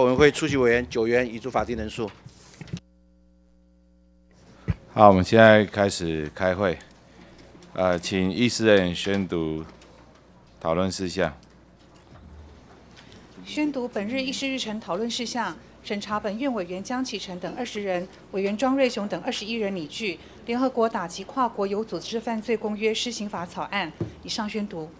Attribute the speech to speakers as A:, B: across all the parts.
A: 委员会出席委员九员，已足法定人数。
B: 好，我们现在开始开会。呃，请议事人宣读讨论事项。
C: 宣读本日议事日程讨论事项：审查本院委员江启臣等二十人，委员庄瑞雄等二十一人拟具《联合国打击跨国有组织犯罪公约施行法》草案。以上宣读。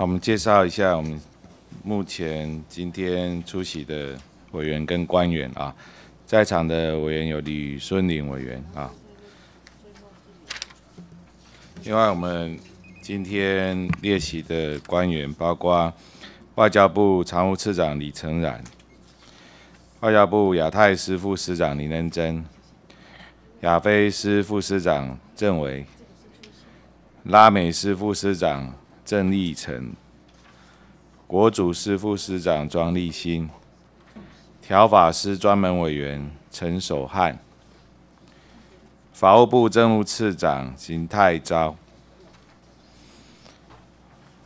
B: 好，我们介绍一下我们目前今天出席的委员跟官员啊，在场的委员有李孙林委员啊。另外，我们今天列席的官员包括外交部常务次长李承然、外交部亚太司副司长林仁珍、亚非司副司长郑维、拉美司副司长郑立成、国主司副司长庄立新、条法司专门委员陈守汉。法务部政务次长邢泰昭，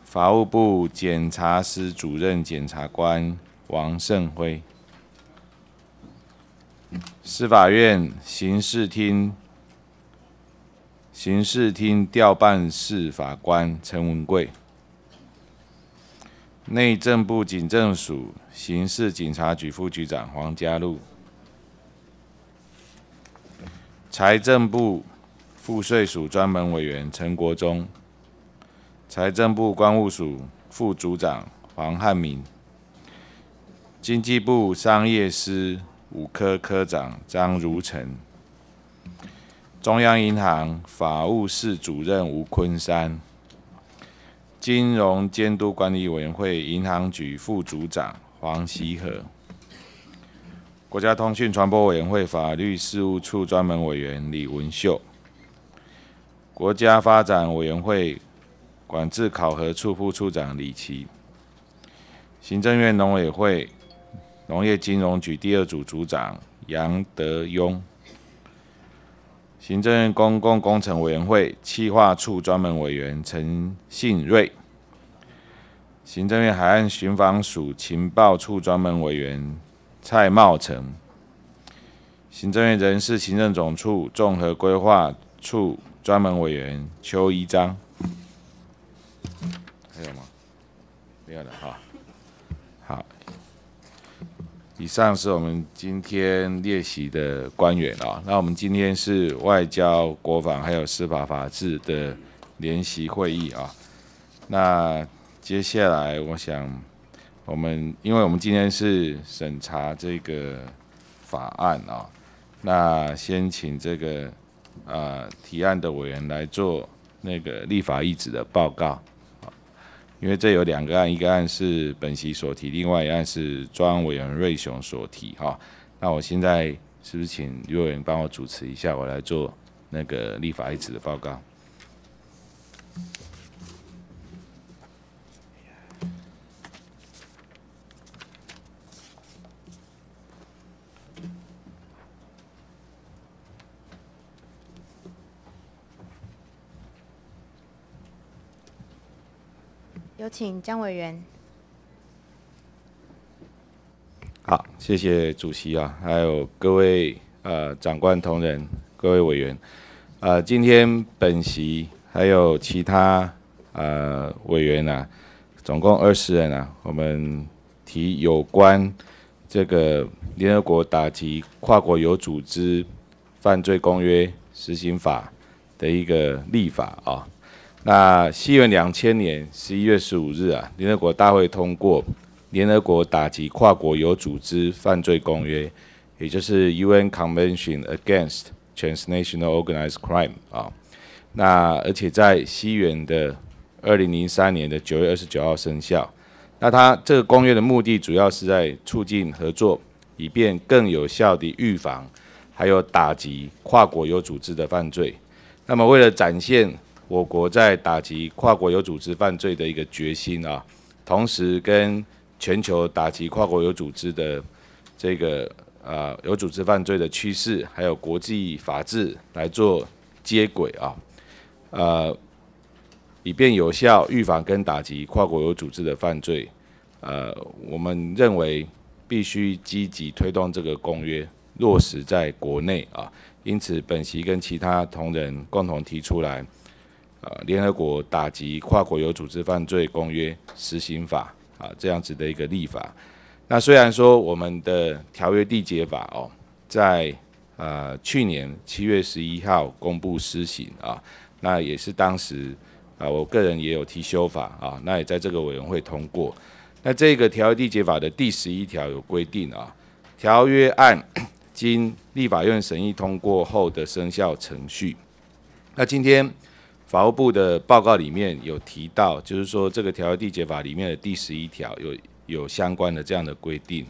B: 法务部检察司主任检察官王胜辉，司法院刑事厅刑事厅调办室法官陈文贵，内政部警政署刑事警察局副局长黄家禄。财政部赋税署专门委员陈国忠，财政部关务署副组长黄汉明，经济部商业司五科科长张如成，中央银行法务室主任吴坤山，金融监督管理委员会银行局副组长黄希和。国家通讯传播委员会法律事务处专门委员李文秀，国家发展委员会管制考核处副处长李琦，行政院农委会农业金融局第二组组长杨德庸，行政院公共工程委员会企划处专门委员陈信瑞，行政院海岸巡防署情报处专门委员。蔡茂成，行政院人事行政总处综合规划处专门委员邱一章，还有吗？没有了哈。以上是我们今天列席的官员啊。那我们今天是外交、国防还有司法法制的联席会议啊。那接下来我想。我们因为我们今天是审查这个法案啊，那先请这个呃提案的委员来做那个立法议旨的报告，因为这有两个案，一个案是本席所提，另外一案是专委员瑞雄所提哈。那我现在是不是请委员帮我主持一下，我来做那个立法议旨的报告？
D: 有请江委员。
B: 好，谢谢主席啊，还有各位呃长官同仁、各位委员，呃，今天本席还有其他呃委员啊，总共二十人啊，我们提有关这个联合国打击跨国有组织犯罪公约实行法的一个立法啊。那西元两千年十一月十五日啊，联合国大会通过《联合国打击跨国有组织犯罪公约》，也就是 UN Convention Against Transnational Organized Crime 啊。那而且在西元的二零零三年的九月二十九号生效。那它这个公约的目的主要是在促进合作，以便更有效地预防还有打击跨国有组织的犯罪。那么为了展现我国在打击跨国有组织犯罪的一个决心啊，同时跟全球打击跨国有组织的这个呃有组织犯罪的趋势，还有国际法治来做接轨啊，呃，以便有效预防跟打击跨国有组织的犯罪。呃，我们认为必须积极推动这个公约落实在国内啊。因此，本席跟其他同仁共同提出来，呃，联合国打击跨国有组织犯罪公约实行法啊这样子的一个立法。那虽然说我们的条约缔结法哦，在呃去年七月十一号公布施行啊，那也是当时啊，我个人也有提修法啊，那也在这个委员会通过。那这个条约缔结法的第十一条有规定啊，条约案经立法院审议通过后的生效程序。那今天法务部的报告里面有提到，就是说这个条约缔结法里面的第十一条有有相关的这样的规定，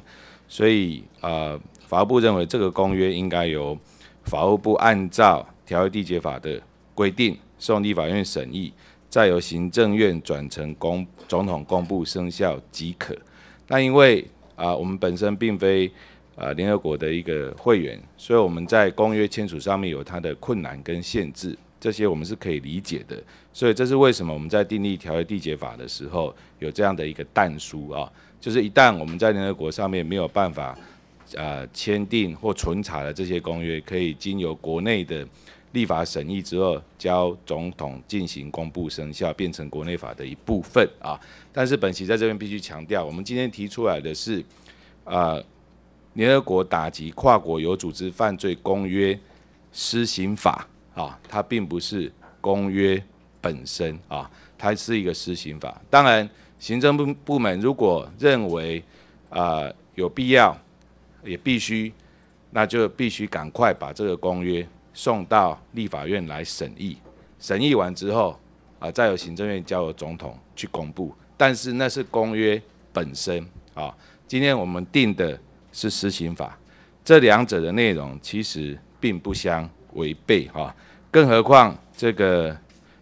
B: 所以啊。法务部认为这个公约应该由法务部按照条约缔结法的规定送立法院审议，再由行政院转成公总统公布生效即可。那因为啊，我们本身并非啊联合国的一个会员，所以我们在公约签署上面有它的困难跟限制，这些我们是可以理解的。所以这是为什么我们在订立条约缔结法的时候有这样的一个但书啊，就是一旦我们在联合国上面没有办法。呃，签订或存查的这些公约，可以经由国内的立法审议之后，交总统进行公布生效，变成国内法的一部分啊。但是本席在这边必须强调，我们今天提出来的是，呃，联合国打击跨国有组织犯罪公约施行法啊，它并不是公约本身啊，它是一个施行法。当然，行政部部门如果认为啊有必要。也必须，那就必须赶快把这个公约送到立法院来审议。审议完之后，啊，再由行政院交由总统去公布。但是那是公约本身啊。今天我们定的是施行法，这两者的内容其实并不相违背啊。更何况这个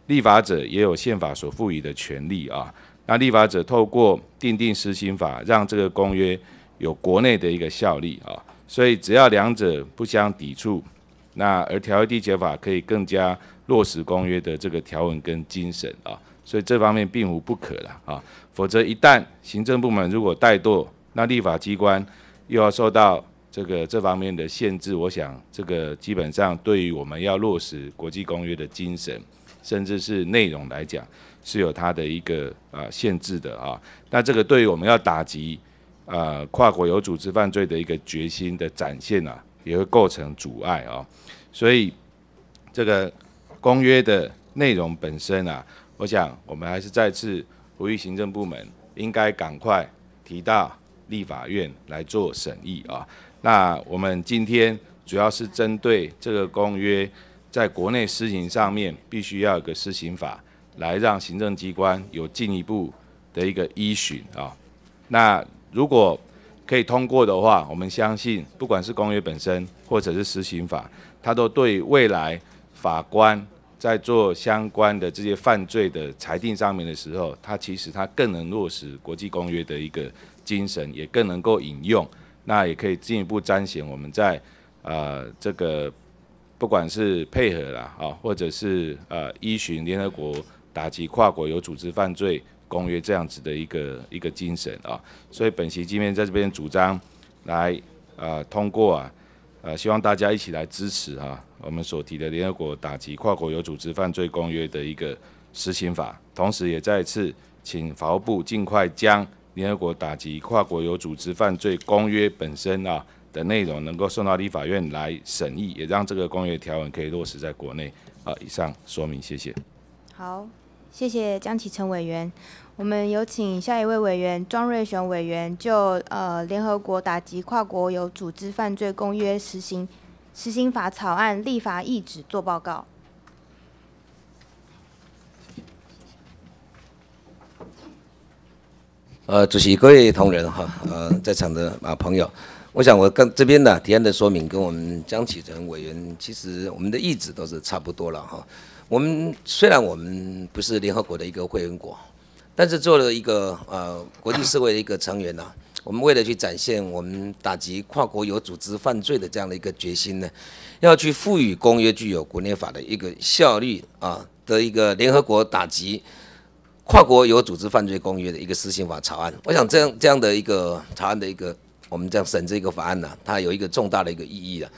B: 立法者也有宪法所赋予的权利啊。那立法者透过订定施行法，让这个公约。有国内的一个效力啊，所以只要两者不相抵触，那而条约缔结法可以更加落实公约的这个条文跟精神啊，所以这方面并无不可了啊。否则一旦行政部门如果怠惰，那立法机关又要受到这个这方面的限制，我想这个基本上对于我们要落实国际公约的精神，甚至是内容来讲，是有它的一个啊限制的啊。那这个对于我们要打击。呃，跨国有组织犯罪的一个决心的展现啊，也会构成阻碍啊。所以，这个公约的内容本身啊，我想我们还是再次呼吁行政部门应该赶快提到立法院来做审议啊。那我们今天主要是针对这个公约在国内施行上面，必须要有个施行法，来让行政机关有进一步的一个依循啊。那如果可以通过的话，我们相信，不管是公约本身或者是施行法，它都对未来法官在做相关的这些犯罪的裁定上面的时候，它其实它更能落实国际公约的一个精神，也更能够引用，那也可以进一步彰显我们在呃这个不管是配合啦啊，或者是呃依循联合国打击跨国有组织犯罪。公约这样子的一个一个精神啊，所以本席今天在这边主张来呃通过啊，呃希望大家一起来支持啊，我们所提的联合国打击跨国有组织犯罪公约的一个实行法，同时也再次请法务部尽快将联合国打击跨国有组织犯罪公约本身啊的内容能够送到立法院来审议，也让这个公约条文可以落实在国内啊。以上说明，谢谢。
D: 好，谢谢江启成委员。我们有请下一位委员庄瑞雄委员就呃联合国打击跨国有组织犯罪公约实行实行法草案立法意旨做报告。
E: 呃，主席、各位同仁哈，呃，在场的啊朋友，我想我跟这边的提案的说明跟我们江启成委员其实我们的意志都是差不多了哈。我们虽然我们不是联合国的一个会员国。但是做了一个呃国际社会的一个成员呐，我们为了去展现我们打击跨国有组织犯罪的这样的一个决心呢，要去赋予公约具有国内法的一个效力啊的一个联合国打击跨国有组织犯罪公约的一个施行法草案。我想这样这样的一个草案的一个我们这样审这个法案呢，它有一个重大的一个意义啊。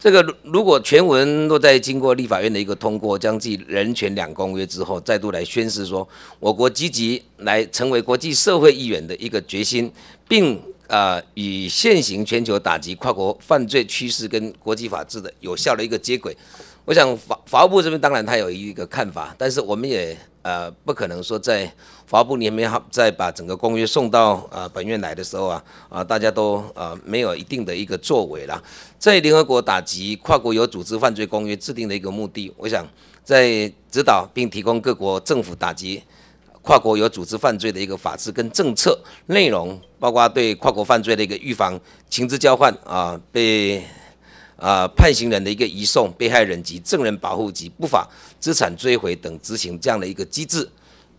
E: 这个如果全文若在经过立法院的一个通过，将继人权两公约之后，再度来宣示说，我国积极来成为国际社会议员的一个决心，并啊与现行全球打击跨国犯罪趋势跟国际法治的有效的一个接轨。我想法法务部这边当然他有一个看法，但是我们也呃不可能说在发布年没好再把整个公约送到呃本院来的时候啊啊大家都呃没有一定的一个作为了。在联合国打击跨国有组织犯罪公约制定的一个目的，我想在指导并提供各国政府打击跨国有组织犯罪的一个法制跟政策内容，包括对跨国犯罪的一个预防、情资交换啊被。啊，判刑人的一个移送、被害人及证人保护及不法 资产追回等执行这样的一个机制，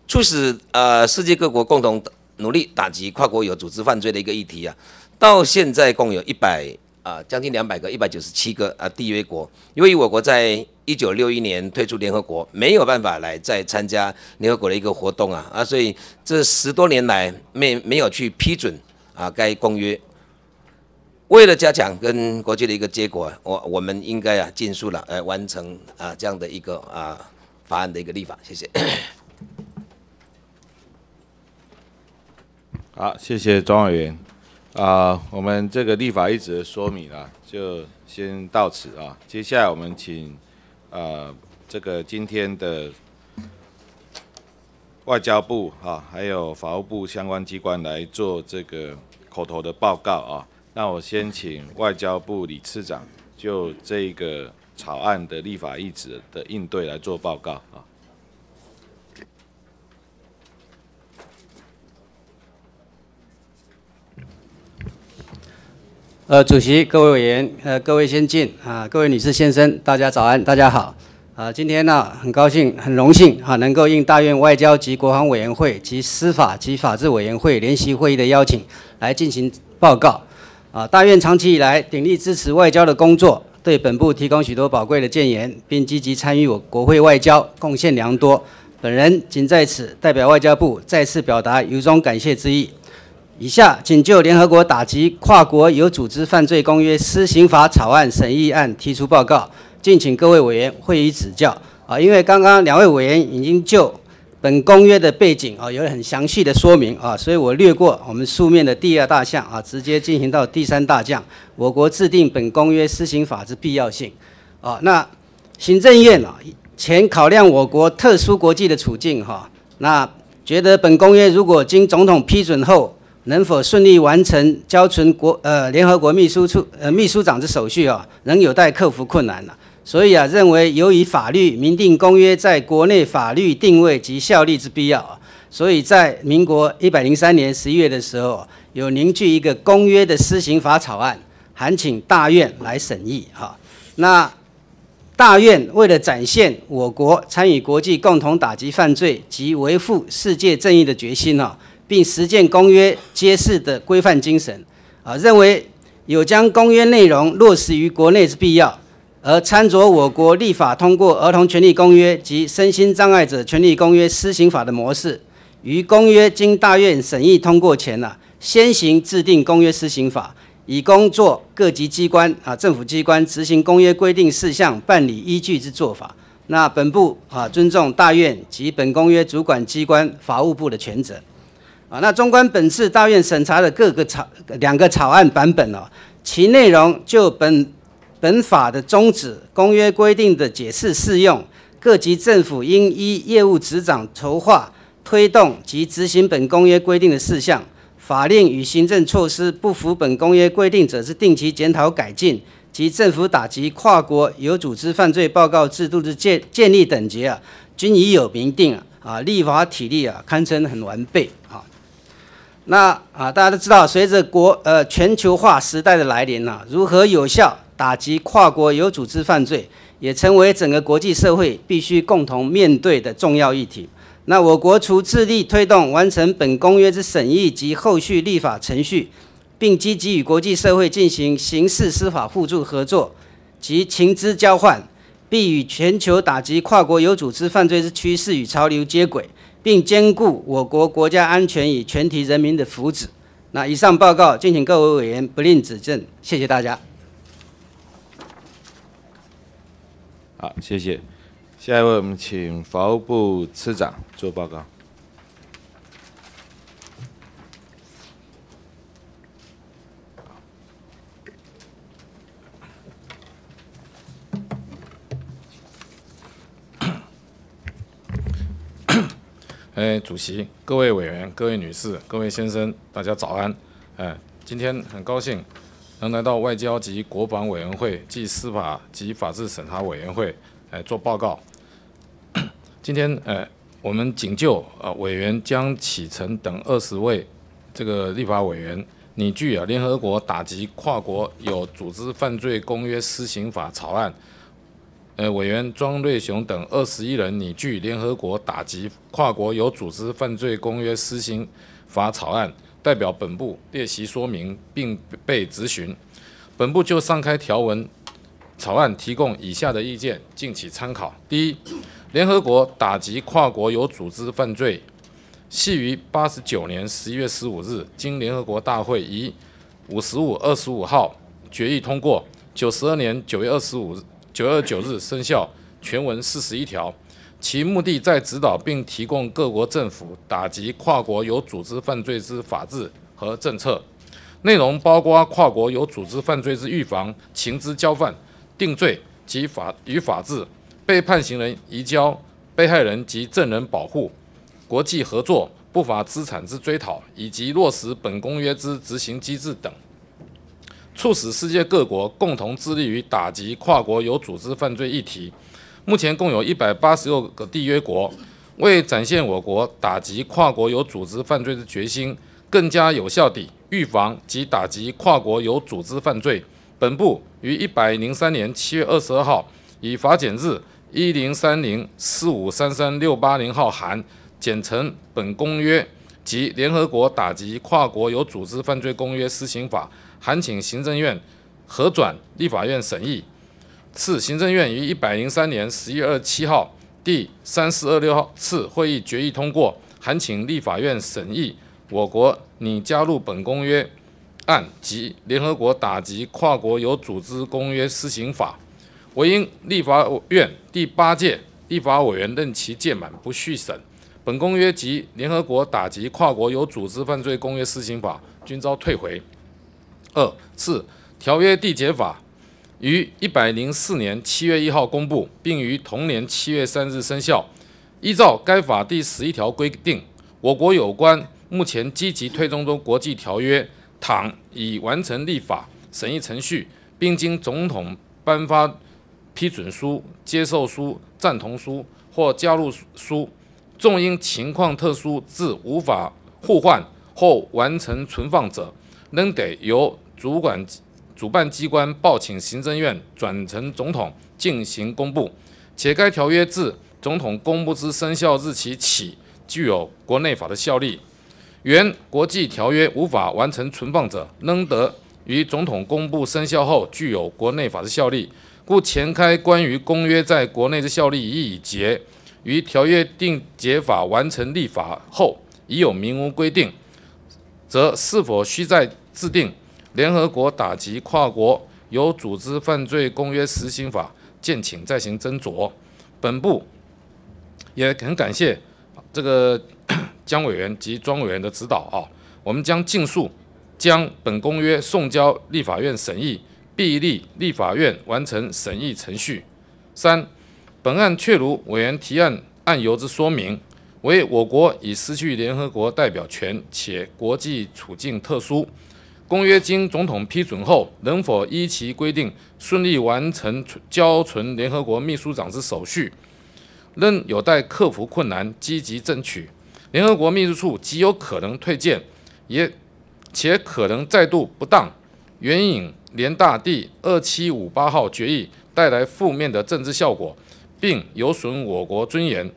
E: 促使呃世界各国共同努力打击跨国有组织犯罪的一个议题啊。到现在共有一百啊将近两百个、一百九十七个啊缔约国，由于我国在一九六一年退出联合国，没有办法来再参加联合国的一个活动啊啊，所以这十多年来没没有去批准啊该公约。为了加强跟国际的一个结果，我我们应该啊尽速了来完成啊这样的一个啊法案的一个立法。谢谢。
B: 好，谢谢庄委员。啊，我们这个立法一直说明啊，就先到此啊。接下来我们请呃这个今天的外交部啊，还有法务部相关机关来做这个口头的报告啊。那我先请外交部李次长就这个草案的立法意旨的应对来做报告啊。
F: 呃，主席、各位委员、呃，各位先进啊，各位女士、先生，大家早安，大家好。啊，今天呢，很高兴、很荣幸啊，能够应大院外交及国防委员会及司法及法制委员会联席会议的邀请，来进行报告。啊，大院长期以来鼎力支持外交的工作，对本部提供许多宝贵的建言，并积极参与我国会外交，贡献良多。本人仅在此代表外交部再次表达由衷感谢之意。以下仅就联合国打击跨国有组织犯罪公约施行法草案审议案提出报告，敬请各位委员会议指教。啊，因为刚刚两位委员已经就本公约的背景啊，有很详细的说明啊，所以我略过我们书面的第二大项啊，直接进行到第三大项，我国制定本公约施行法之必要性啊。那行政院啊，前考量我国特殊国际的处境哈，那觉得本公约如果经总统批准后，能否顺利完成交存国呃联合国秘书处呃秘书长之手续啊，仍有待克服困难了。所以啊，认为由于法律明定公约在国内法律定位及效力之必要啊，所以在民国一百零三年十一月的时候，有凝聚一个公约的施行法草案，函请大院来审议哈。那大院为了展现我国参与国际共同打击犯罪及维护世界正义的决心啊，并实践公约揭示的规范精神啊，认为有将公约内容落实于国内之必要。而参照我国立法通过《儿童权利公约》及《身心障碍者权利公约》施行法的模式，于公约经大院审议通过前呢，先行制定公约施行法，以工作各级机关啊政府机关执行公约规定事项办理依据之做法。那本部啊尊重大院及本公约主管机关法务部的权责。啊，那纵观本次大院审查的各个草两个草案版本哦，其内容就本。本法的宗旨、公约规定的解释适用，各级政府应依业务执掌筹划、推动及执行本公约规定的事项，法令与行政措施不符本公约规定者，是定期检讨改进及政府打击跨国有组织犯罪报告制度的建建立等级啊，均已有明定啊，啊，立法体力啊，堪称很完备啊。那啊，大家都知道，随着国呃全球化时代的来临啊，如何有效？打击跨国有组织犯罪，也成为整个国际社会必须共同面对的重要议题。那我国除致力推动完成本公约之审议及后续立法程序，并积极与国际社会进行刑事司法互助合作及情资交换，并与全球打击跨国有组织犯罪之趋势与潮流接轨，并兼顾我国国家安全与全体人民的福祉。那以上报告，敬请各位委员不吝指正，谢谢大家。
B: 好，谢谢。下一位，我们请法务部次长做报告。
G: 哎，主席、各位委员、各位女士、各位先生，大家早安。哎，今天很高兴能来到外交及国防委员会暨司法及法制审查委员会，哎，做报告。今天，哎，我们仅就呃委员江启臣等二十位这个立法委员拟具啊联合国打击跨国有组织犯罪公约施行法草案。呃，委员庄瑞雄等二十一人拟具联合国打击跨国有组织犯罪公约施行法草案，代表本部列席说明，并被质询。本部就上开条文草案提供以下的意见，敬请参考。第一，联合国打击跨国有组织犯罪，系于八十九年十一月十五日经联合国大会以五十五二十五号决议通过，九十二年九月二十五日。九月二九日生效，全文四十一条，其目的在指导并提供各国政府打击跨国有组织犯罪之法制和政策，内容包括跨国有组织犯罪之预防、情资交换、定罪及法与法治、被判刑人移交、被害人及证人保护、国际合作、不法资产之追讨，以及落实本公约之执行机制等。促使世界各国共同致力于打击跨国有组织犯罪议题。目前共有一百八十六个缔约国。为展现我国打击跨国有组织犯罪的决心，更加有效地预防及打击跨国有组织犯罪，本部于一百零三年七月二十二号以法检日一零三零四五三三六八零号函，简称本公约及联合国打击跨国有组织犯罪公约施行法。函请行政院核转立法院审议。次行政院于一百零三年十一月二十七号第三四二六号次会议决议通过，函请立法院审议我国拟加入本公约案及联合国打击跨国有组织公约施行法。我因立法院第八届立法委员任期届满不续审，本公约及联合国打击跨国有组织犯罪公约施行法均遭退回。二四条约缔结法于一百零四年七月一号公布，并于同年七月三日生效。依照该法第十一条规定，我国有关目前积极推动中国际条约，倘已完成立法审议程序，并经总统颁发批准书、接受书、赞同书或加入书，纵因情况特殊致无法互换或完成存放者，仍得由主管主办机关报请行政院转呈总统进行公布，且该条约自总统公布之生效日期起具有国内法的效力。原国际条约无法完成存放者，仍得于总统公布生效后具有国内法的效力。故前开关于公约在国内的效力已已结，于条约定结法完成立法后已有明文规定，则是否需在制定？联合国打击跨国有组织犯罪公约实行法，建请再行斟酌。本部也很感谢这个 江委员及庄委员的指导啊，我们将尽速将本公约送交立法院审议，必立立法院完成审议程序。三，本案确如委员提案案由之说明，为我国已失去联合国代表权，且国际处境特殊。公约经总统批准后，能否依其规定顺利完成交存联合国秘书长之手续，仍有待克服困难，积极争取。联合国秘书处极有可能退件，也且可能再度不当，援引联大第二七五八号决议，带来负面的政治效果，并有损我国尊严。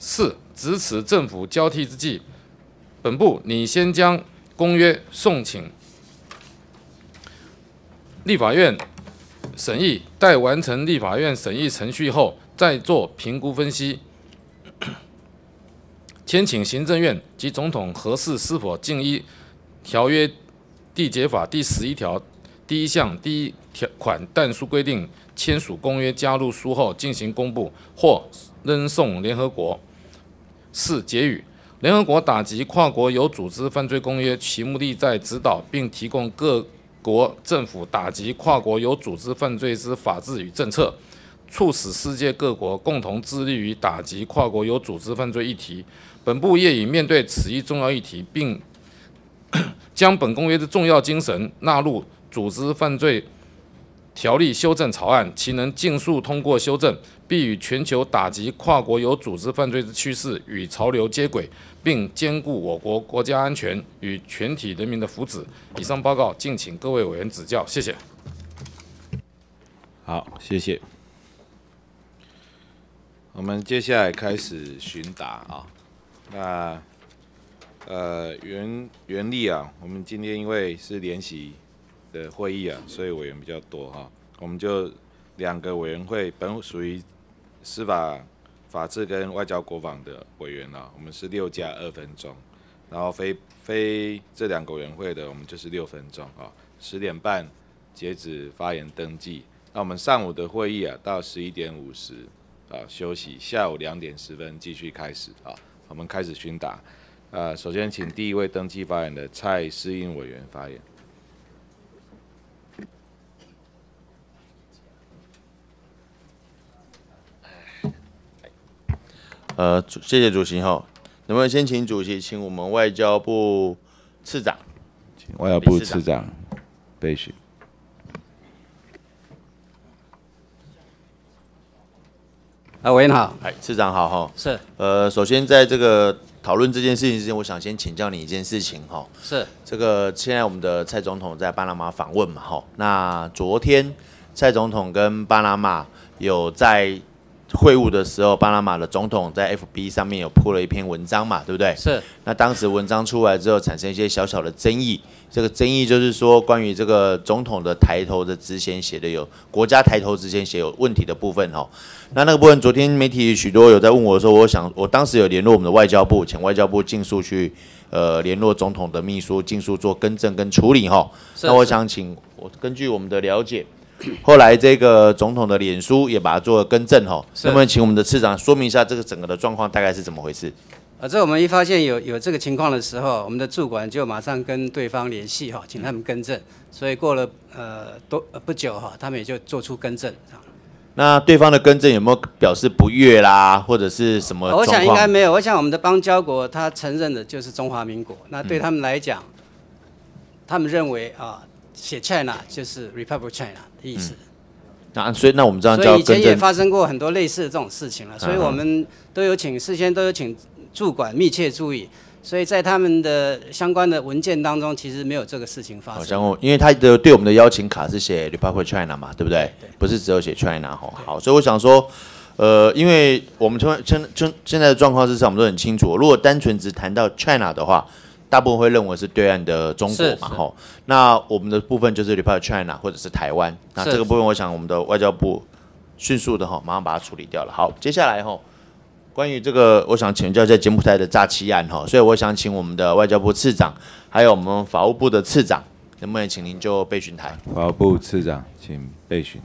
G: 四，值此政府交替之际，本部拟先将。公约送请立法院审议，待完成立法院审议程序后，再做评估分析。签请行政院及总统核示是否尽依条约缔结法第十一条第一项第一条款但书规定，签署公约加入书后进行公布或扔送联合国。四结语。联合国打击跨国有组织犯罪公约，其目的在指导并提供各国政府打击跨国有组织犯罪之法制与政策，促使世界各国共同致力于打击跨国有组织犯罪议题。本部业已面对此一重要议题，并将本公约的重要精神纳入组织犯罪条例修正草案，其能尽速通过修正，必与全球打击跨国有组织犯罪之趋势与潮流接轨。并兼顾我国国家安全与全体人民的福祉。以上报告，敬请各位委员指教，谢谢。
B: 好，谢谢。我们接下来开始询答啊。那呃原原例啊，我们今天因为是联席的会议啊，所以委员比较多哈。我们就两个委员会本属于司法。法制跟外交国防的委员啊，我们是六加二分钟，然后非非这两个委员会的，我们就是六分钟啊。十点半截止发言登记，那我们上午的会议啊，到十一点五十啊休息，下午两点十分继续开始啊。我们开始询答，啊，首先请第一位登记发言的蔡思英委员发言。
A: 呃，主谢谢主席哈，能不能先请主席请我们外交部次长，
B: 请外交部次长备询。
F: 啊，委员好，
A: 哎，次长好哈，
F: 是，
A: 呃，首先在这个讨论这件事情之前，我想先请教你一件事情哈，
F: 是，
A: 这个现在我们的蔡总统在巴拿马访问嘛哈，那昨天蔡总统跟巴拿马有在。会晤的时候，巴拿马的总统在 FB 上面有铺了一篇文章嘛，对不对？
F: 是。
A: 那当时文章出来之后，产生一些小小的争议。这个争议就是说，关于这个总统的抬头的之前写的有国家抬头之前写有问题的部分哈。那那个部分，昨天媒体许多有在问我说，我想我当时有联络我们的外交部，请外交部尽速去呃联络总统的秘书，尽速做更正跟处理哈。那我想请我根据我们的了解。后来这个总统的脸书也把它做了更正哈，那么请我们的次长说明一下这个整个的状况大概是怎么回事？
F: 啊，这我们一发现有有这个情况的时候，我们的驻管就马上跟对方联系哈，请他们更正。所以过了呃多不久哈，他们也就做出更正。
A: 那对方的更正有没有表示不悦啦，或者是什么？
F: 我想应该没有。我想我们的邦交国他承认的就是中华民国，那对他们来讲，他们认为啊。写 China 就是 Republic China 的意思。
A: 那所以那我们这样
F: 所以以前也发生过很多类似的这种事情了，所以我们都有请事先都有请驻管密切注意，所以在他们的相关的文件当中，其实没有这个事情发生。
A: 好，因为他的对我们的邀请卡是写 Republic China 嘛，对不对？对。不是只有写 China 哈。好，所以我想说，呃，因为我们现现现现在的状况是什么，我们都很清楚。如果单纯只谈到 China 的话。大部分会认为是对岸的中国嘛，吼，那我们的部分就是 Republic China 或者是台湾，那这个部分我想我们的外交部迅速的吼，马上把它处理掉了。好，接下来吼，关于这个，我想请教一下柬埔寨的诈欺案哈，所以我想请我们的外交部次长，还有我们法务部的次长，能不能请您就备询台？
B: 法务部次长，请备询。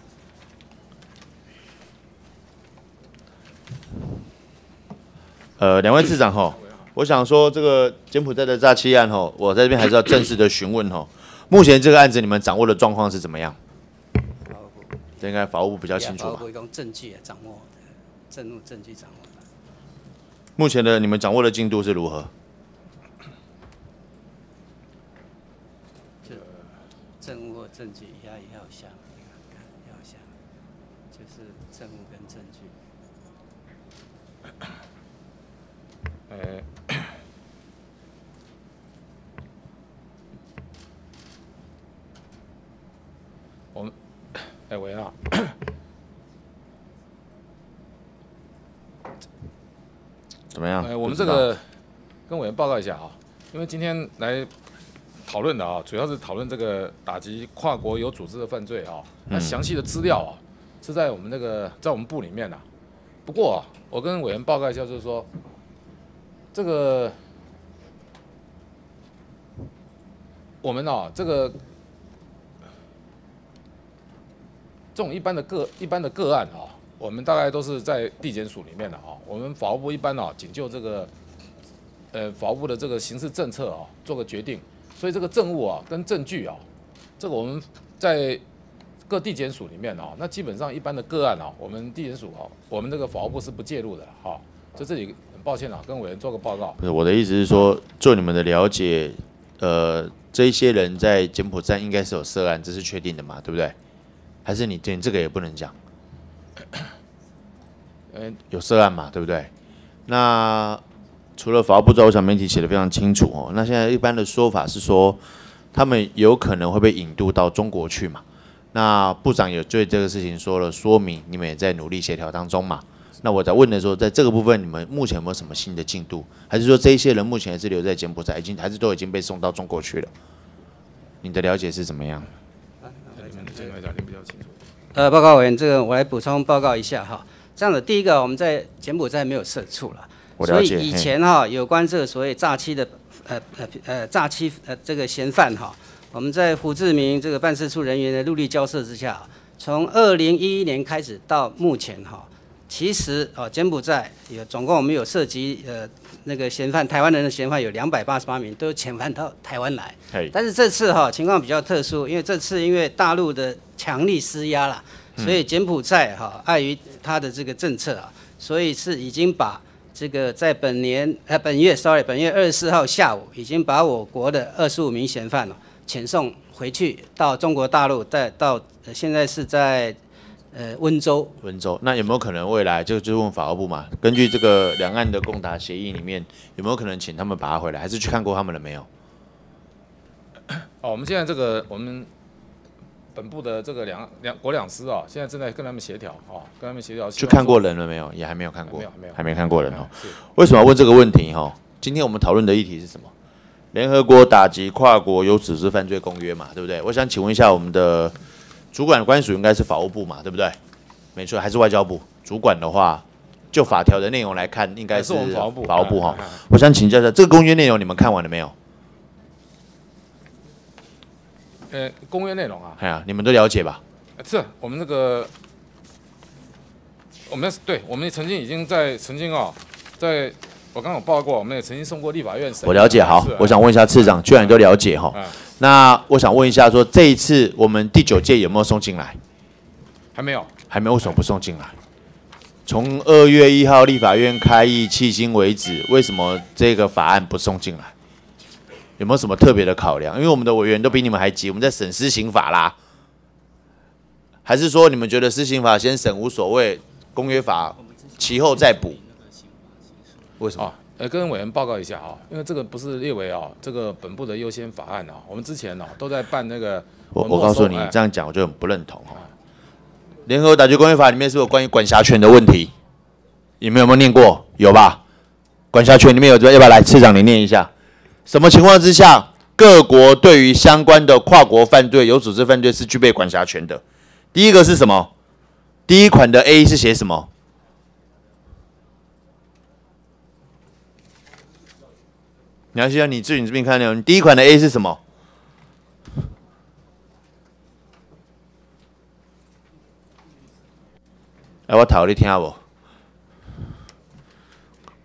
A: 呃，两位次长吼。我想说，这个柬埔寨的诈欺案吼，我在这边还是要正式的询问吼。目前这个案子你们掌握的状况是怎么样？这应该法务部比较清楚吧？
F: 证据掌握，证物证据掌握。
A: 目前的你们掌握的进度是如何？
F: 这证物证据要要下，要下，就是证物跟证据。呃。
G: 哎，喂啊！
A: 怎么样？
G: 哎，我们这个跟委员报告一下啊，因为今天来讨论的啊，主要是讨论这个打击跨国有组织的犯罪啊。那详细的资料啊，是在我们那个在我们部里面的。不过啊，我跟委员报告一下，就是说，这个我们哦，这个这种一般的个一般的个案啊、我们大概都是在地检署里面的啊、我们法务部一般啊，仅就这个呃法务部的这个刑事政策啊做个决定，所以这个证物啊跟证据啊，这个我们在各地检署里面啊，那基本上一般的个案啊，我们地检署啊，我们这个法务部是不介入的哈、就这里很抱歉啊，跟委员做个报告。
A: 不是我的意思是说，就你们的了解，呃，这一些人在柬埔寨应该是有涉案，这是确定的嘛，对不对？还是你连这个也不能讲？
G: 呃，
A: 有涉案嘛，对不对？那除了法务部之外，我想媒体写的非常清楚哦。那现在一般的说法是说，他们有可能会被引渡到中国去嘛？那部长也对这个事情说了说明，你们也在努力协调当中嘛？那我在问的时候，在这个部分，你们目前有没有什么新的进度？还是说这一些人目前还是留在柬埔寨，已经还是都已经被送到中国去了？你的了解是怎么样？
G: 你们的监管讲您比较清楚。
F: 呃，报告委员，这个我来补充报告一下哈。这样的，第一个，我们在柬埔寨没有设处了。所以以前哈有关这个所谓诈欺的呃呃呃诈欺呃这个嫌犯哈，我们在胡志明这个办事处人员的陆力交涉之下，从二零一一年开始到目前哈，其实哦柬埔寨有总共我们有涉及呃那个嫌犯台湾人的嫌犯有两百八十八名，都遣返到台湾来。
A: 嘿，
F: 但是这次哈情况比较特殊，因为这次因为大陆的强力施压啦，所以柬埔寨哈碍于它的这个政策啊，所以是已经把这个在本年呃本月 sorry 本月二十四号下午已经把我国的二十五名嫌犯哦遣送回去到中国大陆，再到、呃现在是在呃温州
A: 温州。那有没有可能未来就就问法务部嘛？根据这个两岸的共达协议里面，有没有可能请他们把他回来？还是去看过他们了没有？
G: 哦，我们现在这个我们本部的这个两两国两司啊，现在正在跟他们协调啊，跟他们协调。
A: 去看过人了没有？也还没有看过，
G: 没有没有
A: 还没看过人哦。为什么要问这个问题？哈，今天我们讨论的议题是什么？联合国打击跨国有组织犯罪公约嘛，对不对？我想请问一下，我们的主管的官署应该是法务部嘛，对不对？没错，还是外交部？主管的话，就法条的内容来看，应该
G: 是法务部
A: 法务部哈。我想请教一下，这个公约内容你们看完了没有？
G: 呃，公约内容啊，
A: 哎呀，你们都了解吧？
G: 是我们那个，我们对，我们曾经已经在曾经啊，在我刚刚有报过，我们也曾经送过立法院审。
A: 我了解，好，我想问一下次长，居然都了解哈
G: 嗯。
A: 那我想问一下，说这一次我们第九届有没有送进来？
G: 还没有，
A: 还没有，为什么不送进来？从二月一号立法院开议迄今为止，为什么这个法案不送进来？有没有什么特别的考量？因为我们的委员都比你们还急，我们在审施行法啦。还是说你们觉得施行法先审无所谓，公约法其后再补？为什么？
G: 哦，呃，跟委员报告一下啊，因为这个不是列为啊这个本部的优先法案啊，我们之前呢、都在办那个
A: 我我告诉你这样讲我就很不认同哦。联合国打击公约法里面是有关于管辖权的问题，你们有没有念过？有吧？管辖权里面有，要不要来次长你念一下？什么情况之下，各国对于相关的跨国犯罪、有组织犯罪是具备管辖权的？第一个是什么？第一款的 A 是写什么？你要需要你自己这边看内容。你第一款的 A 是什么？哎，我讨你听下不？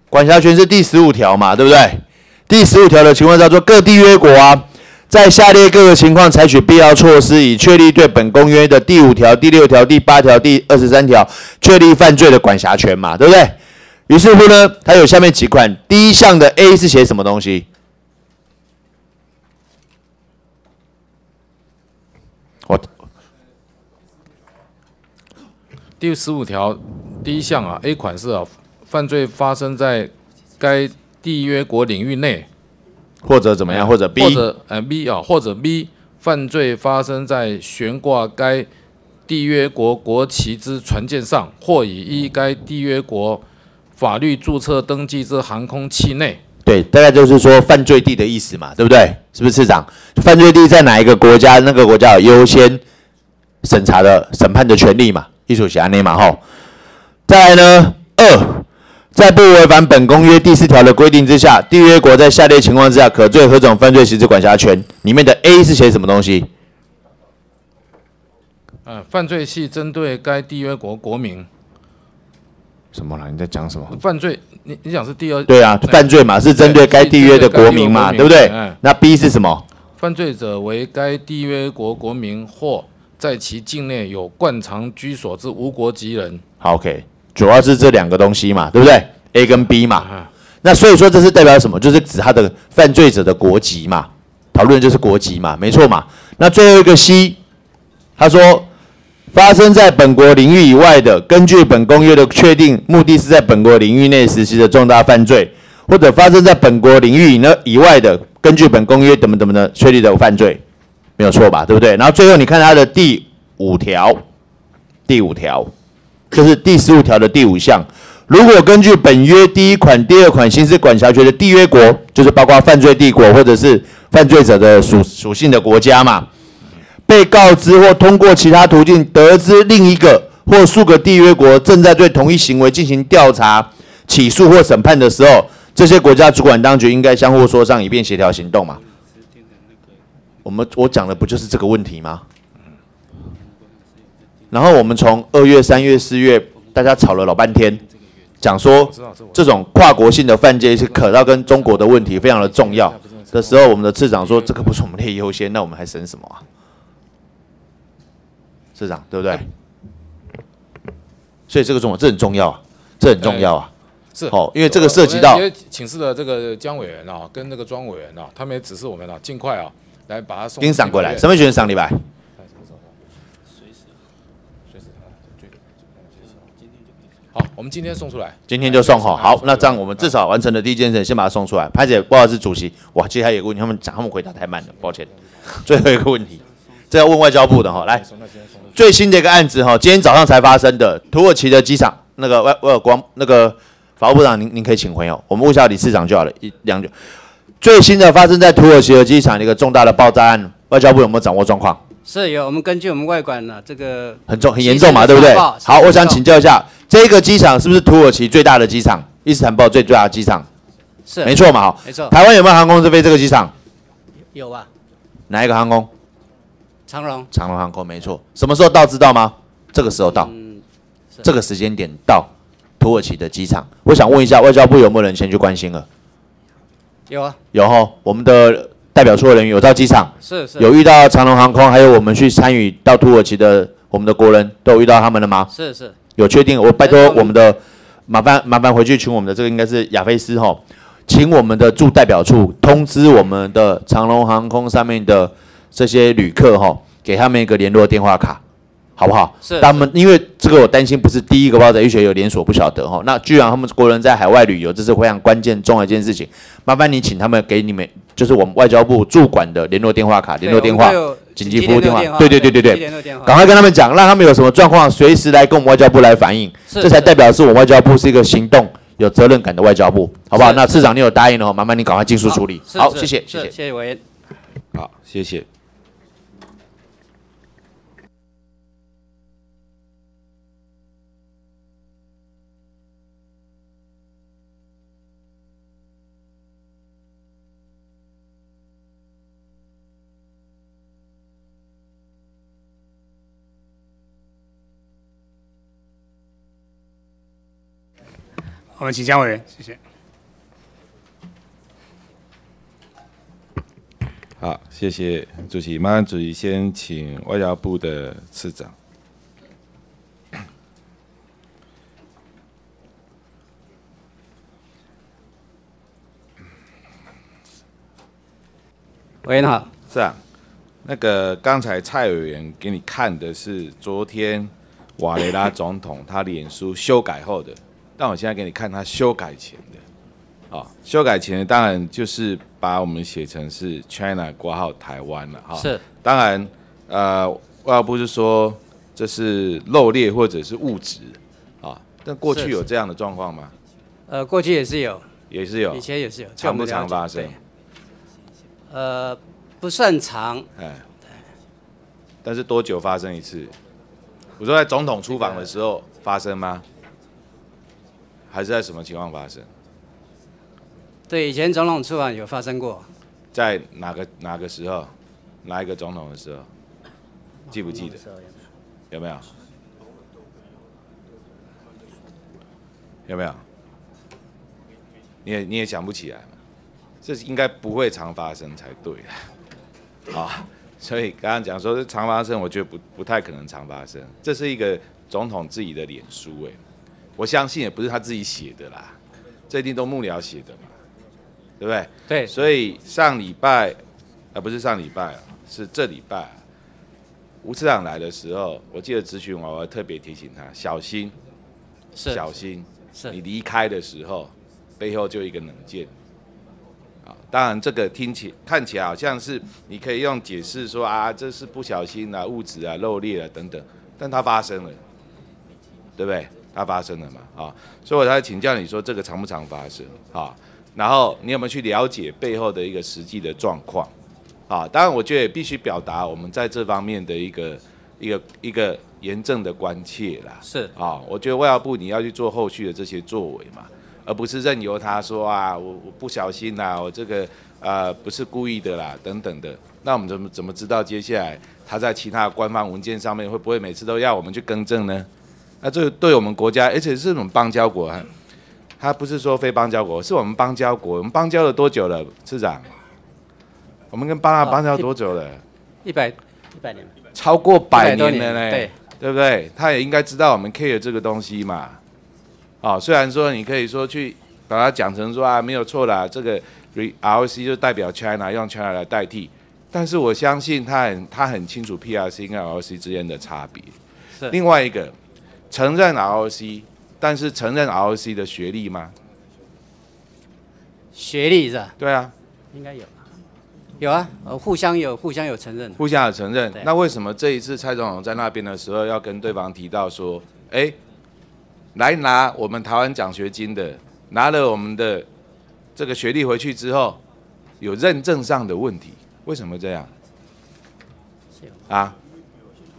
A: 管辖权是第十五条嘛，对不对？第十五条的情况叫做各缔约国啊，在下列各个情况采取必要措施，以确立对本公约的第五条、第六条、第八条、第二十三条确立犯罪的管辖权嘛，对不对？于是乎呢，它有下面几款，第一项的 A 是写什么东西？我
G: 第十五条第一项啊，A 款是啊，犯罪发生在该缔约国领域内，
A: 或者怎么样，或者 B，
G: 或者呃 B 啊，或者 B 犯罪发生在悬挂该缔约国国旗之船舰上，或以依该缔约国法律注册登记之航空器内。
A: 对，大概就是说犯罪地的意思嘛，对不对？是不是市长？犯罪地在哪一个国家，那个国家有优先审查的审判的权利嘛，艺术辖内嘛，吼。再来呢，二，在不违反本公约第四条的规定之下，缔约国在下列情况之下可对何种犯罪行使管辖权？里面的 A 是写什么东西？
G: 呃，犯罪系针对该缔约国国民
A: 什么啦？你在讲什么？
G: 犯罪，你你讲是第二
A: 对啊，犯罪嘛，是针对该缔约的国民嘛，对不对？那 B 是什么？
G: 犯罪者为该缔约国国民或在其境内有惯常居所之无国籍人。
A: 好，OK，主要是这两个东西嘛，对不对？A 跟 B 嘛。那所以说这是代表什么？就是指他的犯罪者的国籍嘛。讨论就是国籍嘛，没错嘛。那最后一个 C，他说。发生在本国领域以外的，根据本公约的确定，目的是在本国领域内实施的重大犯罪，或者发生在本国领域呢以外的，根据本公约怎么怎么的确立的犯罪，没有错吧？对不对？然后最后你看它的第五条，第五条就是第十五条的第五项，如果根据本约第一款、第二款刑事管辖权的缔约国，就是包括犯罪帝国或者是犯罪者的属属性的国家嘛。被告知或通过其他途径得知另一个或数个缔约国正在对同一行为进行调查、起诉或审判的时候，这些国家主管当局应该相互说商，以便协调行动嘛？我们我讲的不就是这个问题吗？然后我们从二月、三月、四月，大家吵了老半天，讲说这种跨国性的犯罪是可到跟中国的问题非常的重要的时候，我们的次长说这个不是我们列优先，那我们还审什么啊？市长对不对？所以这个重要，这很重要啊，这很重要啊。
G: 是
A: 哦，因为这个涉及到
G: 请示的这个江委员啊，跟那个庄委员啊，他们也指示我们啊，尽快啊来把他送。
A: 给你赏过来，什么时候上礼拜？
G: 好，我们今天送出来。
A: 今天就送哈。好，那这样我们至少完成了第一件事，先把它送出来。潘姐，不好意思，主席，哇，接下来有个问题，他们讲，他们回答太慢了，抱歉。最后一个问题。这要问外交部的哈，来最新的一个案子哈，今天早上才发生的土耳其的机场，那个外外尔光那个法务部长，您您可以请回哦，我们问一下李市长就好了，一两句。最新的发生在土耳其的机场的一个重大的爆炸案，外交部有没有掌握状况？
F: 是有，我们根据我们外管呢，这个
A: 很重很严重嘛，对不对？好，我想请教一下，这个机场是不是土耳其最大的机场？伊斯坦布最最大的机场？
F: 是，
A: 没错嘛，好，
F: 没错。
A: 台湾有没有航空公司飞这个机场？
F: 有啊。
A: 哪一个航空？
F: 长荣，
A: 长荣航空没错，什么时候到知道吗？这个时候到，这个时间点到土耳其的机场。我想问一下，外交部有没有人先去关心了？
F: 有啊，
A: 有哈。我们的代表处的人员有到机场，
F: 是是，
A: 有遇到长荣航空，还有我们去参与到土耳其的我们的国人都有遇到他们了吗？
F: 是是，
A: 有确定？我拜托我们的麻烦麻烦回去请我们的这个应该是亚菲斯哈，请我们的驻代表处通知我们的长荣航空上面的。这些旅客哈，给他们一个联络电话卡，好不好？
F: 是。
A: 他们因为这个，我担心不是第一个包在医学有连锁，不晓得哈。那居然他们国人在海外旅游，这是非常关键重要一件事情。麻烦你请他们给你们，就是我们外交部驻管的联络电话卡、联络电话、紧急服务电话。对对对对对。赶快跟他们讲，让他们有什么状况，随时来跟我们外交部来反映。这才代表是我们外交部是一个行动有责任感的外交部，好不好？那市长你有答应的话，麻烦你赶快尽速处理。好，谢谢，谢谢，
F: 谢谢委员。
B: 好，谢谢。
H: 我们请江委员，谢谢。
B: 好，谢谢主席。麻烦主席先请外交部的次长。
F: 喂，你好，
B: 是啊。那个刚才蔡委员给你看的是昨天瓦雷拉总统他脸书修改后的。但我现在给你看他修改前的，啊，修改前的当然就是把我们写成是 China 挂号台湾了，哈。
F: 是。
B: 当然，呃，外交部是说这是漏列或者是误植，啊，但过去有这样的状况吗？
F: 呃，过去也是有，
B: 也是有，
F: 以前也是有，
B: 常不常发生？
F: 呃，不算长，哎，
B: 但是多久发生一次？我说在总统出访的时候发生吗？还是在什么情况发生？
F: 对，以前总统出访有发生过，
B: 在哪个哪个时候，哪一个总统的时候，记不记得？有没有？有没有？你也你也想不起来嘛？这应该不会常发生才对啊！啊，所以刚刚讲说是常发生，我觉得不不太可能常发生。这是一个总统自己的脸书，哎，我相信也不是他自己写的啦，这一定都幕僚写的嘛，对不对？
F: 对，
B: 所以上礼拜，啊不是上礼拜啊，是这礼拜，吴市长来的时候，我记得咨询我，我还特别提醒他小心，
F: 是
B: 小心，
F: 是
B: 你离开的时候，背后就一个冷箭。啊，当然这个听起看起来好像是你可以用解释说啊，这是不小心啊，物质啊漏裂啊等等，但它发生了，对不对？它发生了嘛，啊，所以我才请教你说这个常不常发生啊？然后你有没有去了解背后的一个实际的状况？啊，当然我觉得也必须表达我们在这方面的一个一个一个严正的关切啦。
F: 是
B: 啊，我觉得外交部你要去做后续的这些作为嘛。而不是任由他说啊，我我不小心呐，我这个呃不是故意的啦，等等的。那我们怎么怎么知道接下来他在其他官方文件上面会不会每次都要我们去更正呢？那这对我们国家，而且是这种邦交国，他不是说非邦交国，是我们邦交国。我们邦交了多久了，市长？我们跟巴拿邦交多久了？
F: 一百一百年，
B: 超过百年了嘞，
F: 对
B: 对不对？他也应该知道我们 care 这个东西嘛。哦，虽然说你可以说去把它讲成说啊没有错啦，这个 ROC 就代表 China 用 China 来代替，但是我相信他很他很清楚 PRC 跟 ROC 之间的差别。
F: 是
B: 另外一个承认 ROC，但是承认 ROC 的学历吗？
F: 学历是吧？
B: 对啊，
F: 应该有，有啊，呃，互相有互相有承认，
B: 互相有承认。那为什么这一次蔡总统在那边的时候要跟对方提到说，哎？来拿我们台湾奖学金的，拿了我们的这个学历回去之后，有认证上的问题，为什么这样？啊，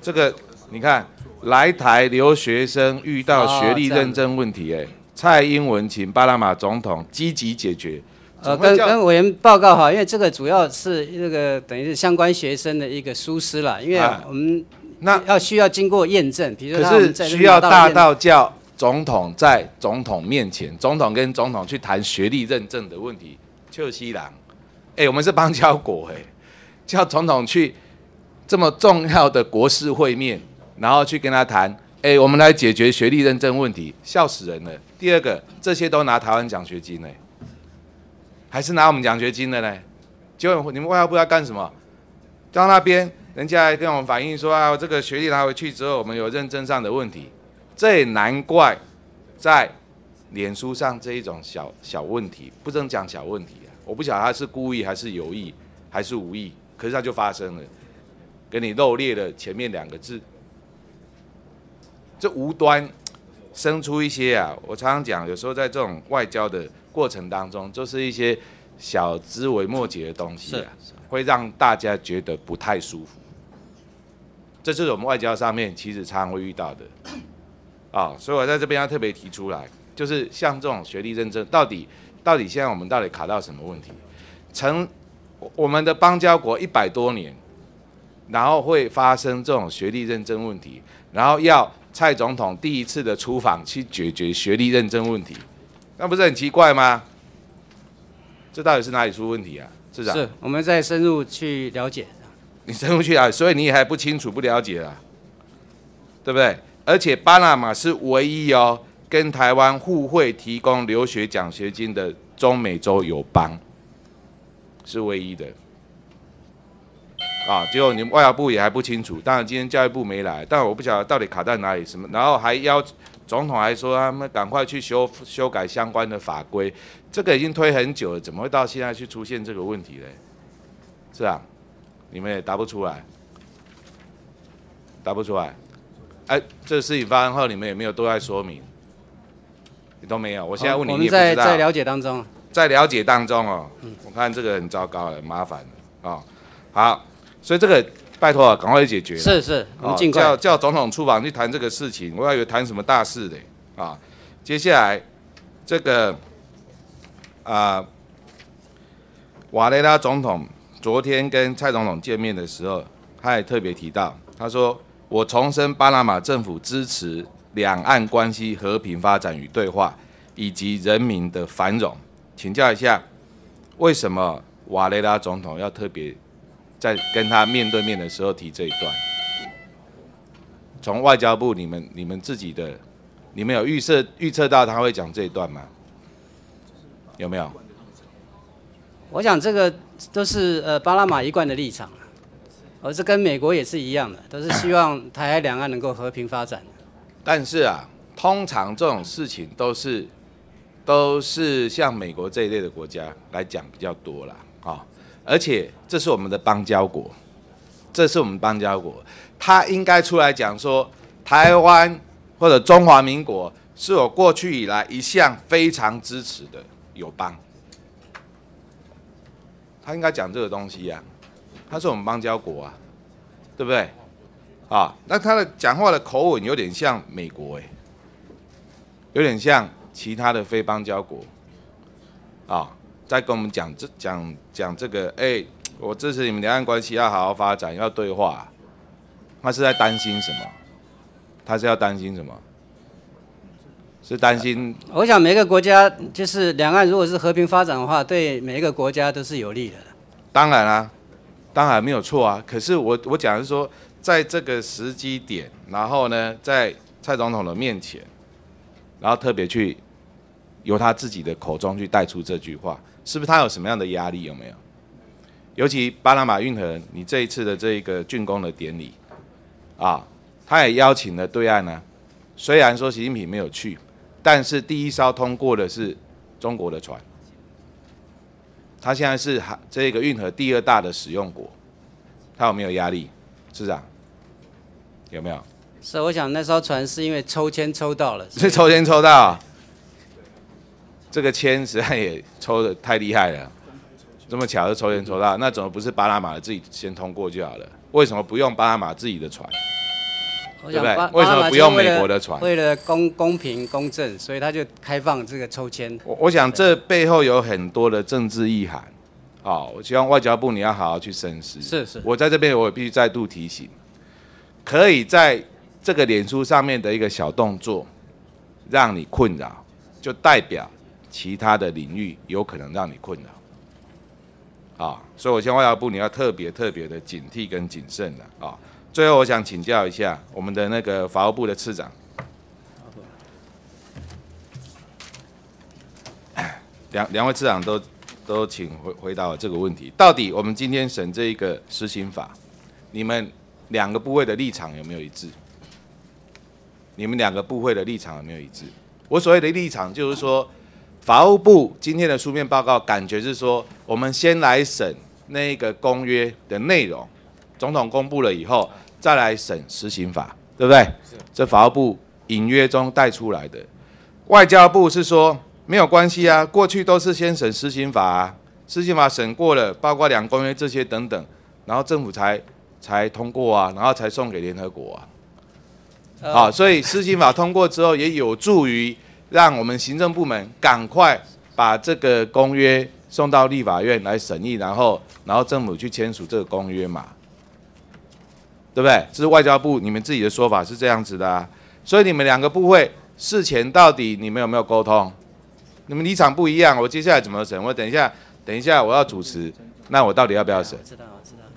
B: 这个你看，来台留学生遇到学历认证问题，哎，蔡英文请巴拿马总统积极解决。
F: 呃，跟跟委员报告哈，因为这个主要是那个等于是相关学生的一个疏失啦，因为我们
B: 那
F: 要需要经过验证，比如说
B: 可是需要大到叫。总统在总统面前，总统跟总统去谈学历认证的问题。邱西郎，哎，我们是邦交国，哎，叫总统去这么重要的国事会面，然后去跟他谈，哎，我们来解决学历认证问题，笑死人了。第二个，这些都拿台湾奖学金呢，还是拿我们奖学金的呢？结果你们外交部要干什么？到那边，人家跟我们反映说啊，这个学历拿回去之后，我们有认证上的问题。这也难怪，在脸书上这一种小小问题，不能讲小问题啊！我不晓得他是故意还是有意还是无意，可是他就发生了，给你漏列了前面两个字，这无端生出一些啊！我常常讲，有时候在这种外交的过程当中，就是一些小枝微末节的东西啊，会让大家觉得不太舒服。这是我们外交上面其实常常会遇到的。啊，所以我在这边要特别提出来，就是像这种学历认证，到底到底现在我们到底卡到什么问题？成我们的邦交国一百多年，然后会发生这种学历认证问题，然后要蔡总统第一次的出访去解决学历认证问题，那不是很奇怪吗？这到底是哪里出问题啊？市长？
F: 是，我们再深入去了解。
B: 你深入去啊，所以你还不清楚、不了解啊，对不对？而且巴拿马是唯一哦，跟台湾互惠提供留学奖学金的中美洲友邦，是唯一的。啊，结果你们外交部也还不清楚，当然今天教育部没来，但我不晓得到底卡在哪里什么，然后还要总统还说他们赶快去修修改相关的法规，这个已经推很久了，怎么会到现在去出现这个问题嘞？是啊，你们也答不出来，答不出来。哎，这个事情发生后，你们有没有对外说明？你都没有。我现在问你，
F: 你也不知道。在在了解当中，
B: 在了解当中哦。嗯。我看这个很糟糕，很麻烦哦。好，所以这个拜托啊，赶快解决。
F: 是是，我们尽快
B: 叫叫总统出访去谈这个事情。我还以为谈什么大事的啊。接下来这个啊，瓦雷拉总统昨天跟蔡总统见面的时候，他也特别提到，他说：“我重申巴拿马政府支持两岸关系和平发展与对话，以及人民的繁荣。”请教一下，为什么瓦雷拉总统要特别在跟他面对面的时候提这一段？从外交部你们你们自己的，你们有预设预测到他会讲这一段吗？有没有？
F: 我想这个都是呃巴拿马一贯的立场，而这跟美国也是一样的，都是希望 台海两岸能够和平发展。
B: 但是啊，通常这种事情都是都是像美国这一类的国家来讲比较多了啊，而且这是我们的邦交国，这是我们邦交国，他应该出来讲说，台湾或者中华民国是我过去以来一向非常支持的友邦，他应该讲这个东西呀、他是我们邦交国啊，对不对？啊，那他的讲话的口吻有点像美国哎、有点像其他的非邦交国。啊，在跟我们讲这讲讲这个哎、我支持你们两岸关系要好好发展，要对话。他是在担心什么？他是要担心什么？是担心
F: 我想每个国家就是两岸如果是和平发展的话，对每一个国家都是有利的。
B: 当然啦、当然没有错啊。可是我我讲的是说，在这个时机点，然后呢，在蔡总统的面前，然后特别去由他自己的口中去带出这句话，是不是他有什么样的压力？有没有？尤其巴拿马运河，你这一次的这一个竣工的典礼啊，他也邀请了对岸呢、虽然说习近平没有去，但是第一艘通过的是中国的船。他现在是海这个运河第二大的使用国，他有没有压力？市长有没有？
F: 是，我想那艘船是因为抽签抽到了，
B: 是抽签抽到啊，这个签实在也抽的太厉害了，这么巧就抽签抽到，那怎么不是巴拿马自己先通过就好了？为什么不用巴拿马自己的船？对不对为什么不用美国的船
F: 为了公公平公正，所以他就开放这个抽签。
B: 我我想这背后有很多的政治意涵，哦、我希望外交部你要好好去深思。
F: 是是
B: 我在这边我也必须再度提醒，可以在这个脸书上面的一个小动作，让你困扰，就代表其他的领域有可能让你困扰。啊，所以我希望外交部你要特别特别的警惕跟谨慎的啊。最后，我想请教一下我们的那个法务部的次长，两两位次长都都请回回答我这个问题：到底我们今天审这一个施行法，你们两个部会的立场有没有一致？你们两个部会的立场有没有一致？我所谓的立场就是说，法务部今天的书面报告感觉是说，我们先来审那个公约的内容，总统公布了以后，再来审施行法，对不对？这法务部隐约中带出来的。外交部是说没有关系啊，过去都是先审施行法啊，施行法审过了，包括两公约这些等等，然后政府才才通过啊，然后才送给联合国啊。
F: 呃
B: 好，所以施行法通过之后，也有助于让我们行政部门赶快把这个公约送到立法院来审议，然后然后政府去签署这个公约嘛，对不对？这是外交部你们自己的说法是这样子的啊。所以你们两个部会事前到底你们有没有沟通？你们立场不一样，我接下来怎么审？我等一下，等一下我要主持，那我到底要不要审？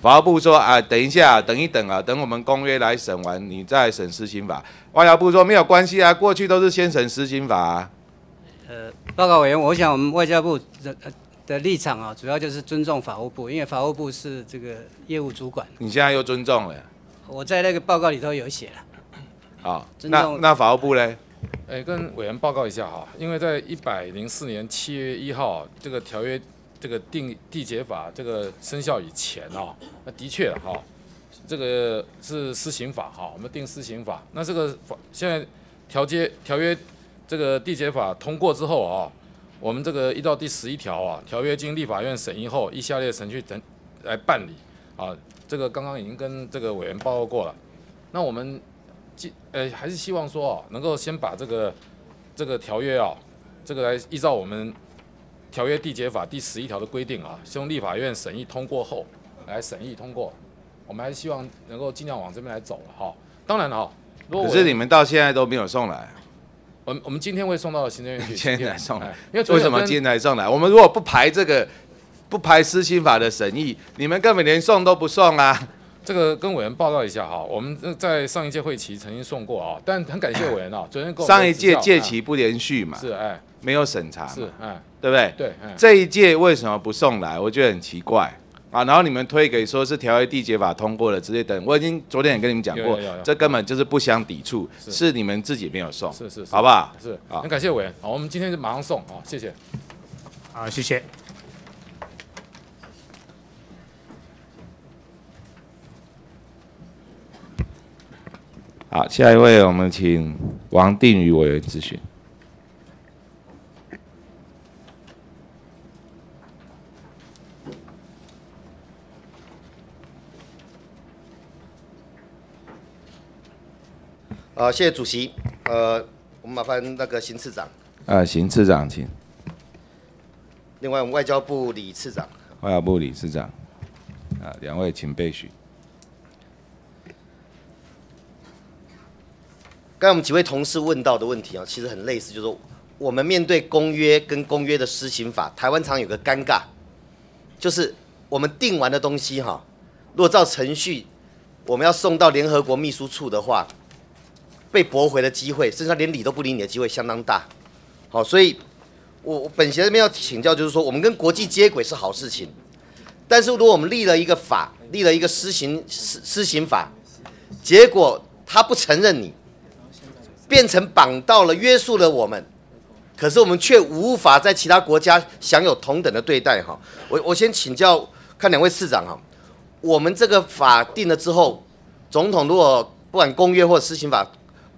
B: 法务部说啊，等一下，等一等啊，等我们公约来审完，你再审施行法。外交部说没有关系啊，过去都是先审施行法啊。
F: 呃，报告委员，我想我们外交部的呃的立场啊，主要就是尊重法务部，因为法务部是这个业务主管。
B: 你现在又尊重了
F: 我在那个报告里头有写了。
B: 啊？那那法务部嘞？
G: 哎，跟委员报告一下哈，因为在一百零四年七月一号这个条约这个定缔结法这个生效以前啊，那的确哈，这个是施行法哈，我们定施行法。那这个法现在条约条约这个缔结法通过之后啊，我们这个一到第十一条啊，条约经立法院审议后，依下列程序等来办理啊。这个刚刚已经跟这个委员报告过了。那我们既呃还是希望说啊，能够先把这个这个条约啊，这个来依照我们条约缔结法第十一条的规定啊，希望立法院审议通过后来审议通过。我们还是希望能够尽量往这边来走了哈。当然了哈，如果
B: 可是你们到现在都没有送来，
G: 我们我们今天会送到行政院去，
B: 今天才送来
G: 哎，因为
B: 为什么今天才送来？我们如果不排这个，不排施行法的审议，你们根本连送都不送啊！
G: 这个跟委员报告一下哈，我们在上一届会期曾经送过啊，但很感谢委员啊，昨天跟我
B: 上一届届期不连续嘛，
G: 是哎
B: 没有审查，
G: 是哎
B: 对不对？
G: 对哎
B: 这一届为什么不送来？我觉得很奇怪啊。然后你们推给说是条约缔结法通过了之类等，我已经昨天也跟你们讲过
G: 有有有有，
B: 这根本就是不相抵触，
G: 是
B: 是你们自己没有送，
G: 是是是
B: 好不好？
G: 是
B: 好
G: 很感谢委员，好，我们今天就马上送啊，谢谢。
H: 好，谢谢。
B: 好，下一位我们请王定宇委员咨询。
I: 呃，谢谢主席。呃，我们麻烦那个邢次长，
B: 啊，邢次长，请。
I: 另外我们外交部李次长。
B: 外交部李次长，啊，两位请备询。
I: 刚才我们几位同事问到的问题啊，其实很类似，就是说我们面对公约跟公约的施行法，台湾常有个尴尬，就是我们定完的东西哈，如果照程序我们要送到联合国秘书处的话，被驳回的机会，甚至连理都不理你的机会相当大。好，所以我本席这边要请教，就是说我们跟国际接轨是好事情，但是如果我们立了一个法，立了一个施行施施行法，结果他不承认你。变成绑到了约束了我们，可是我们却无法在其他国家享有同等的对待哈。我我先请教看两位市长哈，我们这个法定了之后，总统如果不管公约或施行法，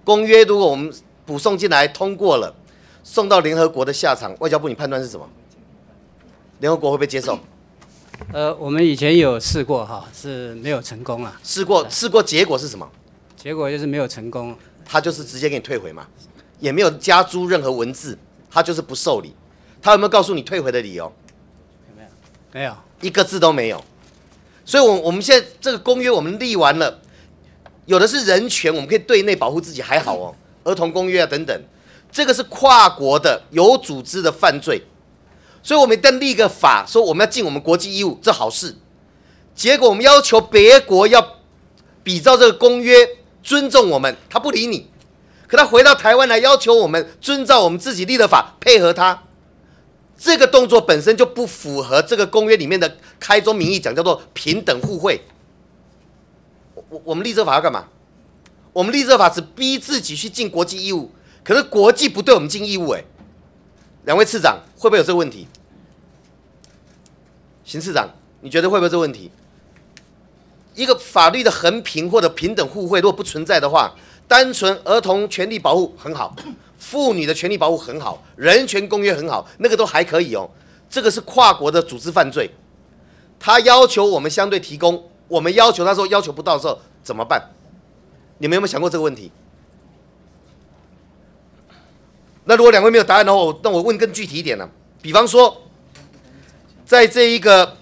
I: 公约如果我们补送进来通过了，送到联合国的下场，外交部你判断是什么？联合国会不会接受？
F: 呃，我们以前有试过哈，是没有成功啊。
I: 试过试过，结果是什么？
F: 结果就是没有成功。
I: 他就是直接给你退回嘛，也没有加诸任何文字，他就是不受理。他有没有告诉你退回的理由？
F: 没有，没有，
I: 一个字都没有。所以，我我们现在这个公约我们立完了，有的是人权，我们可以对内保护自己，还好哦。儿童公约啊等等，这个是跨国的有组织的犯罪，所以我们一旦立个法，说我们要尽我们国际义务，这好事。结果我们要求别国要比照这个公约。尊重我们，他不理你，可他回到台湾来要求我们遵照我们自己立的法，配合他，这个动作本身就不符合这个公约里面的开宗明义讲叫做平等互惠。我我们立这法要干嘛？我们立这法只逼自己去尽国际义务，可是国际不对我们尽义务，哎，两位次长会不会有这个问题？邢次长，你觉得会不会这个问题？一个法律的横平或者平等互惠，如果不存在的话，单纯儿童权利保护很好，妇女的权利保护很好，人权公约很好，那个都还可以哦。这个是跨国的组织犯罪，他要求我们相对提供，我们要求他说要求不到的时候怎么办？你们有没有想过这个问题？那如果两位没有答案的话，那我问更具体一点了，比方说，在这一个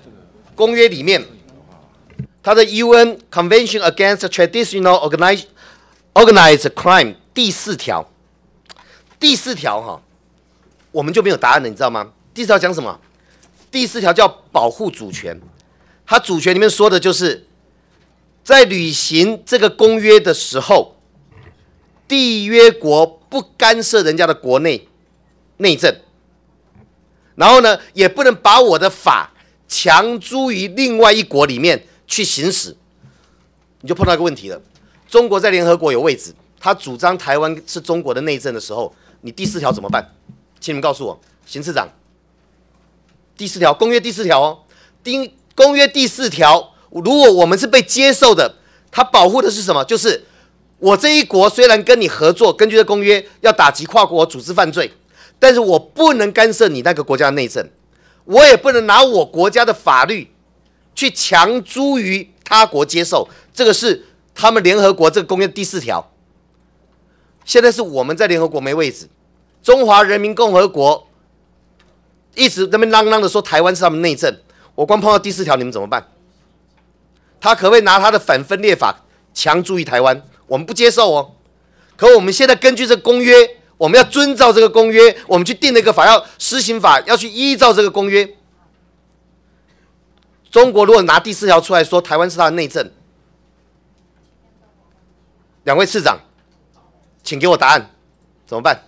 I: 公约里面。它的 UN Convention Against Traditional Organized Organized Crime 第四条，第四条哈，我们就没有答案了，你知道吗？第四条讲什么？第四条叫保护主权，它主权里面说的就是在履行这个公约的时候，缔约国不干涉人家的国内内政，然后呢，也不能把我的法强租于另外一国里面。去行使，你就碰到一个问题了。中国在联合国有位置，他主张台湾是中国的内政的时候，你第四条怎么办？请你们告诉我，邢次长。第四条，公约第四条哦，第公约第四条，如果我们是被接受的，它保护的是什么？就是我这一国虽然跟你合作，根据这公约要打击跨国组织犯罪，但是我不能干涉你那个国家的内政，我也不能拿我国家的法律。去强租于他国接受，这个是他们联合国这个公约第四条。现在是我们在联合国没位置，中华人民共和国一直那边嚷嚷的说台湾是他们内政，我光碰到第四条，你们怎么办？他可不可以拿他的反分裂法强注意台湾？我们不接受哦。可我们现在根据这公约，我们要遵照这个公约，我们去定了一个法，要施行法，要去依照这个公约。中国如果拿第四条出来说台湾是他的内政，两位次长，请给我答案，怎么办？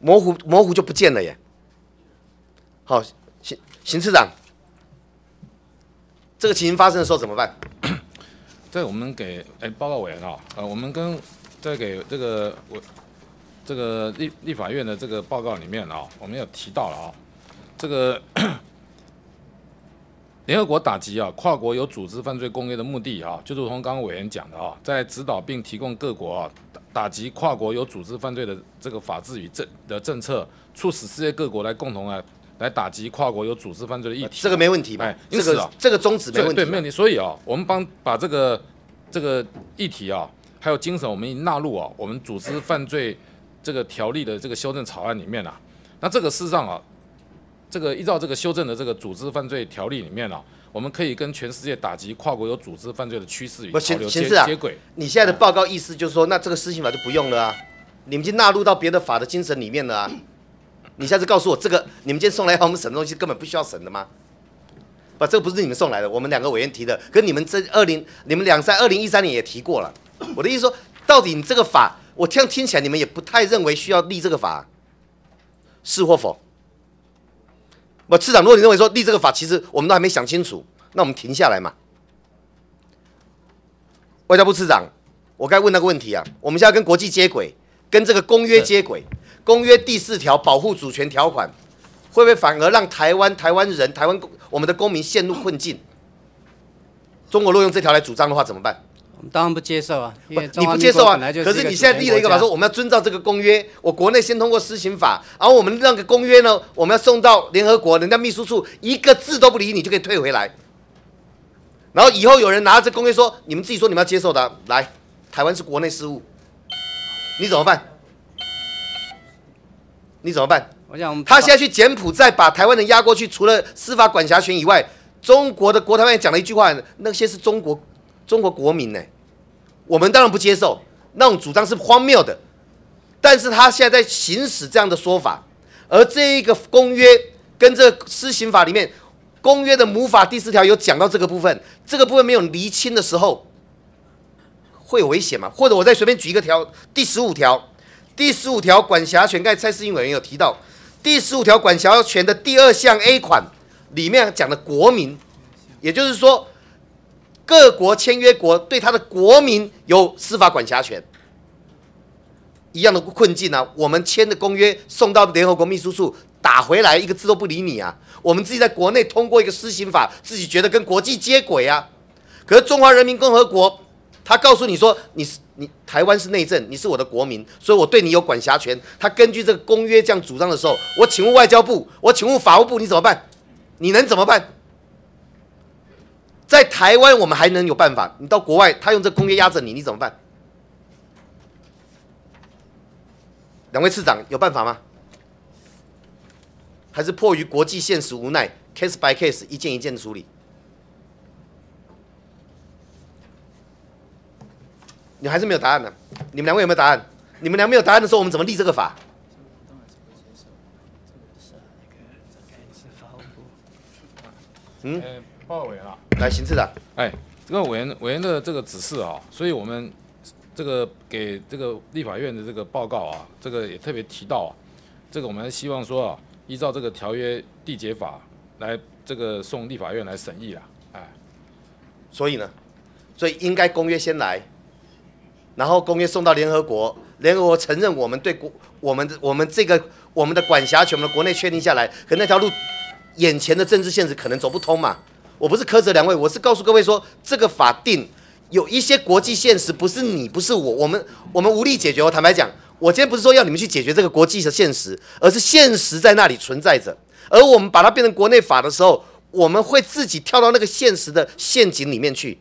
I: 模糊模糊就不见了耶。好，邢邢次长，这个情形发生的时候怎么办？
G: 这我们给哎报告委员啊，呃，我们跟在给这个我这个立立法院的这个报告里面啊，我们有提到了啊，这个 联合国打击啊跨国有组织犯罪公约的目的啊，就如同刚刚委员讲的啊，在指导并提供各国啊打打击跨国有组织犯罪的这个法制与政的政策，促使世界各国来共同啊来打击跨国有组织犯罪的议题。
I: 这个没问题吧？
G: 哎，
I: 这个，这个宗旨没问题。
G: 对对，没问题。所以啊，我们帮把这个这个议题啊，还有精神，我们纳入啊，我们组织犯罪这个条例的这个修正草案里面啊。那这个事实上啊，这个依照这个修正的这个组织犯罪条例里面啊，我们可以跟全世界打击跨国有组织犯罪的趋势与
I: 不，
G: 潮流接接轨。，
I: 你现在的报告意思就是说，那这个施行法就不用了啊？你们已经纳入到别的法的精神里面了啊？你下次告诉我，这个你们今天送来要我们审的东西根本不需要审的吗？不，这个不是你们送来的，我们两个委员提的，跟你们这二零，你们两三二零一三年也提过了。我的意思说，到底你这个法，我这样听起来，你们也不太认为需要立这个法，是或否？不，市长，如果你认为说立这个法，其实我们都还没想清楚，那我们停下来嘛。外交部次长，我该问那个问题啊，我们现在跟国际接轨，跟这个公约接轨，公约第四条保护主权条款，会不会反而让台湾台湾人台湾公我们的公民陷入困境？中国若用这条来主张的话怎么办？
F: 我们当然不接受啊，
I: 不你不接受啊可是你现在立了一个法，说我们要遵照这个公约，我国内先通过施行法，然后我们那个公约呢，我们要送到联合国，人家秘书处一个字都不理你就可以退回来。然后以后有人拿着这公约说，你们自己说你们要接受的啊，来，台湾是国内事务，你怎么办？你怎么办？
F: 我想我
I: 他现在去柬埔寨把台湾人压过去，除了司法管辖权以外，中国的国台办也讲了一句话，那些是中国中国国民呢，我们当然不接受，那种主张是荒谬的。但是他现在在行使这样的说法，而这一个公约跟这个施行法里面，公约的母法第四条有讲到这个部分，这个部分没有厘清的时候，会有危险吗？或者我再随便举一个条，第十五条，第十五条管辖权，刚才蔡世英委员有提到，第十五条管辖权的第二项 A 款里面讲的国民，也就是说，各国签约国对他的国民有司法管辖权。一样的困境啊，我们签的公约送到联合国秘书处，打回来一个字都不理你啊。我们自己在国内通过一个施行法，自己觉得跟国际接轨啊。可是中华人民共和国，他告诉你说你是你台湾是内政，你是我的国民，所以我对你有管辖权。他根据这个公约这样主张的时候，我请问外交部，我请问法务部，你怎么办？你能怎么办？在台湾我们还能有办法，你到国外他用这公约压着你，你怎么办？两位次长有办法吗？还是迫于国际现实无奈，case by case 一件一件的处理？你还是没有答案呢？你们两位有没有答案？你们俩没有答案的时候，我们怎么立这个法？嗯，
G: 哎，报告委员啊，
I: 来，邢次长，
G: 哎，这个委员委员的这个指示啊，所以我们这个给这个立法院的这个报告啊，这个也特别提到啊，这个我们希望说啊，依照这个条约缔结法来这个送立法院来审议啊，哎，
I: 所以呢，所以应该公约先来，然后公约送到联合国，联合国承认我们对国我们的我们这个我们的管辖权，我们的国内确定下来，可那条路眼前的政治现实可能走不通嘛。我不是苛责两位，我是告诉各位说，这个法定有一些国际现实，不是你，不是我，我们我们无力解决。我坦白讲，我今天不是说要你们去解决这个国际的现实，而是现实在那里存在着，而我们把它变成国内法的时候，我们会自己跳到那个现实的陷阱里面去。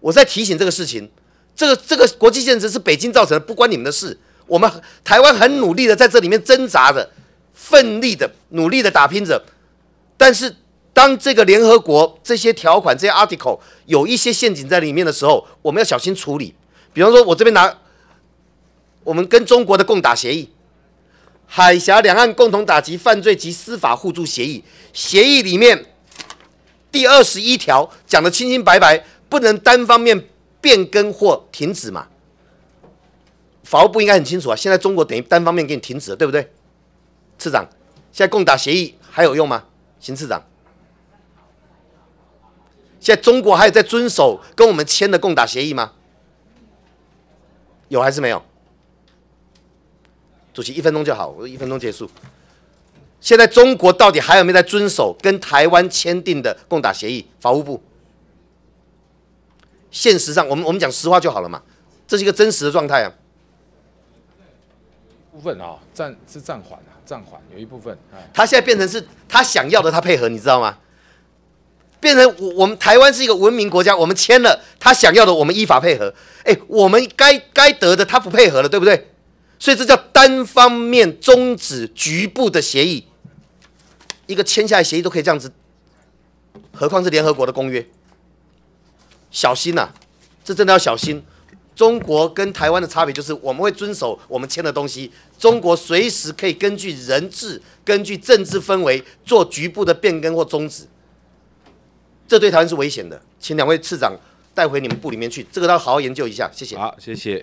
I: 我在提醒这个事情，这个这个国际现实是北京造成的，不关你们的事。我们台湾很努力的在这里面挣扎着，奋力的努力的打拼着，但是当这个联合国这些条款、这些 article 有一些陷阱在里面的时候，我们要小心处理。比方说，我这边拿我们跟中国的共打协议，海峡两岸共同打击犯罪及司法互助协议，协议里面第二十一条讲的清清白白，不能单方面变更或停止嘛。法务部应该很清楚啊，现在中国等于单方面给你停止了，对不对？次长，现在共打协议还有用吗？邢次长，现在中国还有在遵守跟我们签的共打协议吗？有还是没有？主席，一分钟就好，我一分钟结束。现在中国到底还有没有在遵守跟台湾签订的共打协议？法务部，现实上，我们我们讲实话就好了嘛，这是一个真实的状态啊。
G: 部分啊，暂是暂缓啊，暂缓有一部分。
I: 他现在变成是他想要的，他配合，你知道吗？变成我我们台湾是一个文明国家，我们签了他想要的，我们依法配合。哎，我们该该得的他不配合了，对不对？所以这叫单方面终止局部的协议。一个签下来协议都可以这样子，何况是联合国的公约？小心呐，这真的要小心。中国跟台湾的差别就是，我们会遵守我们签的东西。中国随时可以根据人质、根据政治氛围做局部的变更或终止，这对台湾是危险的。请两位次长带回你们部里面去，这个要好好研究一下。谢谢。
B: 好，谢谢。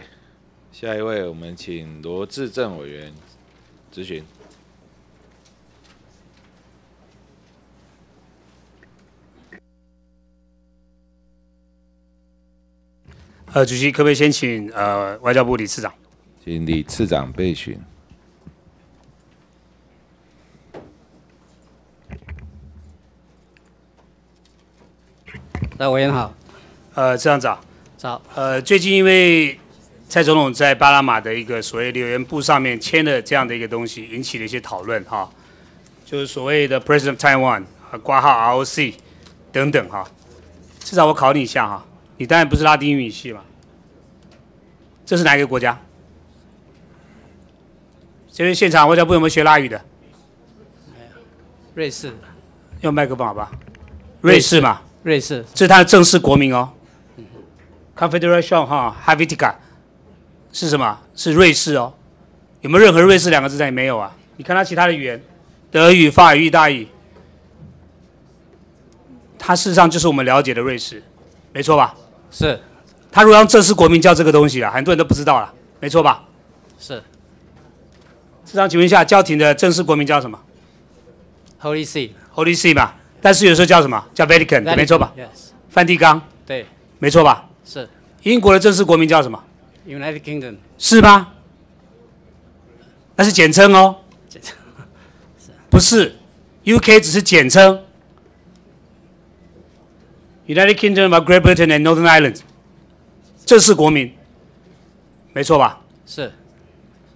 B: 下一位，我们请罗志政委员咨询。
H: 呃，主席可不可以先请呃外交部李次长？
B: 请李次长备询。
F: 那委员好。
H: 呃，次长早。
F: 早。
H: 呃，最近因为蔡总统在巴拿马的一个所谓留言簿上面签了这样的一个东西，引起了一些讨论哈，就是所谓的 President of Taiwan 和挂号 ROC 等等哈。至少我考你一下哈。你当然不是拉丁语系嘛？这是哪一个国家？这边现场外交部有没有学拉语的？
F: 瑞士。
H: 用麦克风好吧？瑞士嘛。
F: 瑞士。
H: 这是他的正式国名哦。Confederation 哈 h a v i t i c a 是什么？是瑞士哦。有没有任何瑞士两个字在？没有啊。你看他其他的语言，德语、法语、意大利，它事实上就是我们了解的瑞士，没错吧？
F: 是，
H: 他如果让正式国民叫这个东西啊，很多人都不知道了，没错吧？
F: 是。
H: 市长，请问一下，教廷的正式国名叫什么
F: ？Holy See。
H: Holy See 嘛，但是有时候叫什么？叫 Vatican，没错吧
F: ？Yes。
H: 梵蒂冈。
F: 对。
H: 没错吧？
F: 是。
H: 英国的正式国名叫什么
F: ？United Kingdom。
H: 是吗？那是简称哦。
F: 简称。
H: 不是，UK 只是简称。United Kingdom of Great Britain and Northern Ireland，这是国民，没错吧？
F: 是。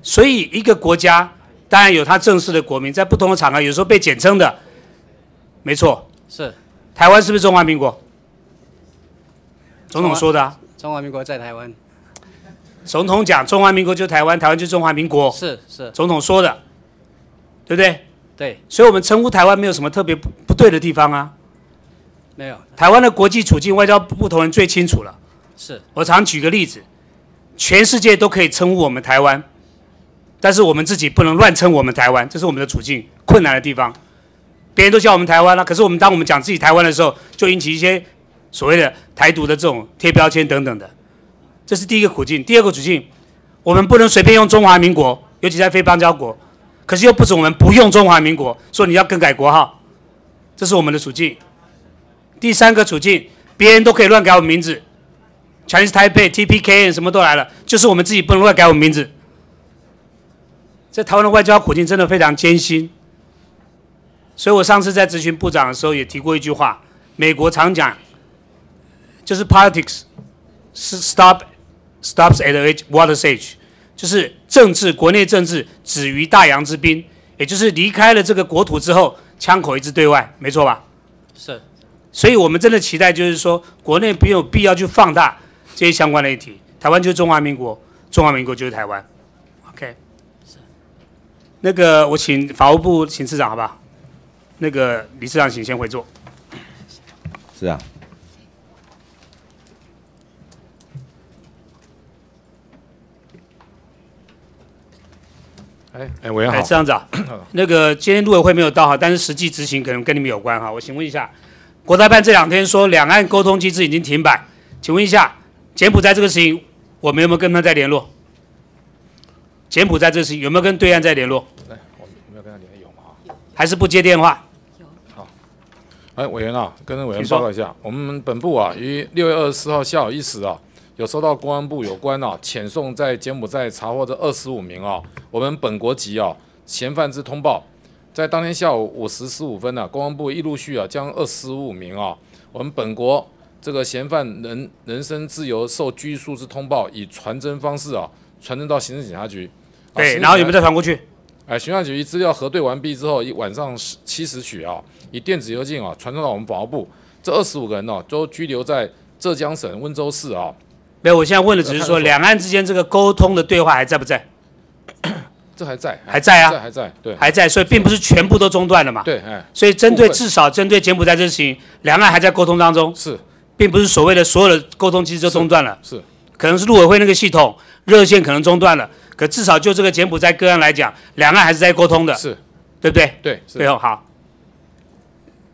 H: 所以一个国家当然有它正式的国民，在不同的场合有时候被简称的，没错。
F: 是。
H: 台湾是不是中华民国？总统说的。
F: 中华民国在台湾。
H: 总统讲中华民国就台湾，台湾就中华民国。
F: 是是。
H: 总统说的，对不对？
F: 对。
H: 所以我们称呼台湾没有什么特别不不对的地方啊。
F: 没有，
H: 台湾的国际处境，外交部同仁最清楚了。
F: 是
H: 我常举个例子，全世界都可以称呼我们台湾，但是我们自己不能乱称我们台湾，这是我们的处境困难的地方。别人都叫我们台湾了，可是我们当我们讲自己台湾的时候，就引起一些所谓的台独的这种贴标签等等的。这是第一个苦境。第二个处境，我们不能随便用中华民国，尤其在非邦交国，可是又不准我们不用中华民国，说你要更改国号，这是我们的处境。第三个处境，别人都可以乱改我名字，Chinese Taipei、TPK 什么都来了，就是我们自己不能乱改我名字。在台湾的外交苦境真的非常艰辛，所以我上次在咨询部长的时候也提过一句话：美国常讲，就是 politics 是 stop stops at a water's edge，就是政治国内政治止于大洋之滨，也就是离开了这个国土之后，枪口一直对外，没错吧？
F: 是。
H: 所以，我们真的期待，就是说，国内没有必要去放大这些相关的议题。台湾就是中华民国，中华民国就是台湾。OK，那个我请法务部请次长好不好？那个李市长请先回座。
B: 是啊。
G: 哎哎，委员好。
H: 哎，这样子啊，那个今天陆委会没有到哈，但是实际执行可能跟你们有关哈。我请问一下，国台办这两天说两岸沟通机制已经停摆，请问一下，柬埔寨这个事情，我们有没有跟他在联络？柬埔寨这个事情有没有跟对岸在联络？
G: 来，我们有没有跟他联络？有吗？
H: 还是不接电话？
G: 有。好。哎，委员啊，跟委员报告一下，我们本部啊，于六月二十四号下午一时啊。有收到公安部有关啊遣送在柬埔寨查获的二十五名啊我们本国籍啊嫌犯之通报，在当天下午五时十五分呢，公安部一陆续啊将二十五名啊我们本国这个嫌犯人人身自由受拘束之通报，以传真方式啊传真到刑事警察局。
H: 对，然后有没有再传过去？
G: 哎，刑察局资料核对完毕之后，一晚上七时许啊，以电子邮件啊传送到我们保安部。这二十五个人呢，都拘留在浙江省温州市啊。
H: 没有，我现在问的只是说，两岸之间这个沟通的对话还在不在？
G: 这还在，
H: 还在啊，
G: 还在，对，
H: 还在，所以并不是全部都中断了嘛。
G: 对，哎，
H: 所以针对至少针对柬埔寨这事情，两岸还在沟通当中，
G: 是，
H: 并不是所谓的所有的沟通机制都中断了，
G: 是，
H: 可能是陆委会那个系统热线可能中断了，可至少就这个柬埔寨个案来讲，两岸还是在沟通的，
G: 是，
H: 对不对？
G: 对，
H: 最后，好。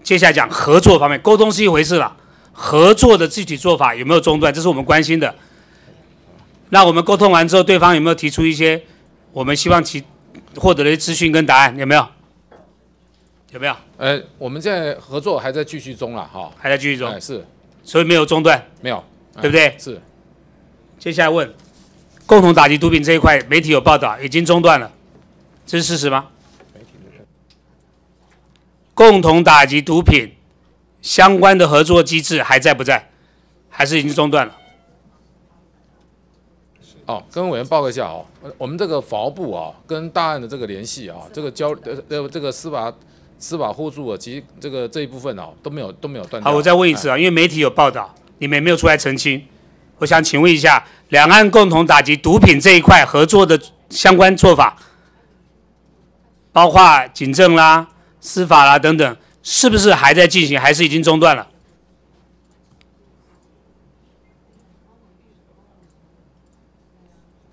H: 接下来讲合作方面，沟通是一回事了。合作的具体做法有没有中断？这是我们关心的。那我们沟通完之后，对方有没有提出一些我们希望其获得的资讯跟答案？有没有？有没有？
G: 呃，我们在合作还在继续中了，哈，
H: 还在继续中，
G: 是，
H: 所以没有中断，
G: 没有，
H: 对不对？
G: 是。
H: 接下来问，共同打击毒品这一块，媒体有报道已经中断了，这是事实吗？共同打击毒品相关的合作机制还在不在？还是已经中断了？
G: 哦，跟委员报告一下哦，我们这个法务部啊，跟大案的这个联系啊，这个交呃呃这个司法司法互助啊，及这个这一部分哦都没有都没有断。
H: 好，我再问一次啊，因为媒体有报道，你们也没有出来澄清，我想请问一下，两岸共同打击毒品这一块合作的相关做法，包括警政啦。司法啦等等，是不是还在进行，还是已经中断了？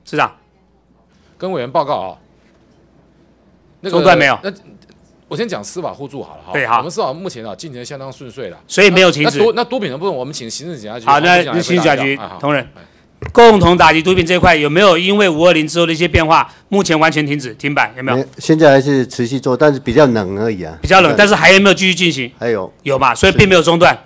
H: 市长，
G: 跟委员报告啊。
H: 中断没有？
G: 那我先讲司法互助好了哈。
H: 对，好。
G: 我们司法目前啊进行的相当顺遂了，
H: 所以没有停止。
G: 那毒那毒品的部分，我们请行政警察局。
H: 好，那行政警察局同仁。共同打击毒品这一块有没有因为五二零之后的一些变化，目前完全停止停摆有没有？
J: 现在还是持续做，但是比较冷而已啊。
H: 比较冷，但是还有没有继续进行？
J: 还有
H: 有嘛？所以并没有中断。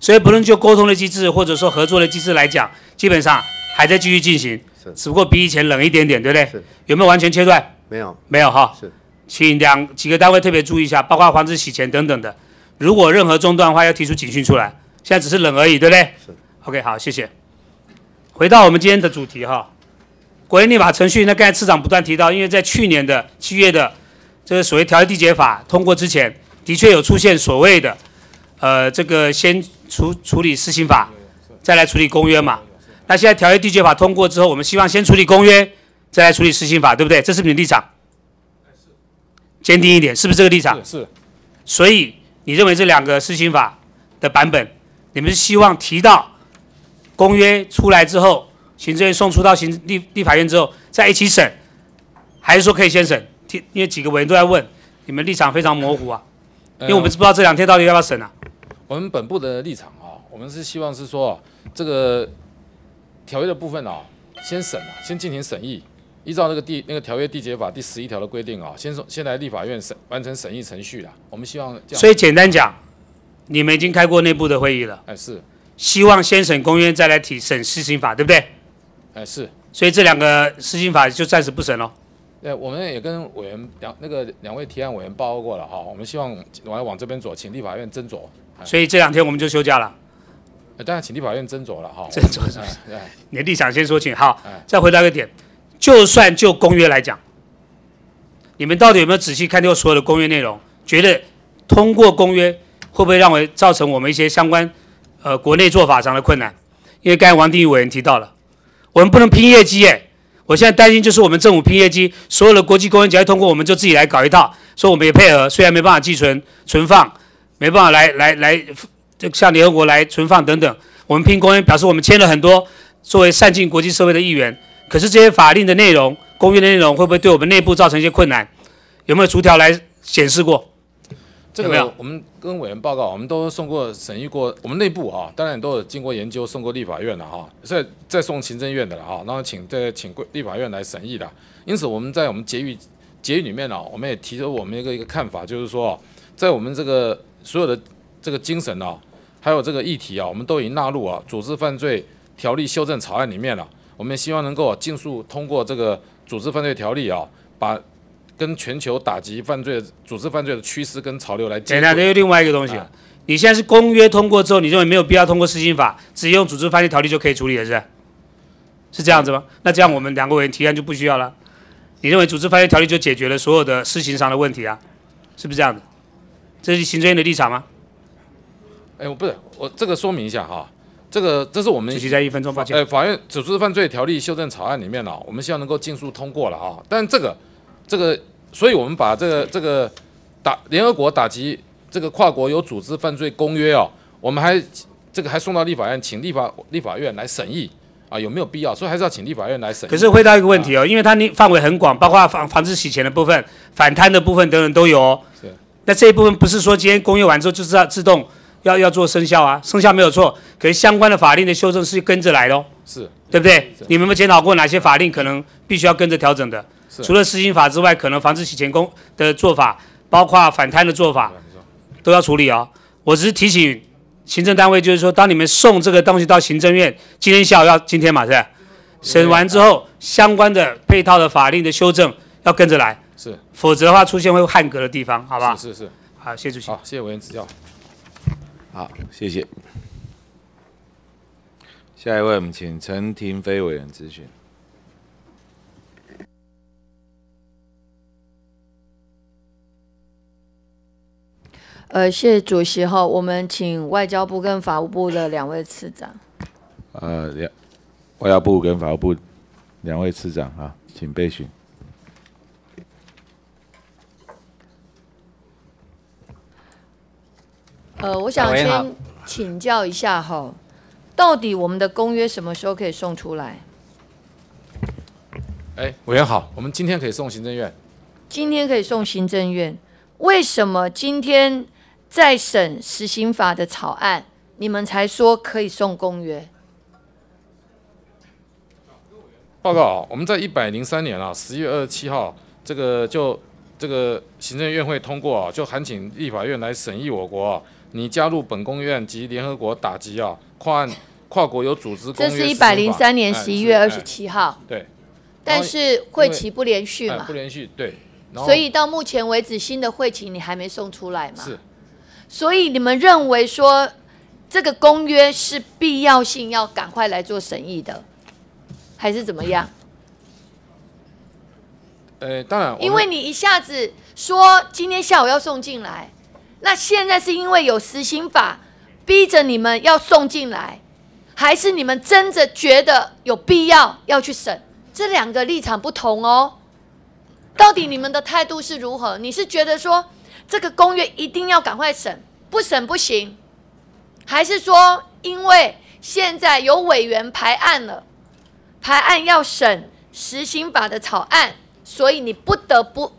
H: 所以不论就沟通的机制或者说合作的机制来讲，基本上还在继续进行，只不过比以前冷一点点，对不对？有没有完全切断？
J: 没有，
H: 没有哈。
J: 是，
H: 请两几个单位特别注意一下，包括防止洗钱等等的。如果任何中断的话，要提出警讯出来。现在只是冷而已，对不对？
J: 是。
H: OK，好，谢谢。回到我们今天的主题哈，国内立法程序，那刚才市长不断提到，因为在去年的七月的这个所谓条约缔结法通过之前，的确有出现所谓的，呃，这个先处处理施行法，再来处理公约嘛。那现在条约缔结法通过之后，我们希望先处理公约，再来处理施行法，对不对？这是你的立场？坚定一点，是不是这个立场？
G: 是。
H: 所以你认为这两个施行法的版本，你们是希望提到？公约出来之后，行政院送出到行立立法院之后，再一起审，还是说可以先审？听，因为几个委员都在问，你们立场非常模糊啊，因为我们是不知道这两天到底要不要审啊。
G: 我们本部的立场啊，我们是希望是说，这个条约的部分啊，先审啊，先进行审议，依照那个地那个条约缔结法第十一条的规定啊，先送先来立法院审完成审议程序了。我们希望这样。
H: 所以简单讲，你们已经开过内部的会议了。
G: 哎，是。
H: 希望先审公约，再来提审施行法，对不对？
G: 哎，是。
H: 所以这两个施行法就暂时不审喽。
G: 呃，我们也跟委员两那个两位提案委员报告过了哈，我们希望往往这边走，请立法院斟酌。
H: 所以这两天我们就休假了。
G: 当然，请立法院斟酌了哈。
H: 斟酌是吧。你的立场先说清。好，再回答一个点，就算就公约来讲，你们到底有没有仔细看过所有的公约内容？觉得通过公约会不会让我造成我们一些相关？呃，国内做法上的困难，因为刚才王定宇委员提到了，我们不能拼业绩耶。我现在担心就是我们政府拼业绩，所有的国际公约只要通过，我们就自己来搞一套，说我们也配合，虽然没办法寄存存放，没办法来来来，就向联合国来存放等等，我们聘公约表示我们签了很多作为善尽国际社会的一员，可是这些法令的内容、公约的内容会不会对我们内部造成一些困难？有没有逐条来显示过？
G: 这个我们跟委员报告，我们都送过审议过，我们内部啊，当然都有经过研究，送过立法院了哈，再再送行政院的了哈，然后请再请立法院来审议的。因此我们在我们结语结语里面呢，我们也提出我们一个一个看法，就是说，在我们这个所有的这个精神啊，还有这个议题啊，我们都已经纳入啊组织犯罪条例修正草案里面了。我们希望能够尽速通过这个组织犯罪条例啊，把。跟全球打击犯罪、组织犯罪的趋势跟潮流来。
H: 简单，这又另外一个东西。你现在是公约通过之后，你认为没有必要通过施行法，直接用组织犯罪条例就可以处理了，是？是这样子吗？那这样我们两个委员提案就不需要了。你认为组织犯罪条例就解决了所有的施行上的问题啊？是不是这样子？这是行政院的立场吗？
G: 哎，我不是，我这个说明一下哈，这个这是我们。
H: 只在一分钟，抱歉。
G: 哎，法院组织犯罪条例修正草案里面呢，我们希望能够尽速通过了啊，但这个。这个，所以我们把这个这个打联合国打击这个跨国有组织犯罪公约哦，我们还这个还送到立法院，请立法立法院来审议啊，有没有必要？所以还是要请立法院来审。
H: 可是回答一个问题哦，因为它范围很广，包括防防止洗钱的部分、反贪的部分等等都有。哦。是。那这一部分不是说今天公约完之后就是要自动要要做生效啊？生效没有错，可是相关的法令的修正是跟着来的。
G: 是。
H: 对不对？你们有没有检讨过哪些法令可能必须要跟着调整的？除了施行法之外，可能防止洗钱工的做法，包括反贪的做法，都要处理哦。我只是提醒行政单位，就是说，当你们送这个东西到行政院，今天下午要今天嘛，是审完之后，相关的配套的法令的修正要跟着来，
G: 是，
H: 否则的话出现会汉格的地方，好吧？
G: 是是是，
H: 好，谢主席。
G: 好，谢谢委员指教。
B: 好，谢谢。下一位，我们请陈廷飞委员咨询。
K: 呃，谢谢主席哈，我们请外交部跟法务部的两位次长。
B: 呃，两外交部跟法务部两位次长啊，请备询。
K: 呃，我想先请教一下哈，到底我们的公约什么时候可以送出来？
G: 哎，委员好，我们今天可以送行政院。
K: 今天可以送行政院，为什么今天？在审实行法的草案，你们才说可以送公约。
G: 报告啊，我们在一百零三年啊十月二十七号，这个就这个行政院会通过啊，就函请立法院来审议我国啊，你加入本公约及联合国打击啊跨案跨国有组织。
K: 这是一百零三年十一月二十七号。
G: 对。
K: 但是会期不连续嘛？
G: 不连续，对。
K: 所以到目前为止，新的会期你还没送出来嘛？
G: 是。
K: 所以你们认为说这个公约是必要性要赶快来做审议的，还是怎么样？
G: 呃，当然，
K: 因为你一下子说今天下午要送进来，那现在是因为有实行法逼着你们要送进来，还是你们真的觉得有必要要去审？这两个立场不同哦。到底你们的态度是如何？你是觉得说？这个公约一定要赶快审，不审不行，还是说因为现在有委员排案了，排案要审实行法的草案，所以你不得不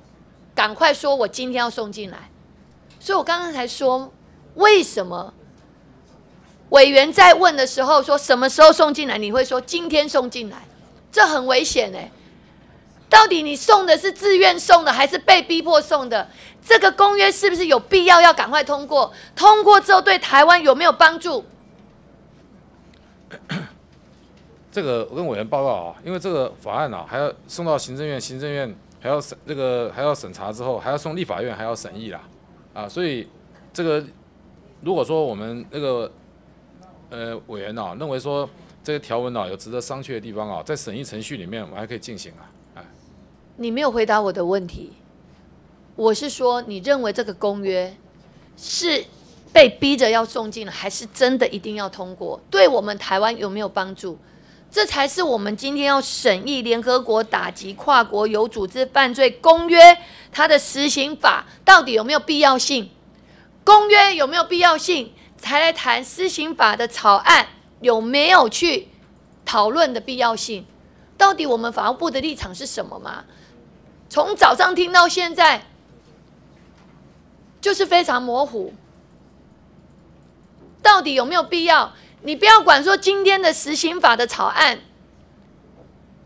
K: 赶快说，我今天要送进来。所以我刚刚才说，为什么委员在问的时候说什么时候送进来，你会说今天送进来，这很危险哎。到底你送的是自愿送的，还是被逼迫送的？这个公约是不是有必要要赶快通过？通过之后对台湾有没有帮助？
G: 这个我跟委员报告啊，因为这个法案啊还要送到行政院，行政院还要审，这个还要审查之后，还要送立法院，还要审议啦，啊，所以这个如果说我们那个呃委员啊认为说这个条文啊有值得商榷的地方啊，在审议程序里面我还可以进行啊。
K: 你没有回答我的问题，我是说，你认为这个公约是被逼着要送进了，还是真的一定要通过？对我们台湾有没有帮助？这才是我们今天要审议联合国打击跨国有组织犯罪公约它的实行法到底有没有必要性？公约有没有必要性？才来谈施行法的草案有没有去讨论的必要性？到底我们法务部的立场是什么吗？从早上听到现在，就是非常模糊。到底有没有必要？你不要管说今天的实行法的草案，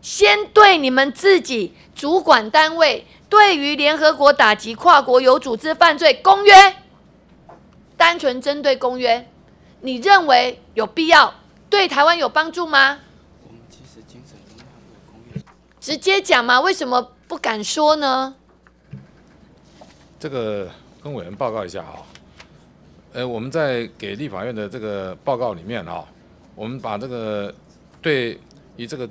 K: 先对你们自己主管单位，对于联合国打击跨国有组织犯罪公约，单纯针对公约，你认为有必要？对台湾有帮助吗？直接讲嘛，为什么不敢说呢？
G: 这个跟委员报告一下哈。呃，我们在给立法院的这个报告里面啊，我们把这个对于这个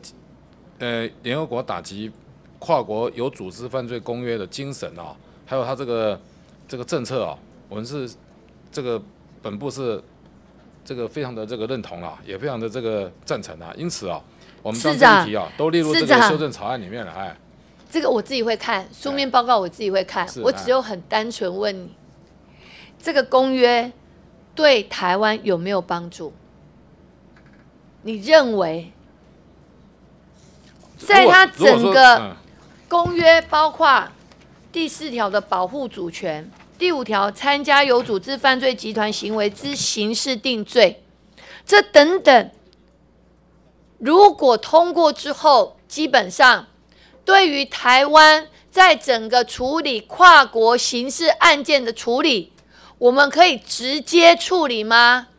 G: 呃联合国打击跨国有组织犯罪公约的精神啊，还有它这个这个政策啊，我们是这个本部是这个非常的这个认同啊，也非常的这个赞成啊。因此啊。我们将这一题啊，都列入这个修正草案里面了。哎，
K: 这个我自己会看书面报告，我自己会看。我只有很单纯问你，这个公约对台湾有没有帮助？你认为，在它整个公约包括第四条的保护主权，第五条参加有组织犯罪集团行为之刑事定罪，这等等。如果通过之后，基本上对于台湾在整个处理跨国刑事案件的处理，我们可以直接处理吗？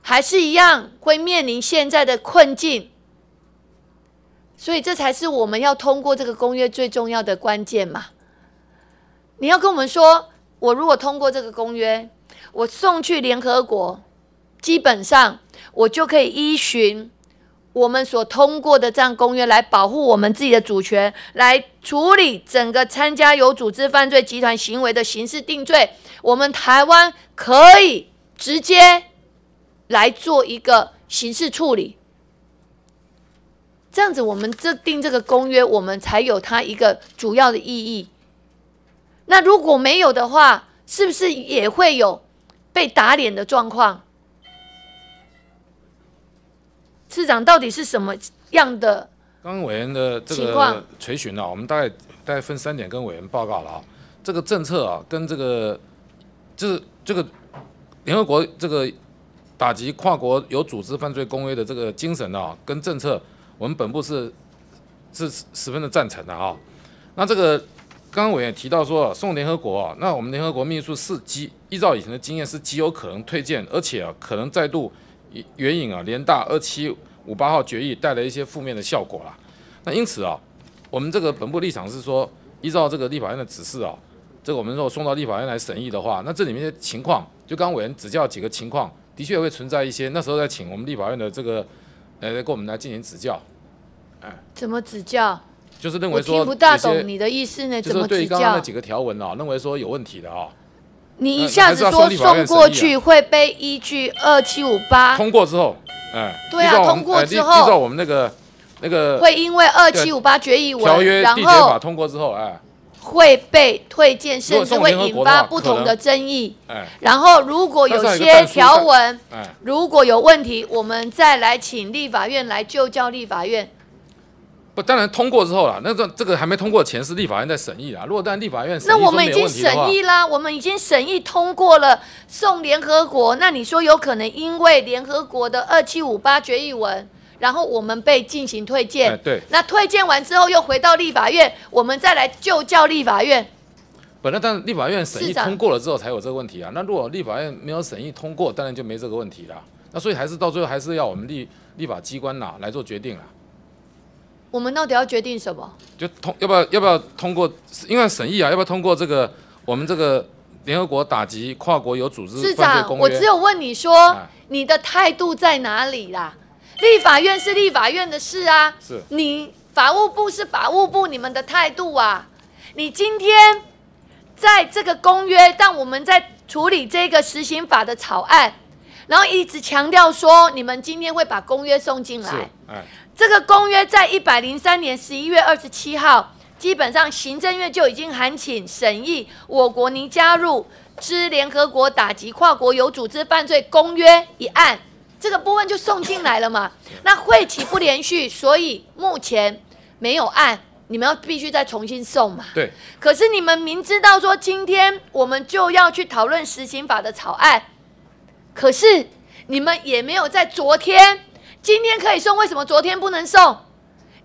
K: 还是一样会面临现在的困境？所以这才是我们要通过这个公约最重要的关键嘛？你要跟我们说，我如果通过这个公约，我送去联合国，基本上我就可以依循。我们所通过的这样公约来保护我们自己的主权，来处理整个参加有组织犯罪集团行为的刑事定罪，我们台湾可以直接来做一个刑事处理。这样子，我们这定这个公约，我们才有它一个主要的意义。那如果没有的话，是不是也会有被打脸的状况？市长到底是什么样的？
G: 刚刚委员的这个垂询啊，我们大概大概分三点跟委员报告了啊。这个政策啊，跟这个就是这个联合国这个打击跨国有组织犯罪公约的这个精神啊，跟政策，我们本部是是十分的赞成的啊。那这个刚刚委员提到说送联合国啊，那我们联合国秘书是极依照以前的经验是极有可能推荐，而且啊可能再度。援引啊，联大二七五八号决议带来一些负面的效果啦。那因此啊，我们这个本部立场是说，依照这个立法院的指示啊，这个我们如果送到立法院来审议的话，那这里面的情况，就刚刚委员指教几个情况，的确会存在一些。那时候再请我们立法院的这个，呃，跟我们来进行指教。
K: 哎，怎么指教？
G: 就是认为说，
K: 听不大懂你的意思呢？怎么
G: 对刚刚那几个条文啊，认为说有问题的啊。
K: 你一下子说送过去会被依据二七五八
G: 通过之后，哎，
K: 对啊，通过之后，
G: 依照我们那个那个
K: 会因为二七五八决议文，
G: 条约
K: 地铁法
G: 通过之后，哎，
K: 会被推荐，甚至会引发不同的争议。
G: 哎，
K: 然后如果有些条文，哎，如果有问题，我们再来请立法院来就教立法院。
G: 不，当然通过之后啦，那这这个还没通过前是立法院在审议啊。如果当然立法院审
K: 议那我们已经审议啦，我们已经审议通过了，送联合国。那你说有可能因为联合国的二七五八决议文，然后我们被进行推荐？
G: 对。
K: 那推荐完之后又回到立法院，我们再来就叫立法院。
G: 本来但立法院审议通过了之后才有这个问题啊。那如果立法院没有审议通过，当然就没这个问题了。那所以还是到最后还是要我们立立法机关呐来做决定了。
K: 我们到底要决定什么？
G: 就通要不要要不要通过？因为审议啊，要不要通过这个我们这个联合国打击跨国有组织犯罪公？
K: 我只有问你说，你的态度在哪里啦？立法院是立法院的事啊，
G: 是
K: 你法务部是法务部，你们的态度啊？你今天在这个公约，但我们在处理这个实行法的草案，然后一直强调说你们今天会把公约送进来。，
G: 哎，
K: 这个公约在一百零三年十一月二十七号，基本上行政院就已经函请审议我国拟加入之联合国打击跨国有组织犯罪公约一案，这个部分就送进来了嘛。那会期不连续，所以目前没有案，你们要必须再重新送嘛。
G: 对，
K: 可是你们明知道说今天我们就要去讨论实行法的草案，可是你们也没有在昨天，今天可以送，为什么昨天不能送？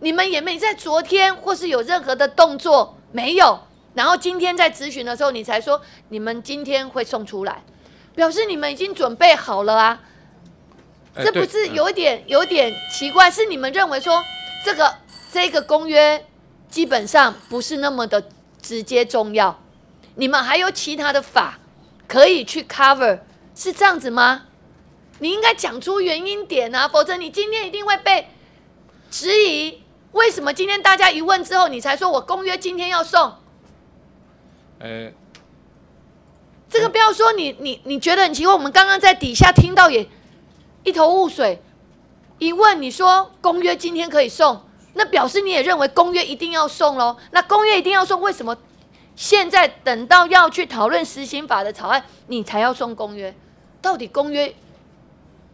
K: 你们也没在昨天或是有任何的动作，没有。然后今天在咨询的时候，你才说你们今天会送出来，表示你们已经准备好了啊。这不是有点有点奇怪？是你们认为说这个这个公约基本上不是那么的直接重要，你们还有其他的法可以去 cover，是这样子吗？你应该讲出原因点啊，否则你今天一定会被质疑。为什么今天大家一问之后，你才说我公约今天要送？
G: 哎，
K: 这个不要说你你你觉得很奇怪，我们刚刚在底下听到也一头雾水。一问你说公约今天可以送，那表示你也认为公约一定要送喽？那公约一定要送，为什么现在等到要去讨论实行法的草案，你才要送公约？到底公约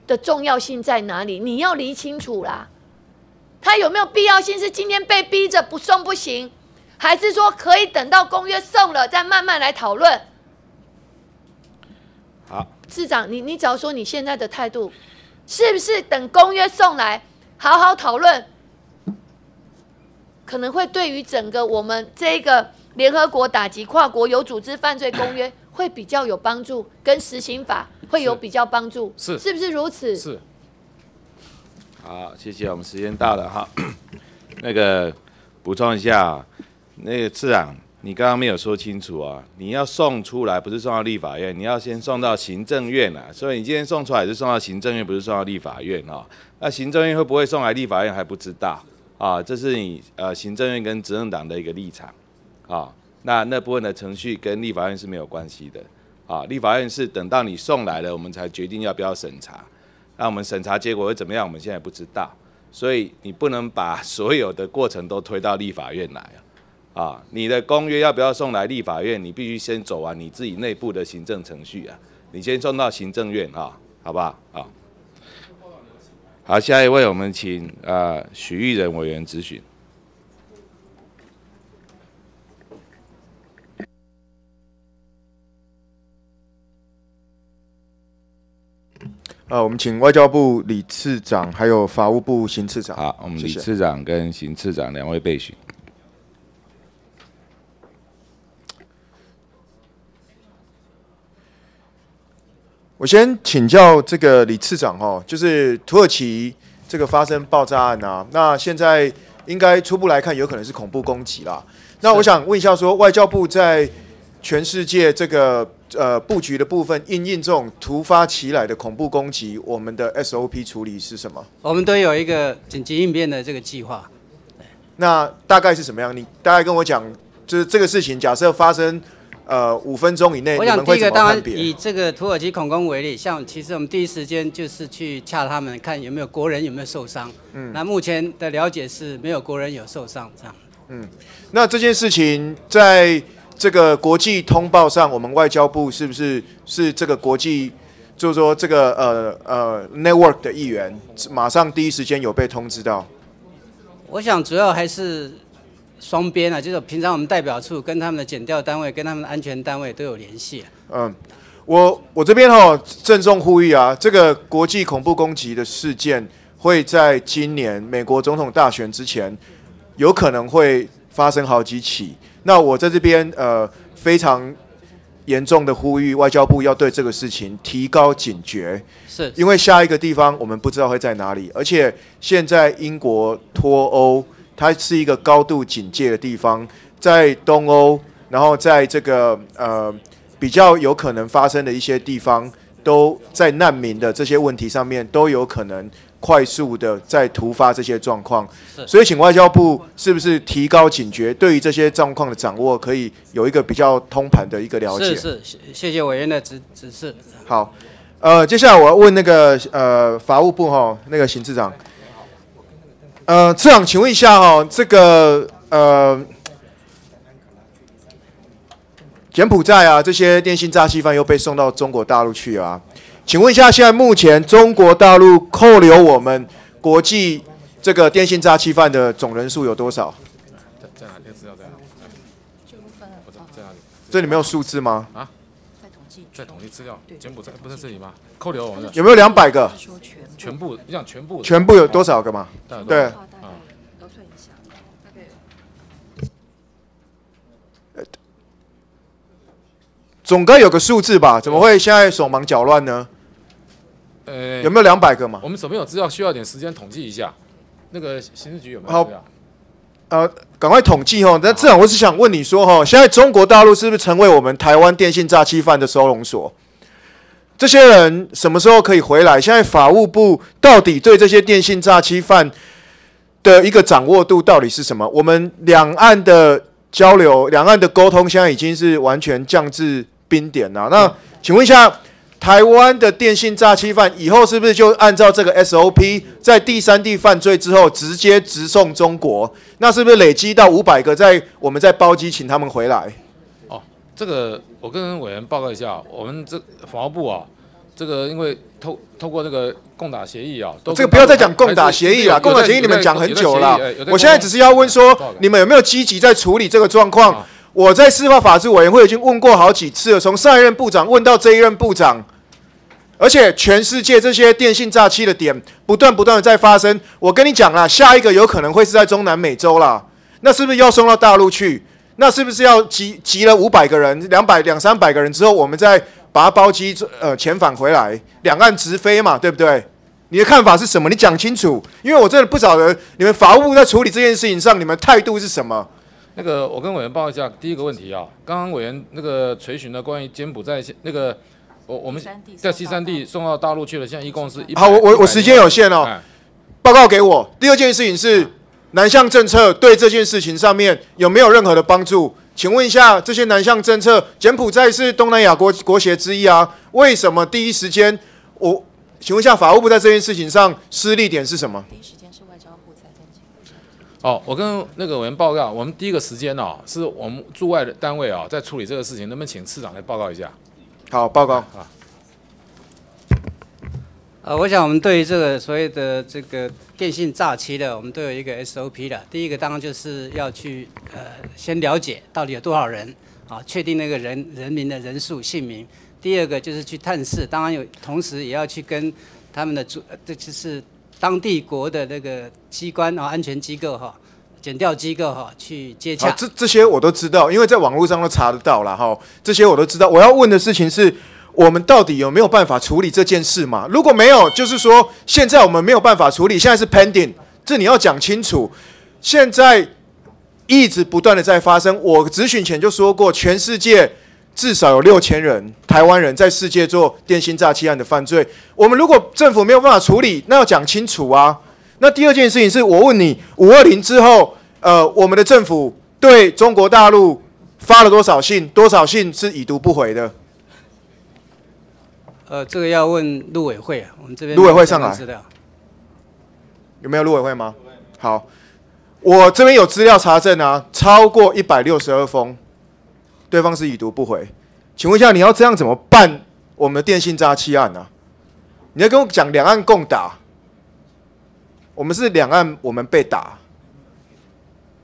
K: 的重要性在哪里？你要理清楚啦。他有没有必要性？是今天被逼着不送不行，还是说可以等到公约送了再慢慢来讨论？
B: 好，
K: 市长，你你只要说你现在的态度，是不是等公约送来好好讨论，可能会对于整个我们这个联合国打击跨国有组织犯罪公约会比较有帮助，跟实行法会有比较帮助，
G: 是
K: 是不是如此？
G: 是，
B: 好，谢谢，我们时间到了哈。那个补充一下，那个次长，你刚刚没有说清楚啊，你要送出来，不是送到立法院，你要先送到行政院啊。所以你今天送出来是送到行政院，不是送到立法院啊。那行政院会不会送来立法院还不知道啊，这是你呃行政院跟执政党的一个立场啊。那那部分的程序跟立法院是没有关系的啊，立法院是等到你送来了，我们才决定要不要审查。那我们审查结果会怎么样？我们现在不知道，所以你不能把所有的过程都推到立法院来啊！啊，你的公约要不要送来立法院？你必须先走完你自己内部的行政程序啊！你先送到行政院啊，好不好？啊，好，下一位我们请啊许玉仁委员咨询。
L: 呃，我们请外交部李次长，还有法务部邢次长。
B: 好，我们李
L: 谢谢
B: 次长跟邢次长两位备询。
L: 我先请教这个李次长哦，就是土耳其这个发生爆炸案啊，那现在应该初步来看，有可能是恐怖攻击啦。那我想问一下说外交部在全世界这个呃布局的部分，应应这种突发起来的恐怖攻击，我们的 SOP 处理是什么？
F: 我们都有一个紧急应变的这个计划。
L: 那大概是什么样？你大概跟我讲，就是这个事情，假设发生呃五分钟以内，
F: 我
L: 们会怎
F: 想第一个当？然以这个土耳其恐攻为例，像其实我们第一时间就是去洽他们，看有没有国人有没有受伤。
L: 嗯
F: 那目前的了解是没有国人有受伤，这样。
L: 嗯，那这件事情在这个国际通报上，我们外交部是不是是这个国际，就是说这个呃呃 network 的一员，马上第一时间有被通知到？
F: 我想主要还是双边啊，就是平常我们代表处跟他们的检调单位、跟他们的安全单位都有联系。
L: 嗯，我我这边哈、郑重呼吁啊，这个国际恐怖攻击的事件会在今年美国总统大选之前，有可能会发生好几起。那我在这边呃非常严重的呼吁外交部要对这个事情提高警觉，
F: 是。
L: 因为下一个地方我们不知道会在哪里，而且现在英国脱欧，它是一个高度警戒的地方，在东欧，然后在这个呃比较有可能发生的一些地方，都在难民的这些问题上面都有可能快速的在突发这些状况，所以请外交部是不是提高警觉，对于这些状况的掌握，可以有一个比较通盘的一个了解。
F: 是是，谢谢谢委员的指指示。
L: 好，呃，接下来我要问那个呃法务部哈那个邢次长，呃，次长，请问一下哈，这个呃柬埔寨啊这些电信诈欺犯又被送到中国大陆去啊？请问一下，现在目前中国大陆扣留我们国际这个电信诈欺犯的总人数有多少？
G: 在在哪里？资料在哪里？不知道在哪里？
L: 这里没有数字吗？
G: 啊？在统计，在统计资料。柬埔寨不在这里吗？扣留我们的
L: 有没有两百个？
G: 全部，你想全部？
L: 全部有多少个嘛？对。
G: 啊。
L: 总该有个数字吧？怎么会现在手忙脚乱呢？
G: 呃，
L: 有没有两百个嘛？
G: 我们手边有资料，需要点时间统计一下。那个刑事局有没有
L: 好？呃，赶快统计哦。那这样我是想问你说哈，现在中国大陆是不是成为我们台湾电信诈欺犯的收容所？这些人什么时候可以回来？现在法务部到底对这些电信诈欺犯的一个掌握度到底是什么？我们两岸的交流、两岸的沟通，现在已经是完全降至冰点了。那请问一下，台湾的电信诈欺犯以后是不是就按照这个 SOP，在第三地犯罪之后直接直送中国？那是不是累积到五百个，在我们再包机请他们回来？
G: 哦，这个我跟委员报告一下，我们这法务部啊，这个因为透透过这个共打协议啊，都
L: 这个不要再讲共打协议了，共打协议你们讲很久了。我现在只是要问说，你们有没有积极在处理这个状况？我在司法法制委员会已经问过好几次了，从上一任部长问到这一任部长，而且全世界这些电信诈欺的点不断不断的在发生。我跟你讲啦，下一个有可能会是在中南美洲啦，那是不是要送到大陆去？那是不是要集集了五百个人、两百两三百个人之后，我们再把它包机呃遣返回来，两岸直飞嘛，对不对？你的看法是什么？你讲清楚，因为我真的不少人你们法务在处理这件事情上，你们态度是什么？
G: 那个，我跟委员报一下第一个问题啊。刚刚委员那个垂询的关于柬埔寨那个，我我们在西山地送到大陆去了，现在一共是一
L: 好，我我我时间有限哦，报告给我。第二件事情是南向政策对这件事情上面有没有任何的帮助？请问一下，这些南向政策，柬埔寨是东南亚国国协之一啊，为什么第一时间我请问一下法务部在这件事情上失利点是什么？
G: 第一时间是外交部才哦，我跟那个委员报告，我们第一个时间哦，是我们驻外的单位啊，在处理这个事情，能不能请次长来报告一下？
L: 好，报告
G: 啊。
F: 呃，我想我们对于这个所谓的这个电信诈欺的，我们都有一个 SOP 的。第一个当然就是要去呃先了解到底有多少人啊，确定那个人人民的人数姓名。第二个就是去探视，当然有，同时也要去跟他们的主，这就是当地国的那个机关啊，安全机构哈，检调机构哈，去接洽。
L: 这这些我都知道，因为在网络上都查得到了哈。这些我都知道。我要问的事情是。我们到底有没有办法处理这件事嘛？如果没有，就是说现在我们没有办法处理，现在是 pending，这你要讲清楚。现在一直不断的在发生。我咨询前就说过，全世界至少有六千人台湾人在世界做电信诈欺案的犯罪。我们如果政府没有办法处理，那要讲清楚啊。那第二件事情是我问你，五二零之后，呃，我们的政府对中国大陆发了多少信？多少信是已读不回的？
F: 呃，这个要问陆委会啊，我们这边
L: 陆委会上来有没有陆委会吗？好，我这边有资料查证啊，超过一百六十二封，对方是已读不回。请问一下，你要这样怎么办？我们的电信诈欺案呢？你要跟我讲两岸共打，我们是两岸，我们被打，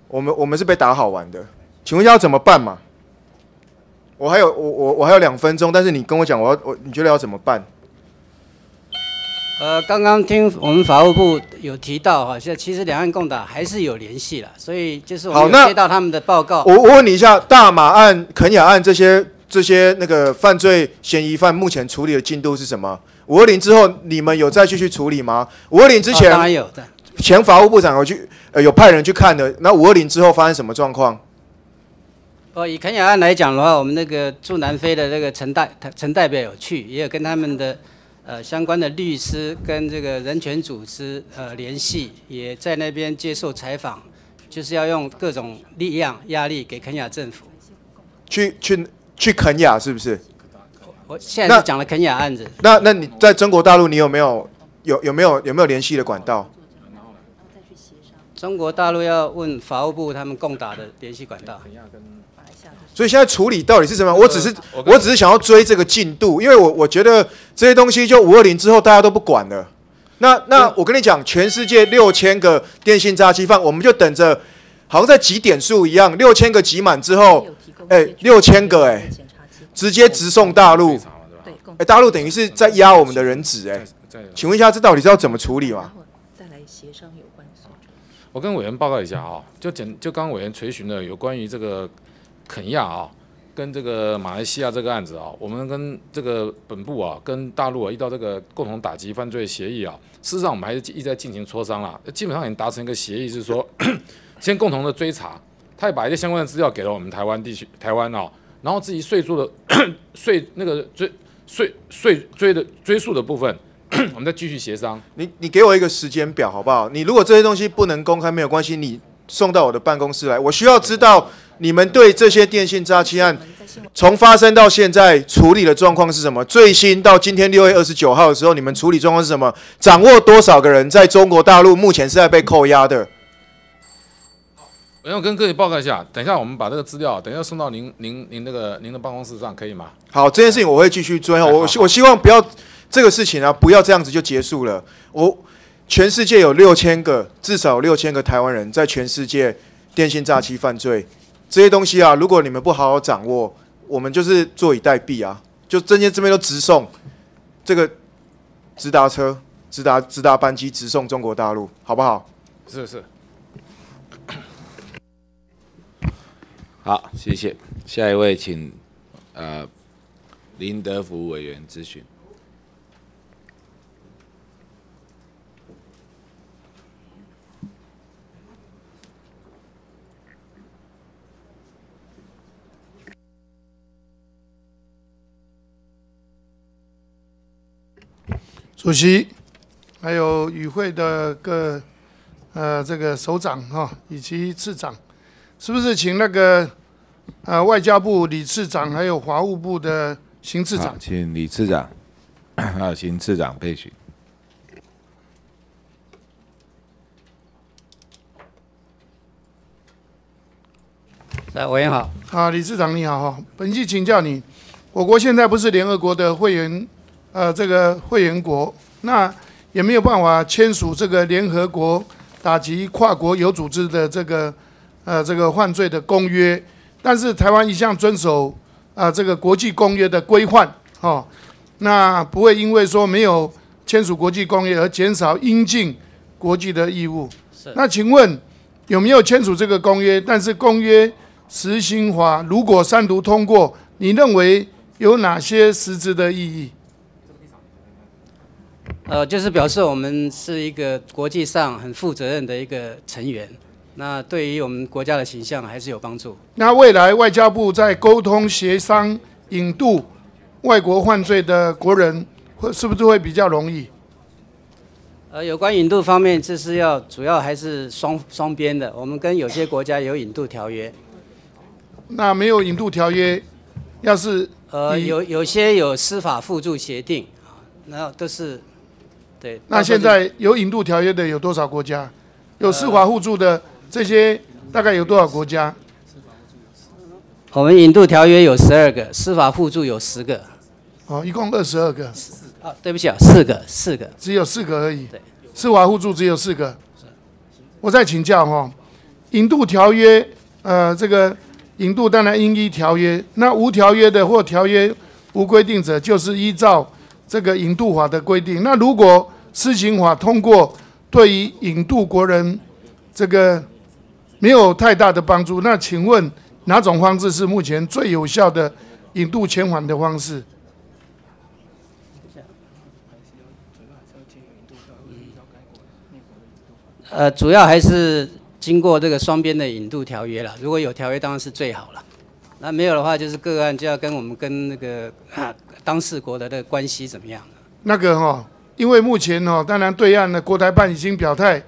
L: 我们我们是被打好玩的。请问一下要怎么办嘛？我还有我我我还有两分钟，但是你跟我讲，我要我你觉得要怎么办？
F: 呃，刚刚听我们法务部有提到哈，现在其实两岸共打还是有联系了，所以就是我们接到他们的报告。
L: 我我问你一下，大马案、肯雅案这些这些那个犯罪嫌疑犯目前处理的进度是什么？五二零之后你们有再继续处理吗？五二零之前前法务部长有去呃有派人去看的。那五二零之后发生什么状况？
F: 哦，以肯雅案来讲的话，我们那个驻南非的那个陈代陈代表有去，也有跟他们的呃相关的律师跟这个人权组织呃联系，也在那边接受采访，就是要用各种力量压力给肯雅政府。
L: 去去去肯雅是不是？
F: 我现在是讲了肯雅案子。
L: 那那你在中国大陆，你有没有有有没有有没有联系的管道？
F: 中国大陆要问法务部他们共打的联系管道。
L: 所以现在处理到底是什么？我只是我只是想要追这个进度，因为我我觉得这些东西就五二零之后大家都不管了。那那我跟你讲，全世界六千个电信诈欺犯，我们就等着，好像在集点数一样，六千个集满之后，哎，六千个哎，直接直送大陆。对哎，大陆等于是在压我们的人质哎。请问一下，这到底是要怎么处理嘛？再来协商有关
G: 我跟委员报告一下啊，就简就刚委员垂询的有关于这个。肯亚啊，跟这个马来西亚这个案子啊，我们跟这个本部啊，跟大陆啊，遇到这个共同打击犯罪协议啊，事实上我们还是一直在进行磋商啦，基本上已经达成一个协议，是说 先共同的追查，他也把一些相关的资料给了我们台湾地区台湾啊，然后自己税数的 税那个追税税追的追溯的部分，我们再继续协商。
L: 你你给我一个时间表好不好？你如果这些东西不能公开没有关系，你送到我的办公室来，我需要知道。你们对这些电信诈欺案从发生到现在处理的状况是什么？最新到今天六月二十九号的时候，你们处理状况是什么？掌握多少个人在中国大陆目前是在被扣押的？
G: 我要跟各位报告一下，等一下我们把这个资料，等一下送到您您您那个您的办公室上，可以吗？
L: 好，这件事情我会继续追。我我希望不要这个事情啊，不要这样子就结束了。我全世界有六千个，至少六千个台湾人在全世界电信诈欺犯罪。这些东西啊，如果你们不好好掌握，我们就是坐以待毙啊！就这些这边都直送，这个直达车、直达直达班机直送中国大陆，好不好？
G: 是是。
B: 好，谢谢。下一位，请呃林德福委员咨询。
M: 主席，还有与会的各呃这个首长哈，以及次长，是不是请那个呃外交部李次长，还有华务部的邢次长，
B: 请李次长还有 邢次长备询。
F: 来，委员好。
M: 啊，李次长你好哈，本期请教你，我国现在不是联合国的会员？呃，这个会员国那也没有办法签署这个联合国打击跨国有组织的这个呃这个犯罪的公约，但是台湾一向遵守啊这个国际公约的规范，哦，那不会因为说没有签署国际公约而减少应尽国际的义务。那请问有没有签署这个公约？但是公约实行法如果三读通过，你认为有哪些实质的意义？
F: 呃，就是表示我们是一个国际上很负责任的一个成员，那对于我们国家的形象还是有帮助。
M: 那未来外交部在沟通协商引渡外国犯罪的国人，会是不是会比较容易？
F: 呃，有关引渡方面，这是要主要还是双双边的。我们跟有些国家有引渡条约。
M: 那没有引渡条约，要是
F: 呃有有些有司法互助协定啊，那都是。对，
M: 那现在有引渡条约的有多少国家？有司法互助的这些大概有多少国家？
F: 我们引渡条约有十二个，司法互助有十个。
M: 哦，一共二十二个。
F: 啊，对不起啊，四个，四个，
M: 只有四个而已。对，司法互助只有四个。我再请教哈，引渡条约，呃，这个引渡当然应依条约，那无条约的或条约无规定者，就是依照。这个引渡法的规定，那如果施行法通过，对于引渡国人这个没有太大的帮助，那请问哪种方式是目前最有效的引渡遣返的方式？
F: 呃，主要还是经过这个双边的引渡条约了。如果有条约，当然是最好了。那没有的话，就是个案就要跟我们跟那个。当事国的的关系怎么样？
M: 那个哈，因为目前哈，当然对岸的国台办已经表态，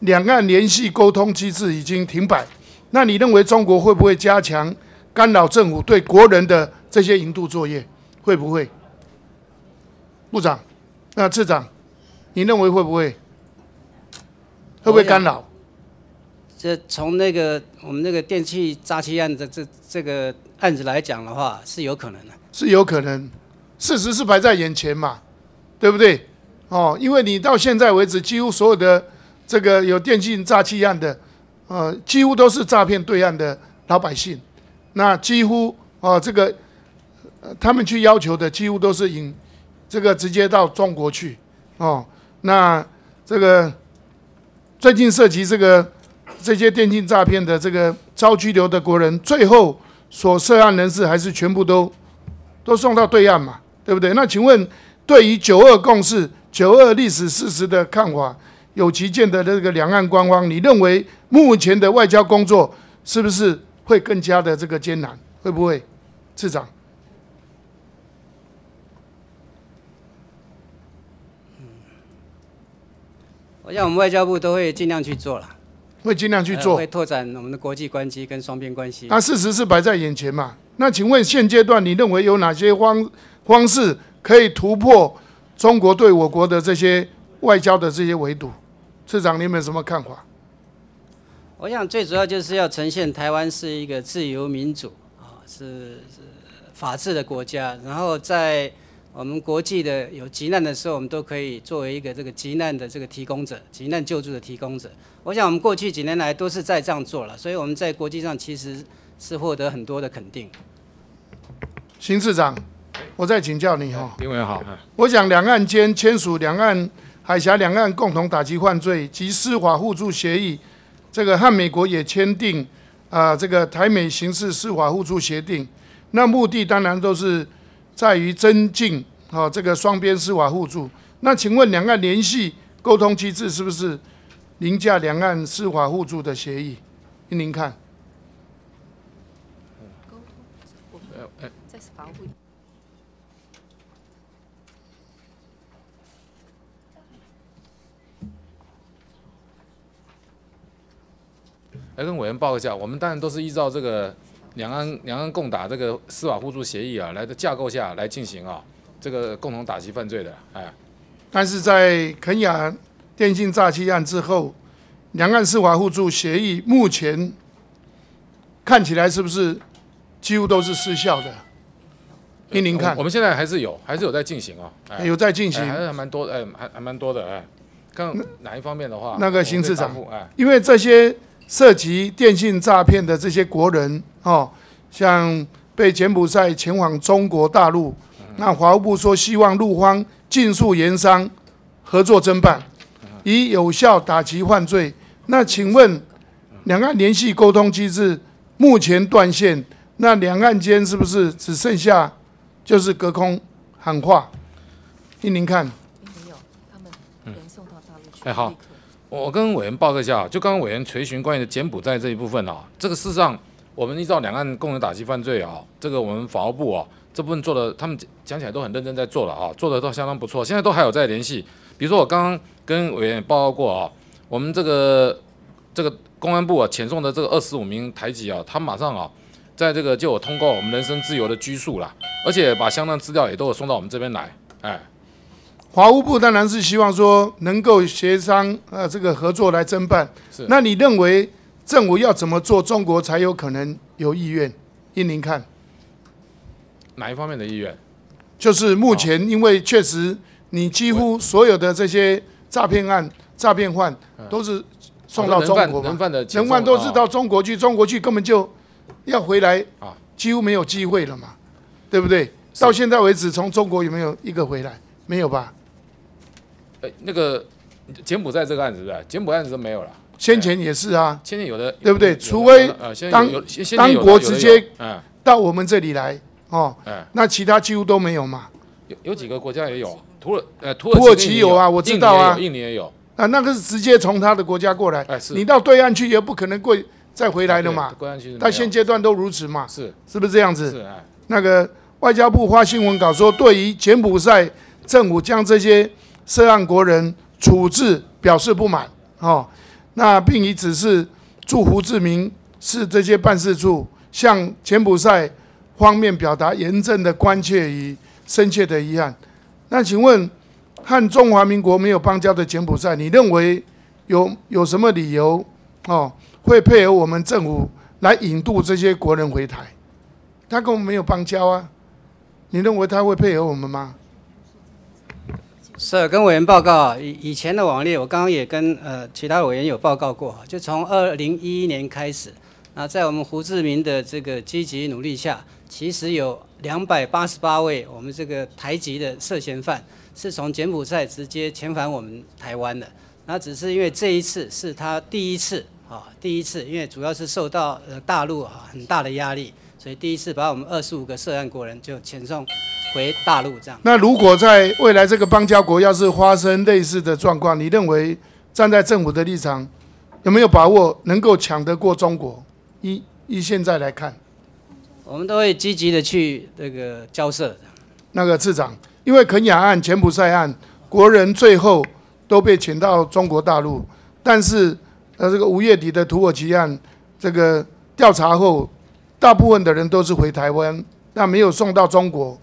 M: 两岸联系沟通机制已经停摆。那你认为中国会不会加强干扰政府对国人的这些引渡作业？会不会？部长，那次长，你认为会不会？会不会干扰？
F: 这从那个我们那个电器诈欺案的这这个案子来讲的话，是有可能的。
M: 是有可能，事实是摆在眼前嘛，对不对？哦，因为你到现在为止，几乎所有的这个有电信诈欺案的，呃，几乎都是诈骗对岸的老百姓。那几乎哦，这个他们去要求的，几乎都是引这个直接到中国去哦。那这个最近涉及这个这些电信诈骗的这个遭拘留的国人，最后所涉案人士还是全部都都送到对岸嘛，对不对？那请问，对于九二共识、九二历史事实的看法，有其见的这个两岸官方，你认为目前的外交工作是不是会更加的这个艰难？会不会，市长？
F: 我想我们外交部都会尽量去做了，
M: 会尽量去做，
F: 呃会拓展我们的国际关系跟双边关系。
M: 那事实是摆在眼前嘛？那请问现阶段你认为有哪些方方式可以突破中国对我国的这些外交的这些围堵？市长，你有没有什么看法？
F: 我想最主要就是要呈现台湾是一个自由民主啊，是是法治的国家，然后在我们国际的有急难的时候，我们都可以作为一个这个急难的这个提供者，急难救助的提供者。我想我们过去几年来都是在这样做了，所以我们在国际上其实是获得很多的肯定。
M: 邢市长，我再请教你哈、
G: 林委员好，
M: 我想两岸间签署两岸海峡两岸共同打击犯罪及司法互助协议，这个和美国也签订啊、这个台美刑事司法互助协定。那目的当然都是在于增进啊、这个双边司法互助。那请问两岸联系沟通机制是不是凌驾两岸司法互助的协议？您看？
N: 在法务会议。
G: 来跟委员报一下，我们当然都是依照这个两岸两岸共打这个司法互助协议啊来的架构下来进行啊这个共同打击犯罪的，哎，
M: 但是在肯雅电信诈欺案之后，两岸司法互助协议目前看起来是不是几乎都是失效的？依您看。
G: 我，们现在还是有还是有在进行啊，哎。
M: 有在进行。
G: 哎还是还蛮多的，哎，还还蛮多的，哎，看哪一方面的话，
M: 那个
G: 我们可以
M: 邢市长
G: 答复哎，
M: 因为这些涉及电信诈骗的这些国人哦，像被柬埔寨前往中国大陆，那法务部说希望陆方尽速研商合作侦办，以有效打击犯罪。那请问，两岸联系沟通机制目前断线，那两岸间是不是只剩下就是隔空喊话？依您看？
N: 没有，他们人送到大陆去。
G: 哎好，我跟委员报告一下，就刚刚委员垂询关于的柬埔寨这一部分啊，这个事实上我们依照两岸共同打击犯罪啊，这个我们法务部啊这部分做的，他们讲起来都很认真在做了啊，做的都相当不错，现在都还有在联系。比如说我刚刚跟委员报告过啊，我们这个这个公安部啊遣送的这个二十五名台籍啊，他马上啊在这个就有通过我们人身自由的拘束啦，而且把相当资料也都有送到我们这边来，哎。
M: 法务部当然是希望说能够协商呃这个合作来侦办。
G: 是
M: 那你认为政府要怎么做，中国才有可能有意愿？依您看，
G: 哪一方面的意愿？
M: 就是目前因为确实你几乎所有的这些诈骗案、诈骗犯都是送到中国嘛，
G: 人犯的遣
M: 人犯都是到中国去，中国去根本就要回来
G: 啊，
M: 几乎没有机会了嘛，对不对？到现在为止，从中国有没有一个回来？没有吧？
G: 哎，那个柬埔寨这个案子是不是？柬埔寨案子都没有了，
M: 先前也是啊，
G: 先前有的，
M: 对不对？除非
G: 呃，
M: 当当国直接
G: 嗯
M: 到我们这里来哦
G: 哎，
M: 那其他几乎都没有嘛。
G: 有有几个国家也有，土耳呃土
M: 土耳
G: 其
M: 其有啊，我知道啊，
G: 印尼也有，
M: 啊，那个是直接从他的国家过来，你到对岸去也不可能过再回来的嘛
G: 对。对对
M: 到现阶段都如此嘛，
G: 是
M: 是不是这样子？
G: 是哎，
M: 那个外交部发新闻稿说，对于柬埔寨政府将这些涉案国人处置表示不满哦，那并已指示驻胡志明市这些办事处向柬埔寨方面表达严正的关切与深切的遗憾。那请问，和中华民国没有邦交的柬埔寨，你认为有有什么理由哦会配合我们政府来引渡这些国人回台？他跟我们没有邦交啊，你认为他会配合我们吗？
F: 是跟委员报告，以以前的网列，我刚刚也跟呃其他委员有报告过，就从二零一一年开始，那在我们胡志明的这个积极努力下，其实有两百八十八位我们这个台籍的涉嫌犯是从柬埔寨直接遣返我们台湾的，那只是因为这一次是他第一次啊，第一次，因为主要是受到呃大陆啊很大的压力，所以第一次把我们二十五个涉案国人就遣送回大陆这样。
M: 那如果在未来这个邦交国要是发生类似的状况，你认为站在政府的立场，有没有把握能够抢得过中国？依依现在来看，
F: 我们都会积极的去这个交涉。
M: 那个次长，因为肯雅案、柬埔寨案，国人最后都被请到中国大陆，但是呃，这个五月底的土耳其案，这个调查后，大部分的人都是回台湾，那没有送到中国。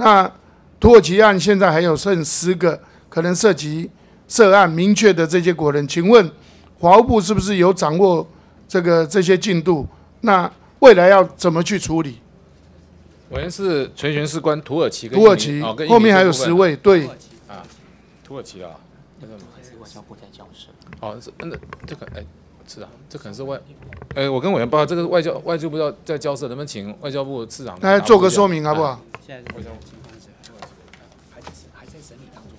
M: 那土耳其案现在还有剩十个可能涉及涉案明确的这些国人，请问法务部是不是有掌握这个这些进度？那未来要怎么去处理？
G: 委员是垂询士官土耳其跟
M: 土耳其
G: 哦
M: 后面还有十位，对，
G: 啊，土耳其啊，那个
N: 还是外交部在交涉。
G: 哦，这那这个哎，是啊，这可能是外，哎，我跟委员报告，这个外交外交部要在交涉，能不能请外交部次长
M: 来做个说明好不好？
F: 现在外交部情况是还在审理当中。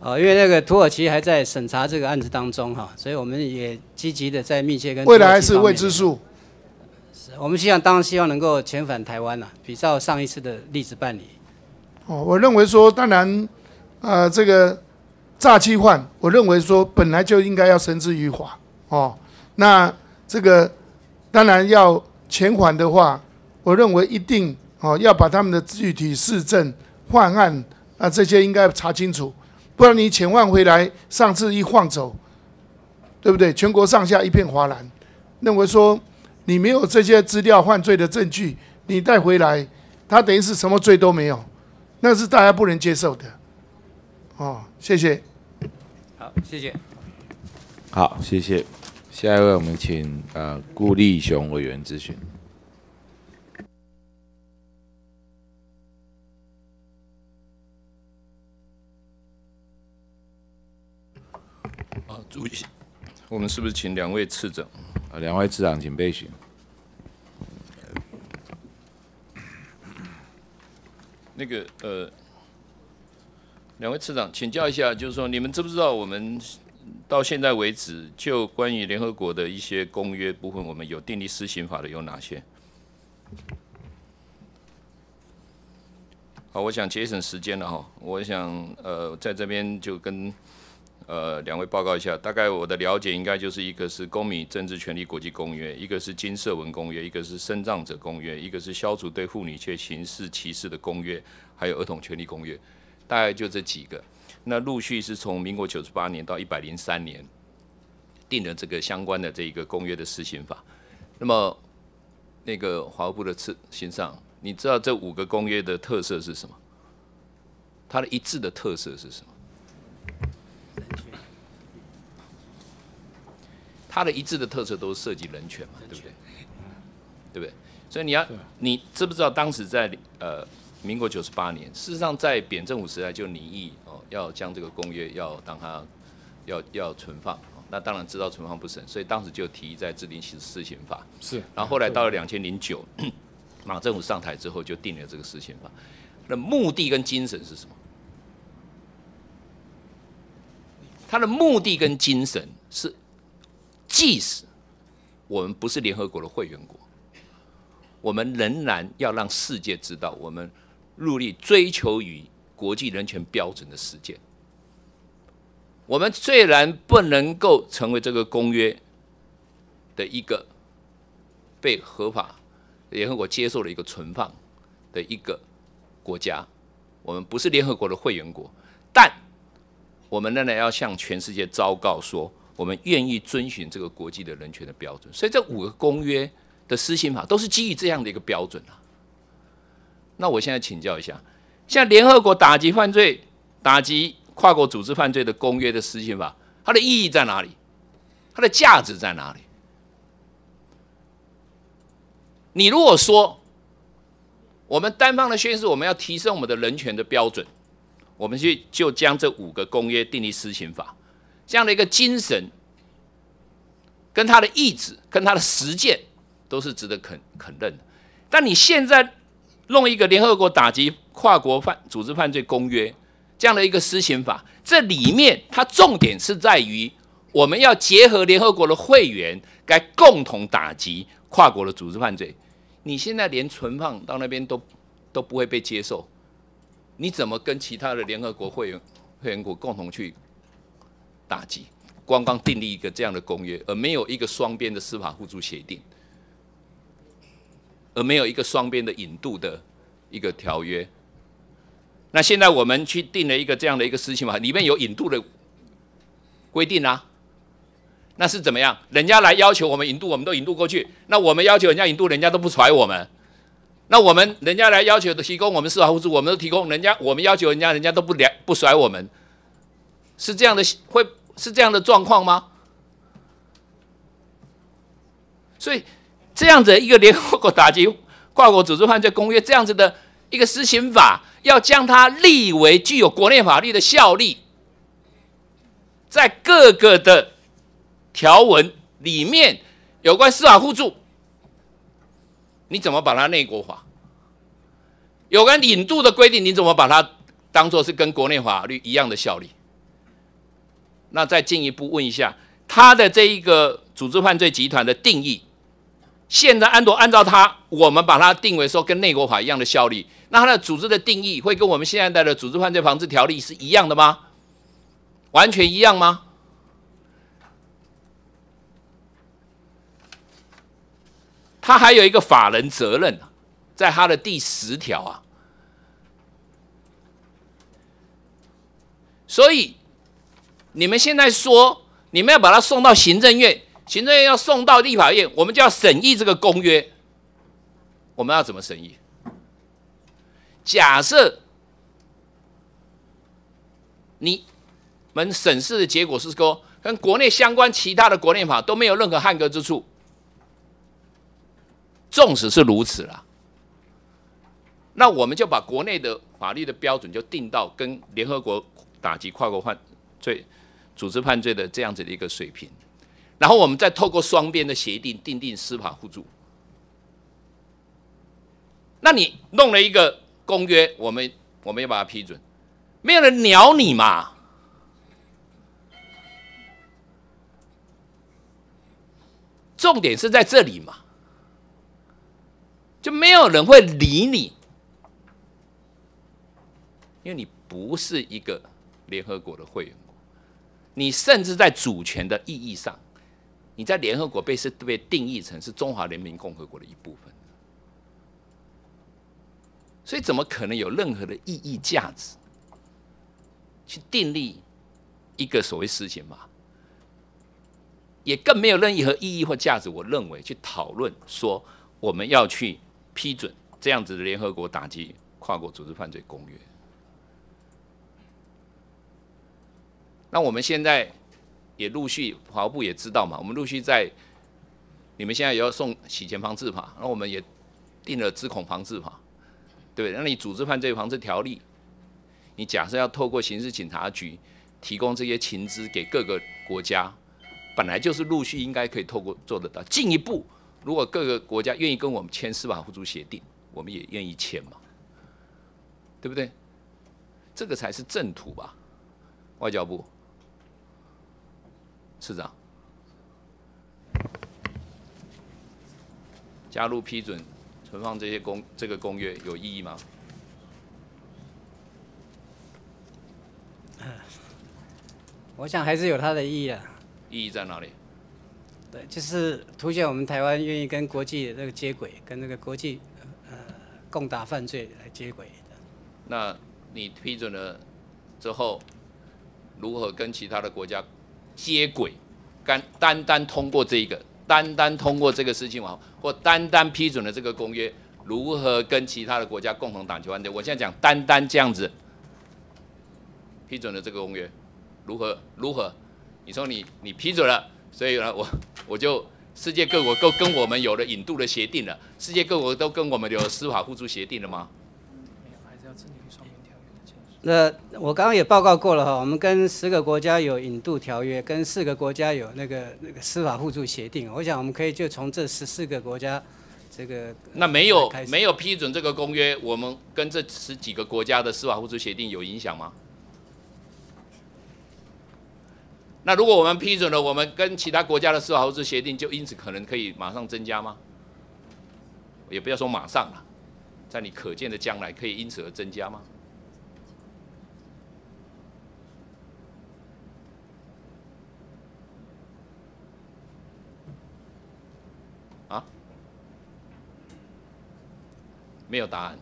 F: 哦，因为那个土耳其还在审查这个案子当中哈，所以我们也积极的在密切跟
M: 未来是未知数。
F: 我们希望当然希望能够遣返台湾了，比照上一次的例子办理。
M: 哦，我认为说，当然，呃，这个诈欺犯，我认为说本来就应该要绳之于法。哦，那这个当然要遣返的话，我认为一定哦要把他们的具体事证、犯案啊这些应该查清楚，不然你遣返回来，上次一晃走，对不对？全国上下一片哗然，认为说你没有这些资料犯罪的证据，你带回来，他等于是什么罪都没有，那是大家不能接受的。哦，谢谢。
F: 好，谢谢。
B: 好，谢谢。下一位，我们请呃顾立雄委员咨询。
O: 啊，主席，我们是不是请两位次长？
B: 啊，两位次长请备询。
O: 那个呃，两位次长，请教一下，就是说你们知不知道我们到现在为止，就关于联合国的一些公约部分，我们有订立施行法的有哪些？好，我想节省时间了哈，我想呃，在这边就跟呃两位报告一下，大概我的了解应该就是一个是公民政治权利国际公约，一个是金色文公约，一个是生障者公约，一个是消除对妇女且刑事歧视的公约，还有儿童权利公约，大概就这几个。那陆续是从民国九十八年到一百零三年定了这个相关的这一个公约的施行法。那么那个华务部的次行上，你知道这五个公约的特色是什么？它的一致的特色是什么？它的一致的特色都是涉及人权嘛，对不对？对不对？所以你要，你知不知道当时在呃民国九十八年，事实上在扁政府时代就拟议哦，要将这个公约要当它要要存放，哦那当然知道存放不审，所以当时就提议在制定施施行法。
G: 是
O: 然后后来到了两千零九，马政府上台之后就定了这个施行法。那目的跟精神是什么？它的目的跟精神是，即使我们不是联合国的会员国，我们仍然要让世界知道，我们努力追求与国际人权标准的实践。我们虽然不能够成为这个公约的一个被合法联合国接受的一个存放的一个国家，我们不是联合国的会员国，但我们仍然要向全世界昭告说，我们愿意遵循这个国际的人权的标准。所以这五个公约的施行法都是基于这样的一个标准啊。那我现在请教一下，像联合国打击犯罪打击跨国组织犯罪的公约的施行法，它的意义在哪里？它的价值在哪里？你如果说我们单方的宣誓，我们要提升我们的人权的标准，我们去就将这五个公约订立施行法，这样的一个精神，跟他的意志，跟他的实践，都是值得肯肯认的。但你现在弄一个联合国打击跨国犯组织犯罪公约这样的一个施行法，这里面它重点是在于我们要结合联合国的会员，该共同打击跨国的组织犯罪。你现在连存放到那边都都不会被接受，你怎么跟其他的联合国会员会员国共同去打击？光光订立一个这样的公约，而没有一个双边的司法互助协定，而没有一个双边的引渡的一个条约。那现在我们去定了一个这样的一个事情嘛，里面有引渡的规定啊。那是怎么样？人家来要求我们引渡，我们都引渡过去。那我们要求人家引渡，人家都不甩我们。那我们人家来要求的提供我们司法互助，我们都提供。人家我们要求人家，人家都不两不甩我们，是这样的，会是这样的状况吗？所以这样子一个联合国打击跨国组织犯罪公约这样子的一个施行法，要将它立为具有国内法律的效力，在各个的。条文里面有关司法互助，你怎么把它内国化？有关引渡的规定，你怎么把它当做是跟国内法律一样的效力？那再进一步问一下，他的这一个组织犯罪集团的定义，现在安卓按照它，我们把它定为说跟内国法一样的效力，那它的组织的定义会跟我们现在的组织犯罪防治条例是一样的吗？完全一样吗？他还有一个法人责任，在他的第十条啊，所以你们现在说你们要把它送到行政院，行政院要送到立法院，我们就要审议这个公约，我们要怎么审议？假设你们审视的结果是说，跟国内相关其他的国内法都没有任何汉格之处。纵使是如此了，那我们就把国内的法律的标准就定到跟联合国打击跨国犯罪、组织犯罪的这样子的一个水平，然后我们再透过双边的协定订定司法互助。那你弄了一个公约，我们我们要把它批准，没有人鸟你嘛？重点是在这里嘛？就没有人会理你，因为你不是一个联合国的会员国，你甚至在主权的意义上，你在联合国被是被定义成是中华人民共和国的一部分，所以怎么可能有任何的意义价值去订立一个所谓事情嘛？也更没有任何意义或价值，我认为去讨论说我们要去。批准这样子的联合国打击跨国组织犯罪公约。那我们现在也陆续，华部也知道嘛，我们陆续在，你们现在也要送洗钱防治法，那我们也定了资恐防治法，对不对？那你组织犯罪防治条例，你假设要透过刑事警察局提供这些情资给各个国家，本来就是陆续应该可以透过做得到，进一步。如果各个国家愿意跟我们签司法互助协定，我们也愿意签嘛，对不对？这个才是正途吧？外交部，市长，加入批准存放这些公这个公约有意义吗？
F: 我想还是有它的意义啊。
O: 意义在哪里？
F: 对，就是凸显我们台湾愿意跟国际的这个接轨，跟那个国际呃共打犯罪来接轨的。
O: 那你批准了之后，如何跟其他的国家接轨？单单单通过这一个，单单通过这个事情完，或单单批准了这个公约，如何跟其他的国家共同打击犯罪？我现在讲单单这样子，批准了这个公约，如何如何？你说你你批准了，所以呢，我我就世界各国都跟我们有了引渡的协定了，世界各国都跟我们有司法互助协定了吗？
F: 那我刚刚也报告过了哈，我们跟十个国家有引渡条约，跟四个国家有那个那个司法互助协定。我想我们可以就从这十四个国家这个
O: 那没有没有批准这个公约，我们跟这十几个国家的司法互助协定有影响吗？那如果我们批准了，我们跟其他国家的司法互助协定就因此可能可以马上增加吗？也不要说马上了，在你可见的将来可以因此而增加吗？没有答案。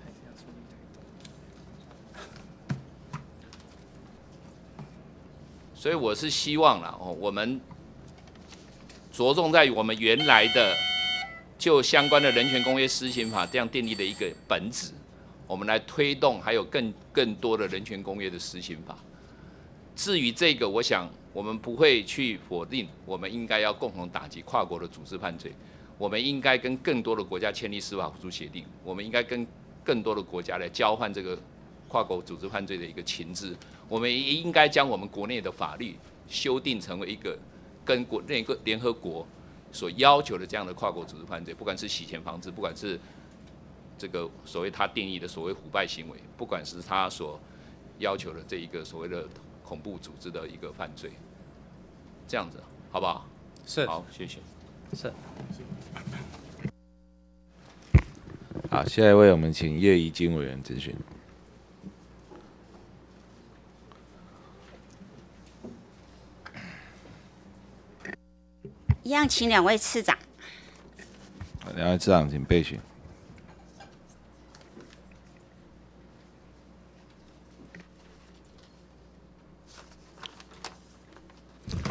O: 所以我是希望了哦，我们着重在我们原来的就相关的人权公约施行法这样订立的一个本质，我们来推动还有更更多的人权公约的施行法。至于这个，我想我们不会去否定，我们应该要共同打击跨国的组织犯罪，我们应该跟更多的国家签立司法互助协定，我们应该跟更多的国家来交换这个跨国组织犯罪的一个情资。我们也应该将我们国内的法律修订成为一个跟国内个联合国所要求的这样的跨国组织犯罪，不管是洗钱防治，不管是这个所谓他定义的所谓腐败行为，不管是他所要求的这一个所谓的恐怖组织的一个犯罪，这样子好不好？
F: 是。
O: 好，谢谢。
F: 是。
B: 好，下一位我们请叶怡金委员咨询。
P: 一样，请两位次长。
B: 两位次长，请备询。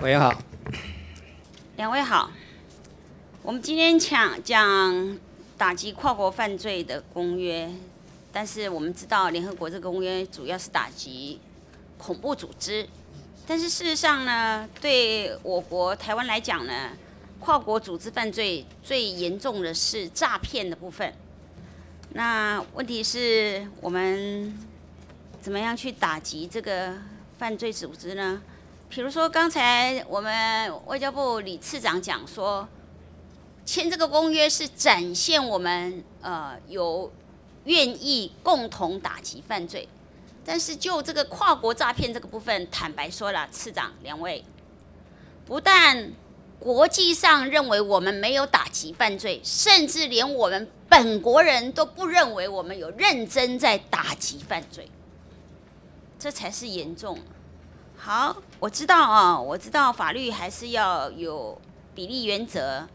F: 委员好。
P: 两位好。我们今天讲讲打击跨国犯罪的公约，但是我们知道联合国这个公约主要是打击恐怖组织，但是事实上呢，对我国台湾来讲呢。跨国组织犯罪最严重的是诈骗的部分。那问题是我们怎么样去打击这个犯罪组织呢？比如说刚才我们外交部李次长讲说，签这个公约是展现我们呃有愿意共同打击犯罪。但是就这个跨国诈骗这个部分，坦白说了，次长两位不但国际上认为我们没有打击犯罪，甚至连我们本国人都不认为我们有认真在打击犯罪，这才是严重。好，我知道啊，我知道法律还是要有比例原则，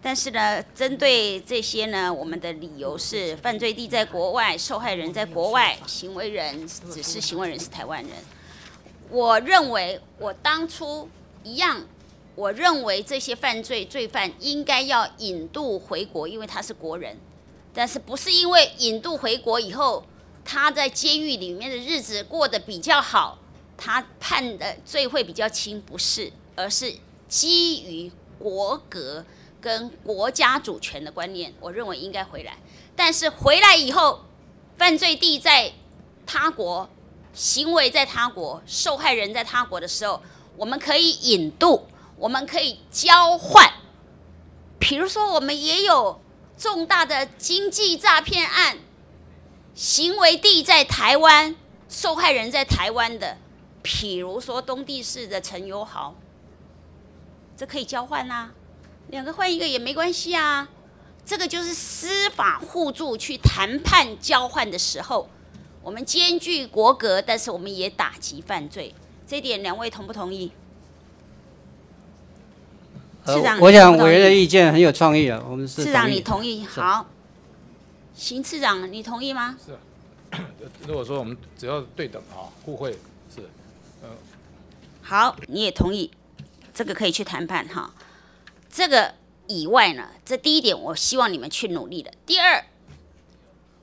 P: 但是呢，针对这些呢，我们的理由是犯罪地在国外，受害人在国外，行为人只是行为人是台湾人。我认为我当初一样。我认为这些犯罪罪犯应该要引渡回国，因为他是国人。但是不是因为引渡回国以后，他在监狱里面的日子过得比较好，他判的罪会比较轻？不是，而是基于国格跟国家主权的观念，我认为应该回来。但是回来以后，犯罪地在他国，行为在他国，受害人在他国的时候，我们可以引渡。我们可以交换，比如说，我们也有重大的经济诈骗案，行为地在台湾，受害人在台湾的，譬如说东地市的陈友豪，这可以交换呐，两个换一个也没关系啊。这个就是司法互助去谈判交换的时候，我们兼具国格，但是我们也打击犯罪，这点两位同不同意？
F: 我想委员的意见很有创意啊，我们是。
P: 市长，你同意？好。邢次长，你同意吗？
G: 是。如果说我们只要对等啊，互惠是，
P: 嗯。好，你也同意，这个可以去谈判哈。这个以外呢，这第一点，我希望你们去努力的。第二，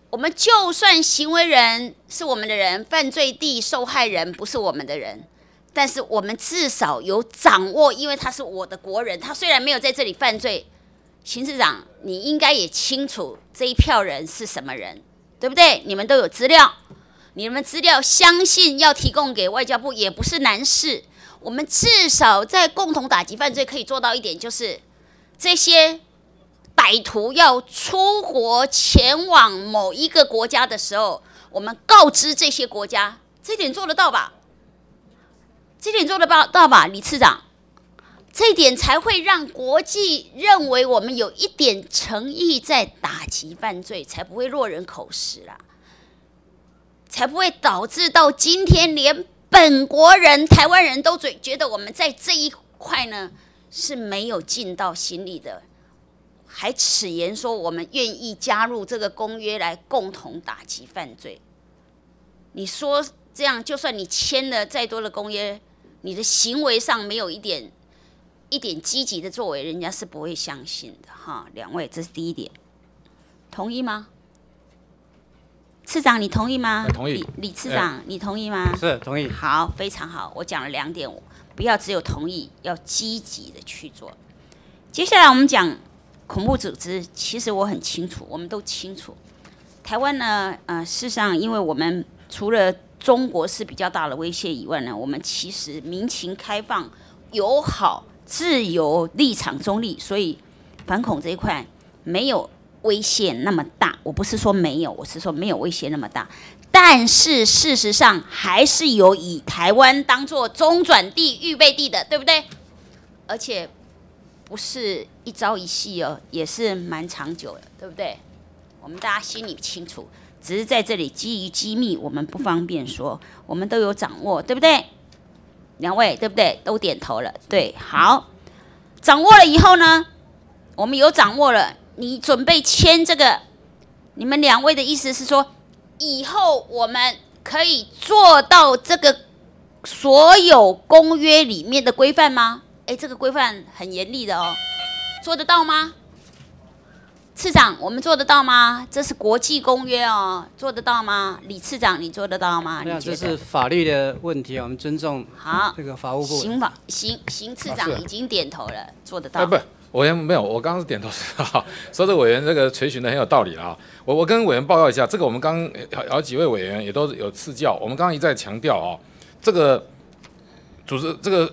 P: 我们就算行为人是我们的人，犯罪地受害人不是我们的人，但是我们至少有掌握，因为他是我的国人，他虽然没有在这里犯罪，邢市长你应该也清楚这一票人是什么人，对不对？你们都有资料，你们资料相信要提供给外交部也不是难事。我们至少在共同打击犯罪可以做到一点，就是这些。歹徒要出国前往某一个国家的时候，我们告知这些国家，这点做得到吧？这点做得到到吧，李次长？这点才会让国际认为我们有一点诚意在打击犯罪，才不会落人口实啦，才不会导致到今天连本国人、台湾人都觉觉得我们在这一块呢是没有尽到心力的。还此言说我们愿意加入这个公约来共同打击犯罪。你说这样，就算你签了再多的公约，你的行为上没有一点一点积极的作为，人家是不会相信的哈。两位，这是第一点，同意吗？次长，你同意吗？
G: 同意。
P: 李次长，你同意吗？
F: 是同意。
P: 好，非常好。我讲了两点，不要只有同意，要积极的去做。接下来我们讲。恐怖组织其实我很清楚，我们都清楚。台湾呢，呃，事实上，因为我们除了中国是比较大的威胁以外呢，我们其实民情开放、友好、自由、立场中立，所以反恐这一块没有威胁那么大。我不是说没有，我是说没有威胁那么大。但是事实上，还是有以台湾当做中转地、预备地的，对不对？而且。不是一朝一夕哦，也是蛮长久的，对不对？我们大家心里清楚，只是在这里基于机密，我们不方便说，我们都有掌握，对不对？两位对不对？都点头了，对，好，掌握了以后呢，我们有掌握了，你准备签这个？你们两位的意思是说，以后我们可以做到这个所有公约里面的规范吗？哎，这个规范很严厉的哦，做得到吗？次长，我们做得到吗？这是国际公约哦，做得到吗？李次长，你做得到吗？
F: 没有，这是法律的问题我们尊重
P: 好
F: 这个法务部。
P: 刑法刑刑次长已经点头了，做得到。
G: 不，委员没有，我刚刚是点头。说这委员这个垂询的很有道理啊。我我跟委员报告一下，这个我们刚好几位委员也都有赐教，我们刚刚一再强调啊，这个组织这个。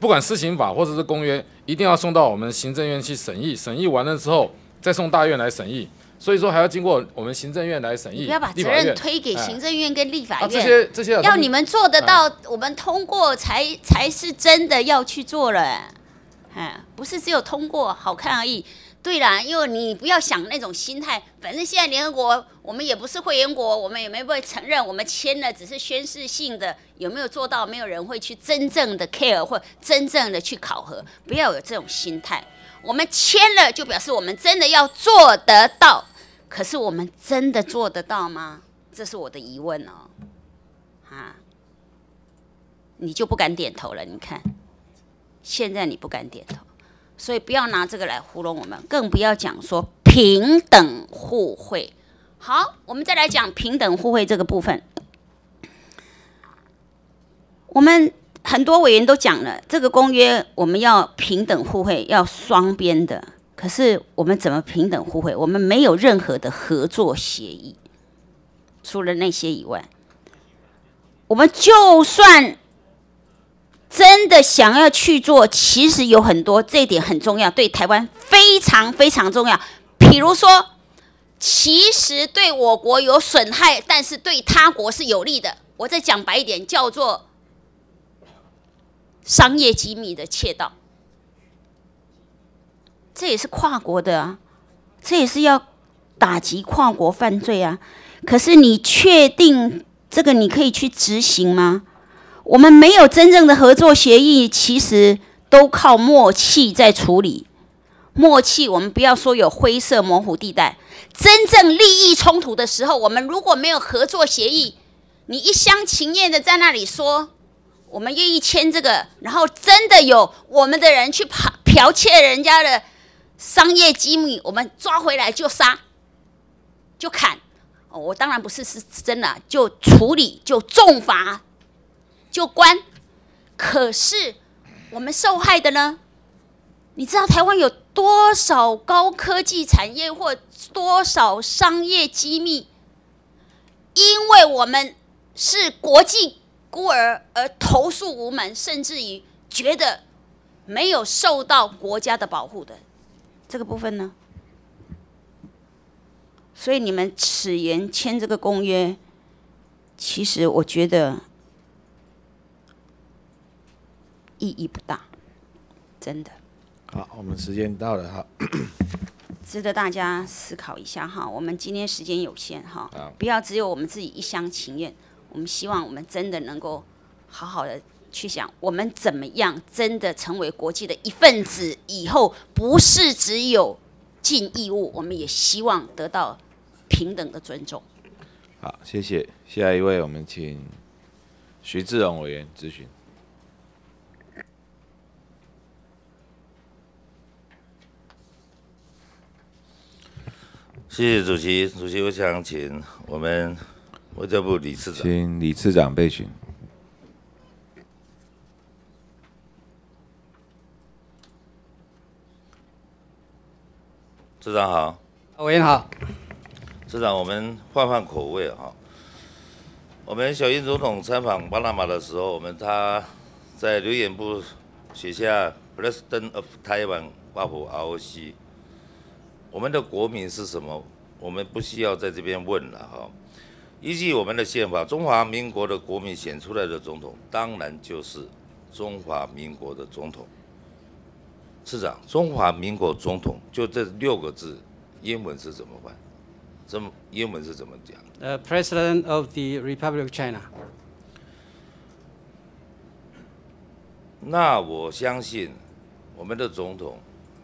G: 不管施行法或者是公约，一定要送到我们行政院去审议，审议完了之后再送大院来审议。所以说还要经过我们行政院来审议。
P: 不要把责任推给行政院跟立法院。
G: 这些这些
P: 要你们做得到，我们通过才才是真的要去做了。哎，不是只有通过好看而已。对啦，因为你不要想那种心态，反正现在联合国我们也不是会员国，我们也没被承认，我们签了只是宣誓性的，有没有做到，没有人会去真正的 care 或真正的去考核，不要有这种心态。我们签了就表示我们真的要做得到，可是我们真的做得到吗？这是我的疑问哦。啊，你就不敢点头了？你看，现在你不敢点头。所以不要拿这个来糊弄我们，更不要讲说平等互惠。好，我们再来讲平等互惠这个部分。我们很多委员都讲了，这个公约我们要平等互惠，要双边的。可是我们怎么平等互惠？我们没有任何的合作协议，除了那些以外，我们就算。真的想要去做，其实有很多，这一点很重要，对台湾非常非常重要。比如说，其实对我国有损害，但是对他国是有利的。我再讲白一点，叫做商业机密的窃盗，这也是跨国的啊，这也是要打击跨国犯罪啊。可是你确定这个你可以去执行吗？我们没有真正的合作协议，其实都靠默契在处理。默契，我们不要说有灰色模糊地带。真正利益冲突的时候，我们如果没有合作协议，你一厢情愿的在那里说我们愿意签这个，然后真的有我们的人去剽剽窃人家的商业机密，我们抓回来就杀就砍，我当然不是是真的就处理就重罚就关，可是我们受害的呢？你知道台湾有多少高科技产业或多少商业机密，因为我们是国际孤儿而投诉无门，甚至于觉得没有受到国家的保护的这个部分呢？所以你们此言签这个公约，其实我觉得意义不大，真的。
B: 好，我们时间到了哈。
P: 值得大家思考一下哈。我们今天时间有限哈，不要只有我们自己一厢情愿。我们希望我们真的能够好好的去想，我们怎么样真的成为国际的一份子，以后不是只有尽义务，我们也希望得到平等的尊重。
B: 好，谢谢。下一位，我们请徐志荣委员咨询。
Q: 谢谢主席。主席，我想请我们外交部理事长。
B: 请理事长备询。
Q: 市长好，
F: 委员好。
Q: 市长，我们换换口味哈。我们小英总统参访巴拿马的时候，我们他在留言部写下 “President of Taiwan” 巴普 ROC。我们的国民是什么？我们不需要在这边问了哈。依据我们的宪法，中华民国的国民选出来的总统，当然就是中华民国的总统。市长，中华民国总统就这六个字，英文是怎么办？怎么英文是怎么讲？
F: 呃、p r e s i d e n t of the Republic of China。
Q: 那我相信我们的总统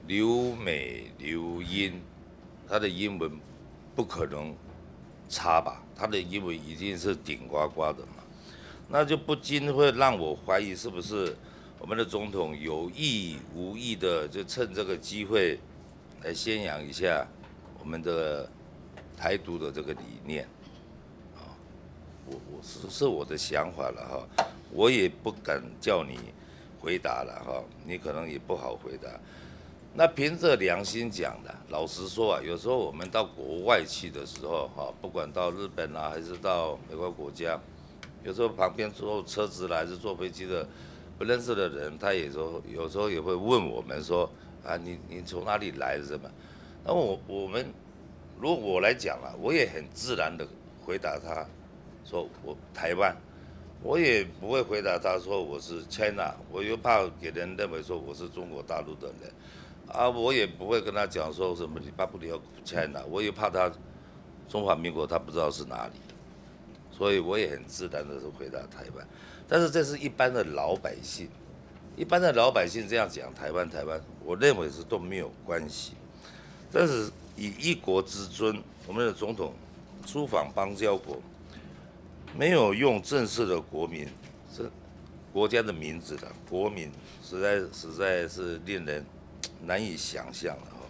Q: 刘美刘英，他的英文不可能差吧？他的英文已经是顶呱呱的嘛，那就不禁会让我怀疑是不是我们的总统有意无意的就趁这个机会来宣扬一下我们的台独的这个理念啊？我我是是我的想法了哈，我也不敢叫你回答了哈，你可能也不好回答。那凭着良心讲的，老实说啊，有时候我们到国外去的时候，哈，不管到日本啊，还是到美国国家，有时候旁边坐车子啦，还是坐飞机的不认识的人，他也说，有时候也会问我们说，啊，你你从哪里来什么？那我我们如果我来讲啊，我也很自然的回答他，说我台湾，我也不会回答他说我是 China，我又怕给人认为说我是中国大陆的人。啊，我也不会跟他讲说什么你巴布要 China，我也怕他中华民国他不知道是哪里，所以我也很自然的是回答台湾。但是这是一般的老百姓，一般的老百姓这样讲台湾台湾，我认为是都没有关系。但是以一国之尊，我们的总统出访邦交国，没有用正式的国民是国家的名字的国民，实在实在是令人。难以想象了哈！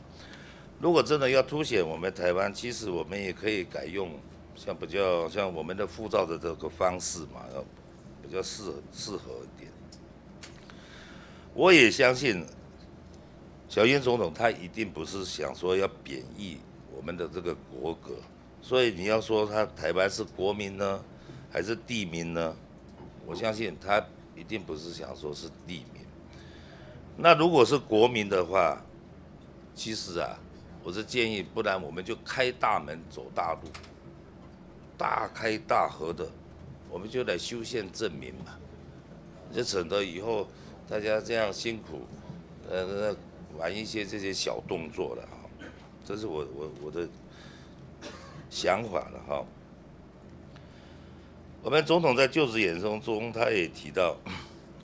Q: 如果真的要凸显我们台湾，其实我们也可以改用像比较像我们的护照的这个方式嘛，要比较适适合一点。我也相信小英总统他一定不是想说要贬义我们的这个国格，所以你要说他台湾是国民呢，还是地名呢？我相信他一定不是想说是地名。那如果是国民的话，其实啊，我是建议，不然我们就开大门走大路，大开大合的，我们就来修宪证明嘛，就省得以后大家这样辛苦，呃，玩一些这些小动作了哈，这是我我我的想法了哈。我们总统在就职演说中，他也提到。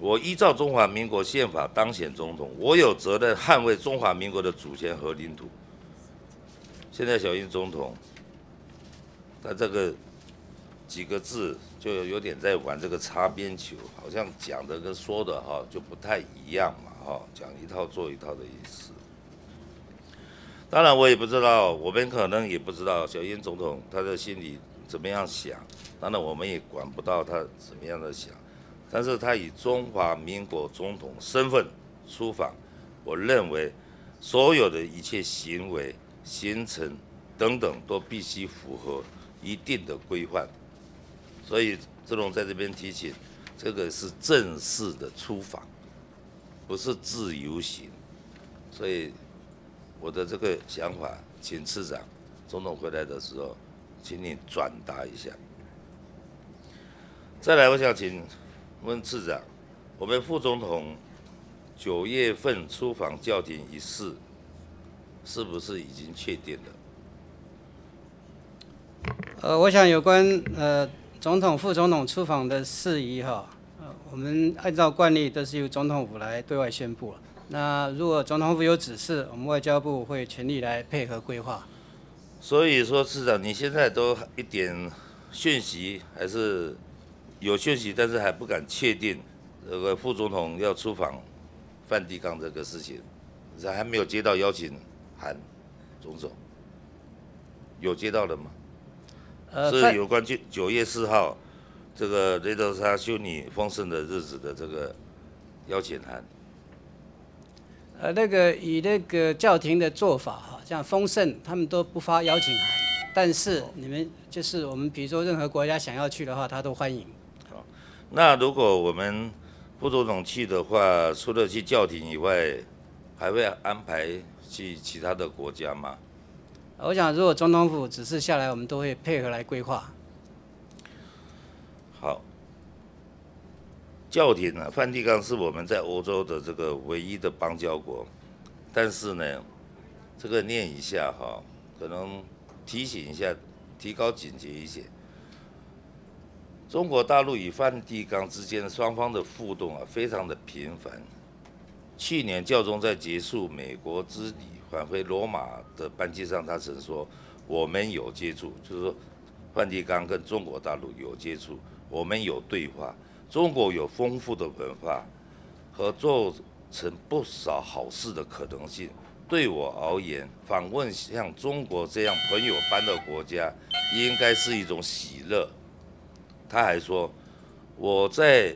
Q: 我依照中华民国宪法当选总统，我有责任捍卫中华民国的主权和领土。现在小英总统，他这个几个字就有点在玩这个擦边球，好像讲的跟说的哈就不太一样嘛哈，讲一套做一套的意思。当然，我也不知道，我们可能也不知道小英总统他的心里怎么样想。当然，我们也管不到他怎么样的想。但是他以中华民国总统身份出访，我认为所有的一切行为、行程等等都必须符合一定的规范。所以，志龙在这边提醒，这个是正式的出访，不是自由行。所以，我的这个想法，请次长、总统回来的时候，请你转达一下。再来，我想请问次长，我们副总统九月份出访教廷一事，是不是已经确定了？
F: 呃，我想有关呃总统、副总统出访的事宜哈，呃，我们按照惯例都是由总统府来对外宣布了。那如果总统府有指示，我们外交部会全力来配合规划。
Q: 所以说，市长，你现在都一点讯息还是？有讯息，但是还不敢确定这个副总统要出访梵蒂冈这个事情，还没有接到邀请函，总总有接到了吗？是有关九九月四号这个雷德沙修女丰盛的日子的这个邀请函。
F: 呃，那个以那个教廷的做法哈，像丰盛他们都不发邀请函，但是你们就是我们，比如说任何国家想要去的话，他都欢迎。
Q: 那如果我们副总统去的话，除了去教廷以外，还会安排去其他的国家吗？
F: 我想，如果总统府指示下来，我们都会配合来规划。
Q: 好，教廷啊，梵蒂冈是我们在欧洲的这个唯一的邦交国，但是呢，这个念一下哈，可能提醒一下，提高警觉一些。中国大陆与梵蒂冈之间双方的互动啊，非常的频繁。去年教宗在结束美国之旅返回罗马的班机上，他曾说：“我们有接触，就是说梵蒂冈跟中国大陆有接触，我们有对话。中国有丰富的文化，和做成不少好事的可能性。对我而言，访问像中国这样朋友般的国家，应该是一种喜乐。”他还说：“我在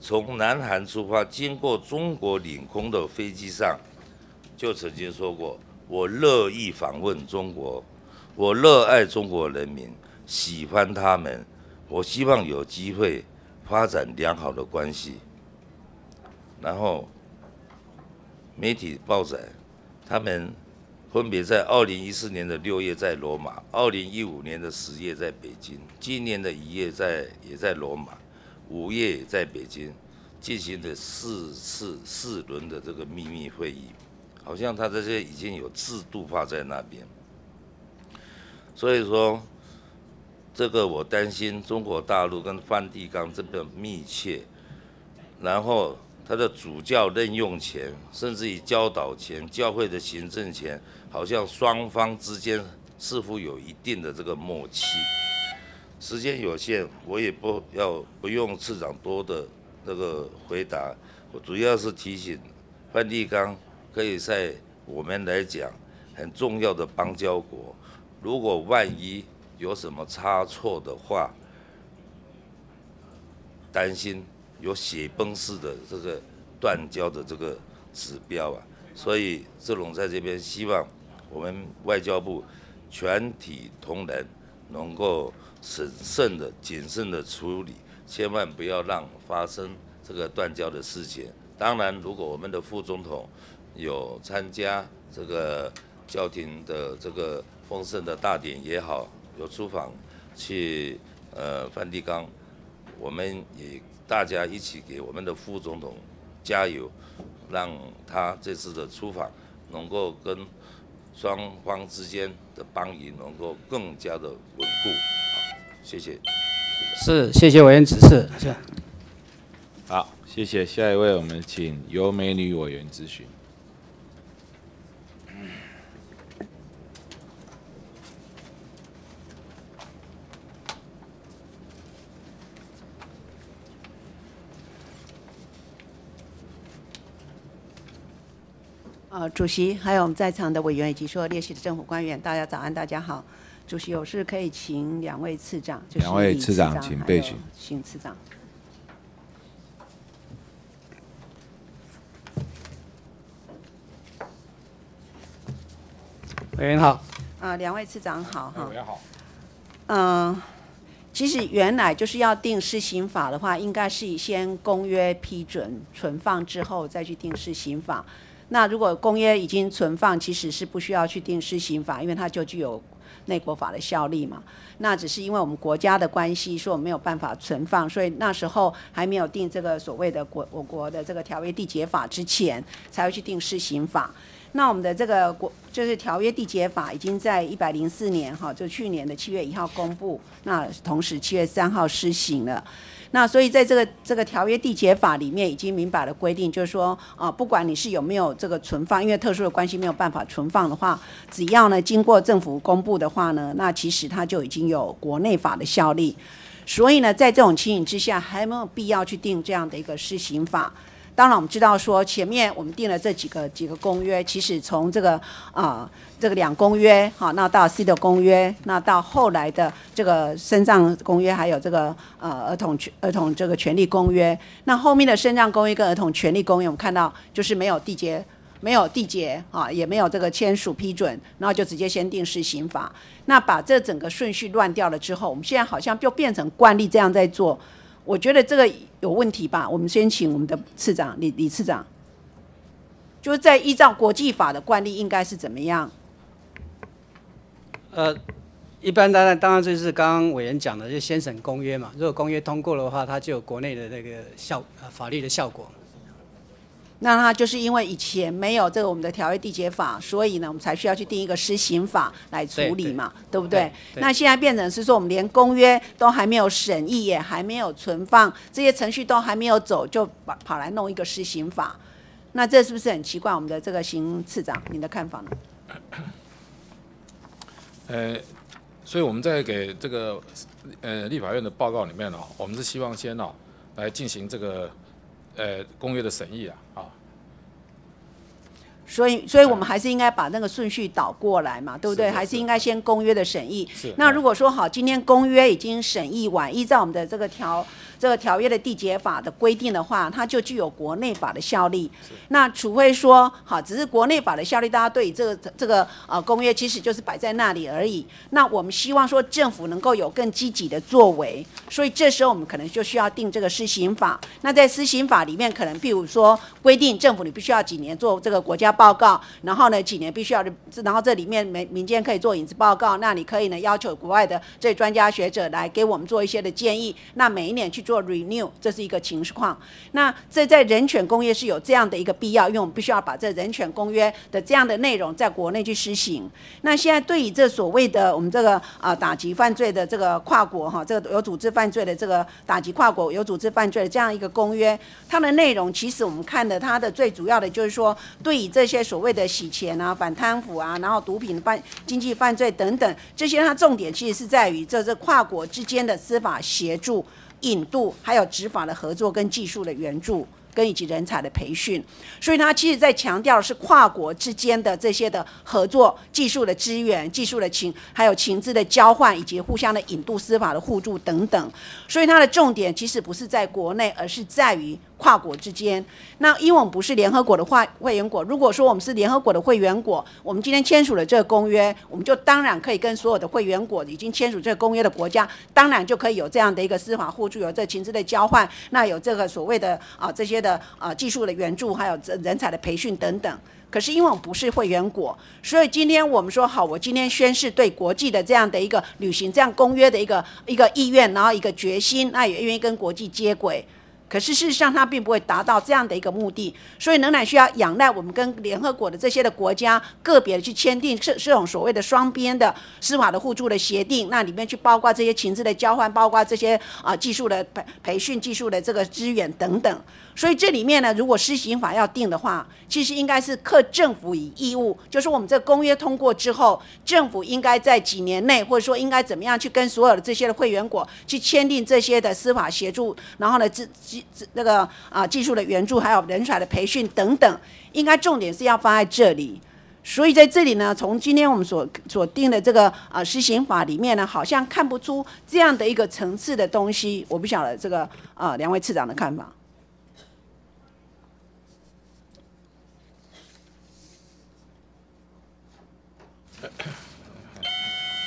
Q: 从南韩出发，经过中国领空的飞机上，就曾经说过，我乐意访问中国，我热爱中国人民，喜欢他们，我希望有机会发展良好的关系。”然后媒体报载，他们。分别在二零一四年的六月在罗马，二零一五年的十月在北京，今年的一月在也在罗马，五月也在北京进行的四次四轮的这个秘密会议，好像他这些已经有制度化在那边。所以说，这个我担心中国大陆跟梵蒂冈这个密切，然后他的主教任用权，甚至于教导权、教会的行政权。好像双方之间似乎有一定的这个默契。时间有限，我也不要不用次长多的那个回答。我主要是提醒，梵蒂冈可以在我们来讲很重要的邦交国。如果万一有什么差错的话，担心有血崩式的这个断交的这个指标啊。所以志龙在这边希望。我们外交部全体同仁能够审慎的、谨慎的处理，千万不要让发生这个断交的事情。当然，如果我们的副总统有参加这个教廷的这个丰盛的大典也好，有出访去呃梵蒂冈，我们也大家一起给我们的副总统加油，让他这次的出访能够跟。双方之间的邦谊能够更加的稳固，好，谢谢。
F: 是，谢谢委员指示。是。
B: 好，谢谢。下一位，我们请由美女委员咨询。
R: 呃，主席，还有我们在场的委员以及所有列席的政府官员，大家早安，大家好。主席，有事可以请两位次长，就是
B: 两位
R: 李
B: 次长请备询。
R: 请次长。
F: 委员好。
R: 啊、两位次长好哈。
G: 委员好。
R: 嗯、其实原来就是要定施行法的话，应该是先公约批准存放之后再去定施行法。那如果公约已经存放，其实是不需要去定施行法，因为它就具有内国法的效力嘛。那只是因为我们国家的关系，说我没有办法存放，所以那时候还没有定这个所谓的国我国的这个条约缔结法之前，才会去定施行法。那我们的这个国就是条约缔结法已经在一百零四年哈，就去年的七月一号公布，那同时七月三号施行了。那所以在这个这个条约缔结法里面已经明白了规定，就是说啊，不管你是有没有这个存放，因为特殊的关系没有办法存放的话，只要呢经过政府公布的话呢，那其实它就已经有国内法的效力。所以呢，在这种情形之下，还没有必要去定这样的一个施行法？当然，我们知道说前面我们定了这几个几个公约，其实从这个啊、这个两公约，好，那到 C 的公约，那到后来的这个身障公约，还有这个呃儿童权儿童这个权利公约，那后面的身障公约跟儿童权利公约，我们看到就是没有缔结。没有缔结啊，也没有这个签署批准，然后就直接先定施行法。那把这整个顺序乱掉了之后，我们现在好像就变成惯例这样在做。我觉得这个有问题吧？我们先请我们的次长李李次长，就是在依照国际法的惯例，应该是怎么样？
F: 呃，一般当然当然就是刚刚委员讲的，就先审公约嘛。如果公约通过的话，它就有国内的那个效呃法律的效果。
R: 那他就是因为以前没有这个我们的条约缔结法，所以呢，我们才需要去定一个施行法来处理嘛，对不对？
F: 对
R: 那现在变成是说，我们连公约都还没有审议，也还没有存放，这些程序都还没有走，就跑跑来弄一个施行法，那这是不是很奇怪？我们的这个邢次长，您的看法呢？
G: 呃，所以我们在给这个呃立法院的报告里面哦，我们是希望先哦来进行这个呃公约的审议啊啊。
R: 所以，所以我们还是应该把那个顺序倒过来嘛，对不对？
G: 是
R: 还是应该先公约的审议。那如果说好，今天公约已经审议完，依照我们的这个条这个条约的缔结法的规定的话，它就具有国内法的效力。那除非说好，只是国内法的效力，大家对于这个这个呃公约其实就是摆在那里而已。那我们希望说政府能够有更积极的作为，所以这时候我们可能就需要定这个施行法。那在施行法里面，可能譬如说规定政府你必须要几年做这个国家报告，然后呢几年必须要，然后这里面民民间可以做影子报告，那你可以呢要求国外的这些专家学者来给我们做一些的建议，那每一年去做 renew，这是一个情况。那这在人权公约是有这样的一个必要，因为我们必须要把这人权公约的这样的内容在国内去施行。那现在对于这所谓的我们这个啊打击犯罪的这个跨国哈，这个有组织犯罪的这个打击跨国有组织犯罪的这样一个公约，它的内容其实我们看的它的最主要的就是说，对于这些所谓的洗钱啊、反贪腐啊，然后毒品犯、经济犯罪等等这些，它重点其实是在于这这跨国之间的司法协助、引渡，还有执法的合作跟技术的援助。跟以及人才的培训，所以它其实在强调是跨国之间的这些的合作、技术的资源、技术的情，还有情资的交换，以及互相的引渡、司法的互助等等。所以它的重点其实不是在国内，而是在于跨国之间。那因为我们不是联合国的会会员国，如果说我们是联合国的会员国，我们今天签署了这个公约，我们就当然可以跟所有的会员国已经签署这个公约的国家，当然就可以有这样的一个司法互助，有这情资的交换，那有这个所谓的啊这些的啊技术的援助，还有这人才的培训等等。可是因为我们不是会员国，所以今天我们说好，我今天宣誓对国际的这样的一个履行这样公约的一个一个意愿，然后一个决心，那也愿意跟国际接轨。可是事实上，它并不会达到这样的一个目的，所以仍然需要仰赖我们跟联合国的这些的国家个别的去签订这这种所谓的双边的司法的互助的协定，那里面去包括这些情资的交换，包括这些啊技术的培培训、技术的这个资源等等。所以这里面呢，如果施行法要定的话，其实应该是课政府以义务，就是我们这公约通过之后，政府应该在几年内，或者说应该怎么样去跟所有的这些的会员国去签订这些的司法协助，然后呢，技那个啊技术的援助，还有人才的培训等等，应该重点是要放在这里。所以在这里呢，从今天我们所所定的这个啊施行法里面呢，好像看不出这样的一个层次的东西。我不晓得这个啊两位次长的看法。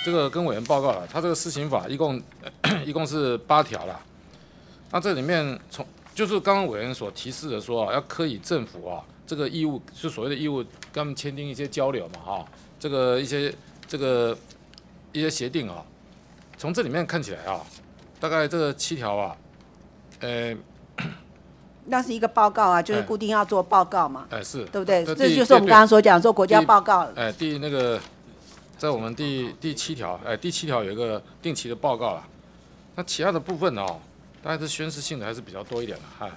G: 这个跟委员报告了，他这个施行法一共 一共是八条了。那这里面从就是刚刚委员所提示的说啊，要可以政府啊这个义务，就所谓的义务，跟他们签订一些交流嘛，哈，这个一些这个一些协定啊。从这里面看起来啊，大概这个七条啊，呃，
R: 那是一个报告啊，就是固定要做报告嘛，
G: 哎是，
R: 对不对？
G: 这
R: 这就是我们刚刚所讲做国家报告。
G: 哎，第那个，在我们第第七条，哎，第七条有一个定期的报告了。那其他的部分哦，大概是宣示性的还是比较多一点的，哈。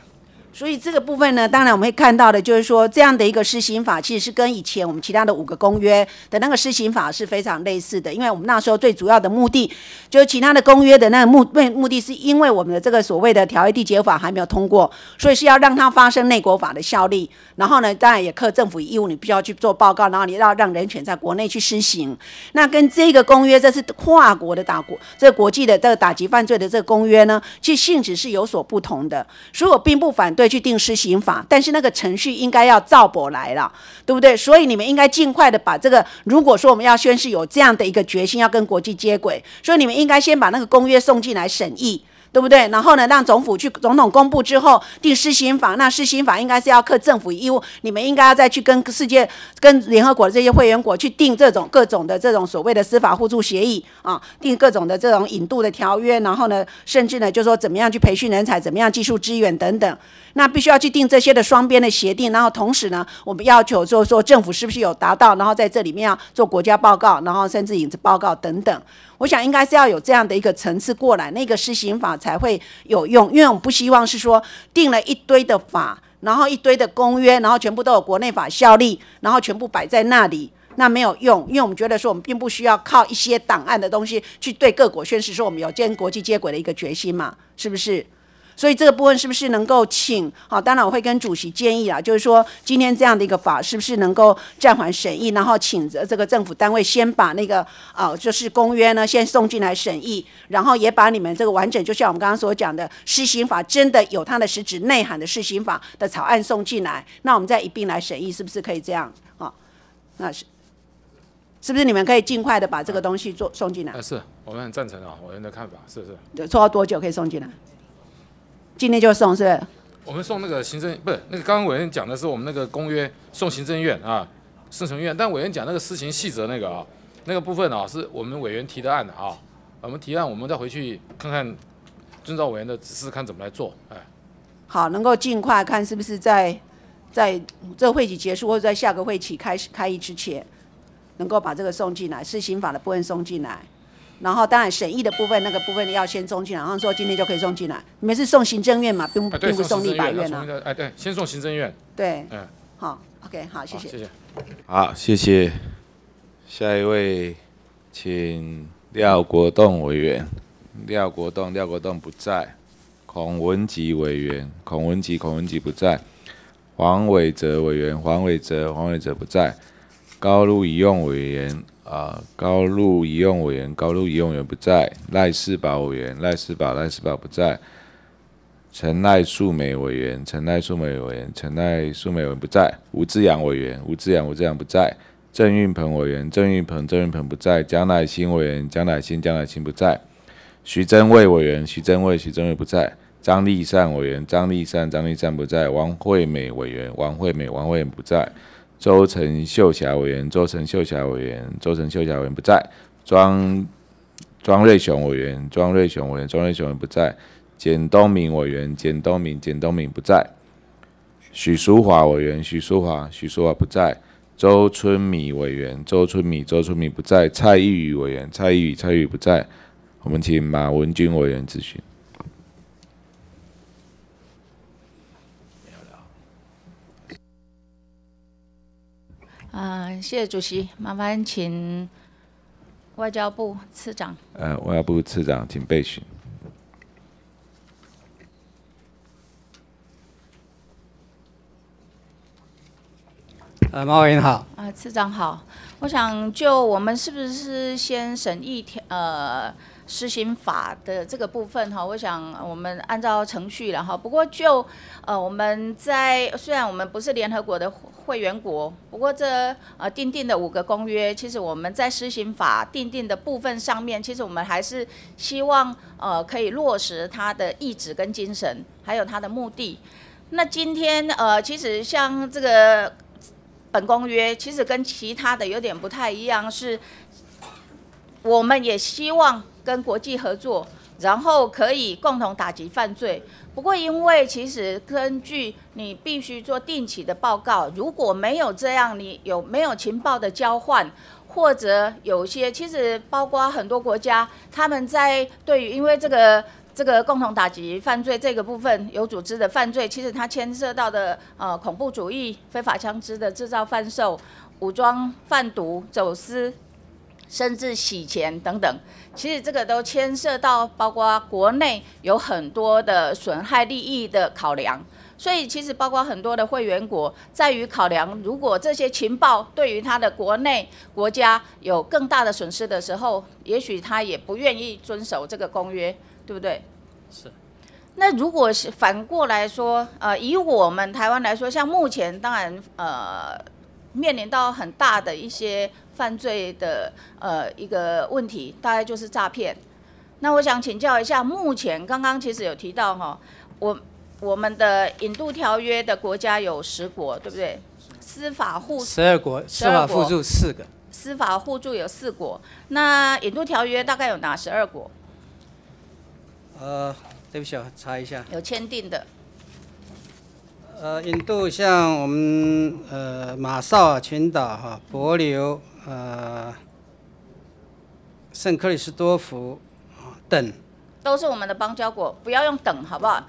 R: 所以这个部分呢，当然我们会看到的，就是说这样的一个施行法，其实是跟以前我们其他的五个公约的那个施行法是非常类似的。因为我们那时候最主要的目的，就是其他的公约的那个目目目的是因为我们的这个所谓的条约缔结法还没有通过，所以是要让它发生内国法的效力。然后呢，当然也课政府义务，你必须要去做报告，然后你要让人权在国内去施行。那跟这个公约，这是跨国的打国，这个国际的这个打击犯罪的这个公约呢，其实性质是有所不同的。所以我并不反对去定施行法，但是那个程序应该要照本来了，对不对？所以你们应该尽快的把这个，如果说我们要宣誓有这样的一个决心，要跟国际接轨，所以你们应该先把那个公约送进来审议。对不对？然后呢，让总府去总统公布之后定施行法，那施行法应该是要克政府义务，你们应该要再去跟世界、跟联合国这些会员国去定这种各种的这种所谓的司法互助协议啊，定各种的这种引渡的条约，然后呢，甚至呢，就说怎么样去培训人才，怎么样技术支援等等，那必须要去定这些的双边的协定，然后同时呢，我们要求说说政府是不是有达到，然后在这里面要做国家报告，然后甚至引子报告等等。我想应该是要有这样的一个层次过来，那个施行法才会有用。因为我们不希望是说定了一堆的法，然后一堆的公约，然后全部都有国内法效力，然后全部摆在那里，那没有用。因为我们觉得说我们并不需要靠一些档案的东西去对各国宣示说我们有跟国际接轨的一个决心嘛，是不是？所以这个部分是不是能够请？好，当然我会跟主席建议啊，就是说今天这样的一个法是不是能够暂缓审议，然后请着这个政府单位先把那个啊，就是公约呢先送进来审议，然后也把你们这个完整，就像我们刚刚所讲的施行法真的有它的实质内涵的施行法的草案送进来，那我们再一并来审议，是不是可以这样？啊，那是是不是你们可以尽快的把这个东西做送进来？
G: 呃，是我们很赞成啊，我们的看法，是是。
R: 做到多久可以送进来？今天就送是不是？
G: 我们送那个行政不是那个刚刚委员讲的是我们那个公约送行政院啊，圣城院，但委员讲那个施行细则那个啊，那个部分啊是我们委员提的案的啊，我们提案我们再回去看看，遵照委员的指示看怎么来做，哎。
R: 好，能够尽快看是不是在在这会期结束或者在下个会期开始开议之前，能够把这个送进来，是刑法的部分送进来。然后当然审议的部分，那个部分要先送进来，然后说今天就可以送进来。你们是送行政院嘛，并并不送立法院
G: 啊。哎，对，先送行政院。
R: 对，嗯，好，OK，好，谢谢。
G: 谢谢。
B: 好，谢谢。下一位，请廖国栋委员。廖国栋，廖国栋不在。孔文吉委员，孔文吉，孔文吉不在。黄伟哲委员，黄伟哲，黄伟哲不在。高路已用委员。啊，高路移用委员，高路移用委员不在；赖世宝委员，赖世宝，赖世宝不在；陈赖素美委员，陈赖素美委员，陈赖素美委员不在；吴志阳委员，吴志阳，吴志阳不在；郑运鹏委员，郑运鹏，郑运鹏不在；蒋乃新委员，蒋乃新，蒋乃新不在；徐增卫委员，徐增卫，徐增卫不在；张立善委员，张立善，张立善不在；王惠美委员，王惠美，王惠美不在。周成秀霞委员，周成秀霞委员，周成秀霞委员不在；庄庄瑞雄委员，庄瑞雄委员，庄瑞雄委员不在；简东明委员，简东明，简东明不在；许淑华委员，许淑华，许淑华不在；周春米委员，周春米，周春米不在；蔡玉宇委员，蔡玉宇，蔡玉宇不在。我们请马文君委员咨询。
S: 呃，谢谢主席，麻烦请外交部次长。
B: 呃，外交部次长，请备询。
F: 呃，马委员好。
S: 啊，次长好。我想就我们是不是先审议条呃。施行法的这个部分哈？我想我们按照程序然后，不过就呃我们在虽然我们不是联合国的会员国，不过这呃定定的五个公约，其实我们在施行法定定的部分上面，其实我们还是希望呃可以落实它的意志跟精神，还有它的目的。那今天呃其实像这个。本公约其实跟其他的有点不太一样，是我们也希望跟国际合作，然后可以共同打击犯罪。不过，因为其实根据你必须做定期的报告，如果没有这样，你有没有情报的交换，或者有些其实包括很多国家，他们在对于因为这个。这个共同打击犯罪这个部分，有组织的犯罪，其实它牵涉到的呃恐怖主义、非法枪支的制造、贩售、武装贩毒、走私，甚至洗钱等等，其实这个都牵涉到包括国内有很多的损害利益的考量，所以其实包括很多的会员国在于考量，如果这些情报对于他的国内国家有更大的损失的时候，也许他也不愿意遵守这个公约。对不对？
F: 是。
S: 那如果是反过来说，呃，以我们台湾来说，像目前当然呃面临到很大的一些犯罪的呃一个问题，大概就是诈骗。那我想请教一下，目前刚刚其实有提到哈，我我们的引渡条约的国家有十国，对不对？司法互
F: 十二国，司法互助四个，
S: 司法互助有四国。那引渡条约大概有哪十二国？
F: 呃，对不起，我查一下。
S: 有签订的。
F: 呃，印度像我们呃马绍尔群岛哈，帛琉呃圣克里斯多福啊等，
S: 都是我们的邦交国，不要用等，好不好？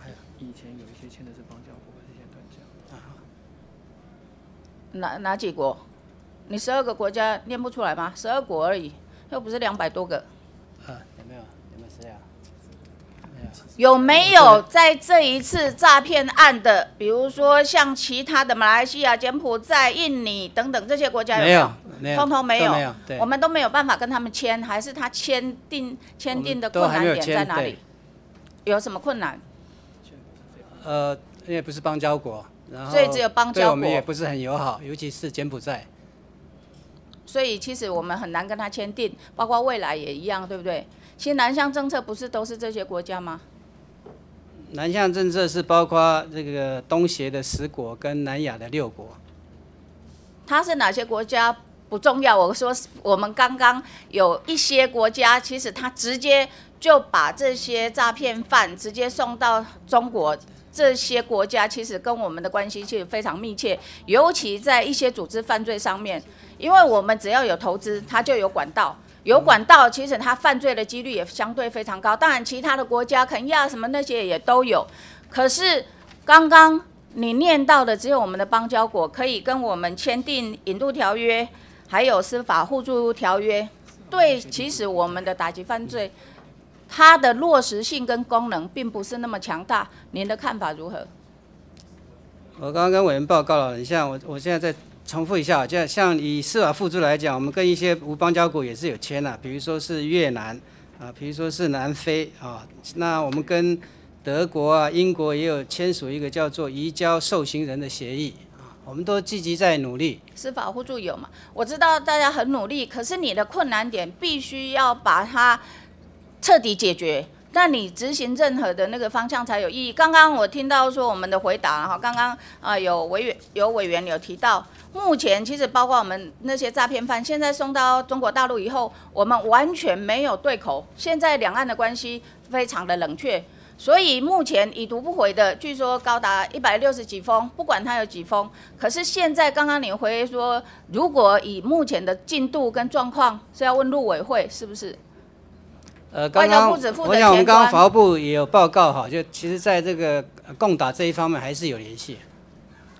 F: 还有以前有一些签的是邦交国，这些断交。啊。
S: 哪哪几国？你十二个国家念不出来吗？十二国而已，又不是两百多个。有没有在这一次诈骗案的，比如说像其他的马来西亚、柬埔寨、印尼等等这些国家有
F: 没有？没有，
S: 通通没
F: 有。
S: 我们都没有办法跟他们签，还是他签订签订的困难点在哪里？有什么困难？
F: 呃，因为不是邦交国，然后
S: 所以只有邦交国，
F: 我们也不是很友好，尤其是柬埔寨。
S: 所以其实我们很难跟他签订，包括未来也一样，对不对？其实南向政策不是都是这些国家吗？
F: 南向政策是包括这个东协的十国跟南亚的六国。
S: 它是哪些国家不重要？我说我们刚刚有一些国家，其实他直接就把这些诈骗犯直接送到中国。这些国家其实跟我们的关系其实非常密切，尤其在一些组织犯罪上面，因为我们只要有投资，它就有管道。有管道，其实他犯罪的几率也相对非常高。当然，其他的国家肯亚什么那些也都有。可是刚刚你念到的，只有我们的邦交国可以跟我们签订引渡条约，还有司法互助条约。对，其实我们的打击犯罪，它的落实性跟功能并不是那么强大。您的看法如何？
F: 我刚刚跟委员报告了，你像我，我现在在。重复一下，就像以司法互助来讲，我们跟一些无邦交国也是有签了，比如说是越南啊，比如说是南非啊。那我们跟德国啊、英国也有签署一个叫做移交受刑人的协议啊，我们都积极在努力。
S: 司法互助有嘛？我知道大家很努力，可是你的困难点必须要把它彻底解决。那你执行任何的那个方向才有意义。刚刚我听到说我们的回答哈，刚刚啊有委员有委员有提到，目前其实包括我们那些诈骗犯，现在送到中国大陆以后，我们完全没有对口。现在两岸的关系非常的冷却，所以目前已读不回的，据说高达一百六十几封，不管他有几封。可是现在刚刚你回说，如果以目前的进度跟状况，是要问陆委会是不是？
F: 呃，刚刚我想我们刚刚法务部也有报告哈，就其实在这个共打这一方面还是有联系。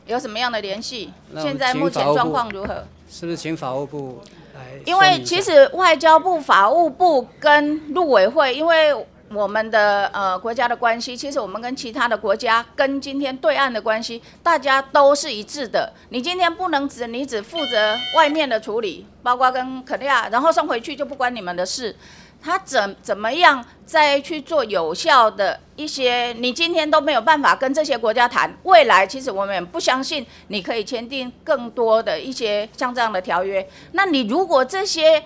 S: 有什么样的联系？现在目前状况如何？
F: 是不是请法务部来？
S: 因为其实外交部、法务部跟陆委会，因为我们的呃国家的关系，其实我们跟其他的国家，跟今天对岸的关系，大家都是一致的。你今天不能只你只负责外面的处理，包括跟肯尼亚，然后送回去就不关你们的事。他怎怎么样再去做有效的一些？你今天都没有办法跟这些国家谈，未来其实我们也不相信你可以签订更多的一些像这样的条约。那你如果这些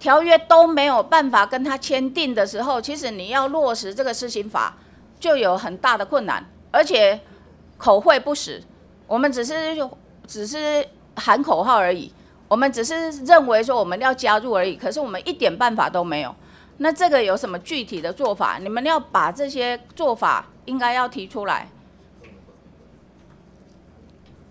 S: 条约都没有办法跟他签订的时候，其实你要落实这个施行法就有很大的困难，而且口惠不实。我们只是只是喊口号而已，我们只是认为说我们要加入而已，可是我们一点办法都没有。那这个有什么具体的做法？你们要把这些做法应该要提出来。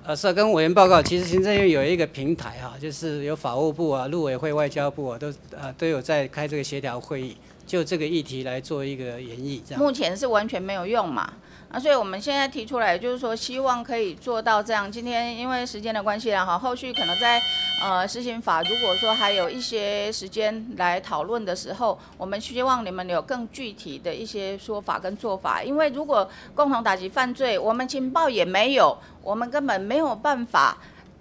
F: 呃，是跟委员报告，其实行政院有一个平台哈，就是有法务部啊、陆委会、外交部啊，都呃都有在开这个协调会议，就这个议题来做一个演绎，这样。
S: 目前是完全没有用嘛？那所以我们现在提出来，就是说希望可以做到这样。今天因为时间的关系啦，哈，后续可能在呃施行法，如果说还有一些时间来讨论的时候，我们希望你们有更具体的一些说法跟做法。因为如果共同打击犯罪，我们情报也没有，我们根本没有办法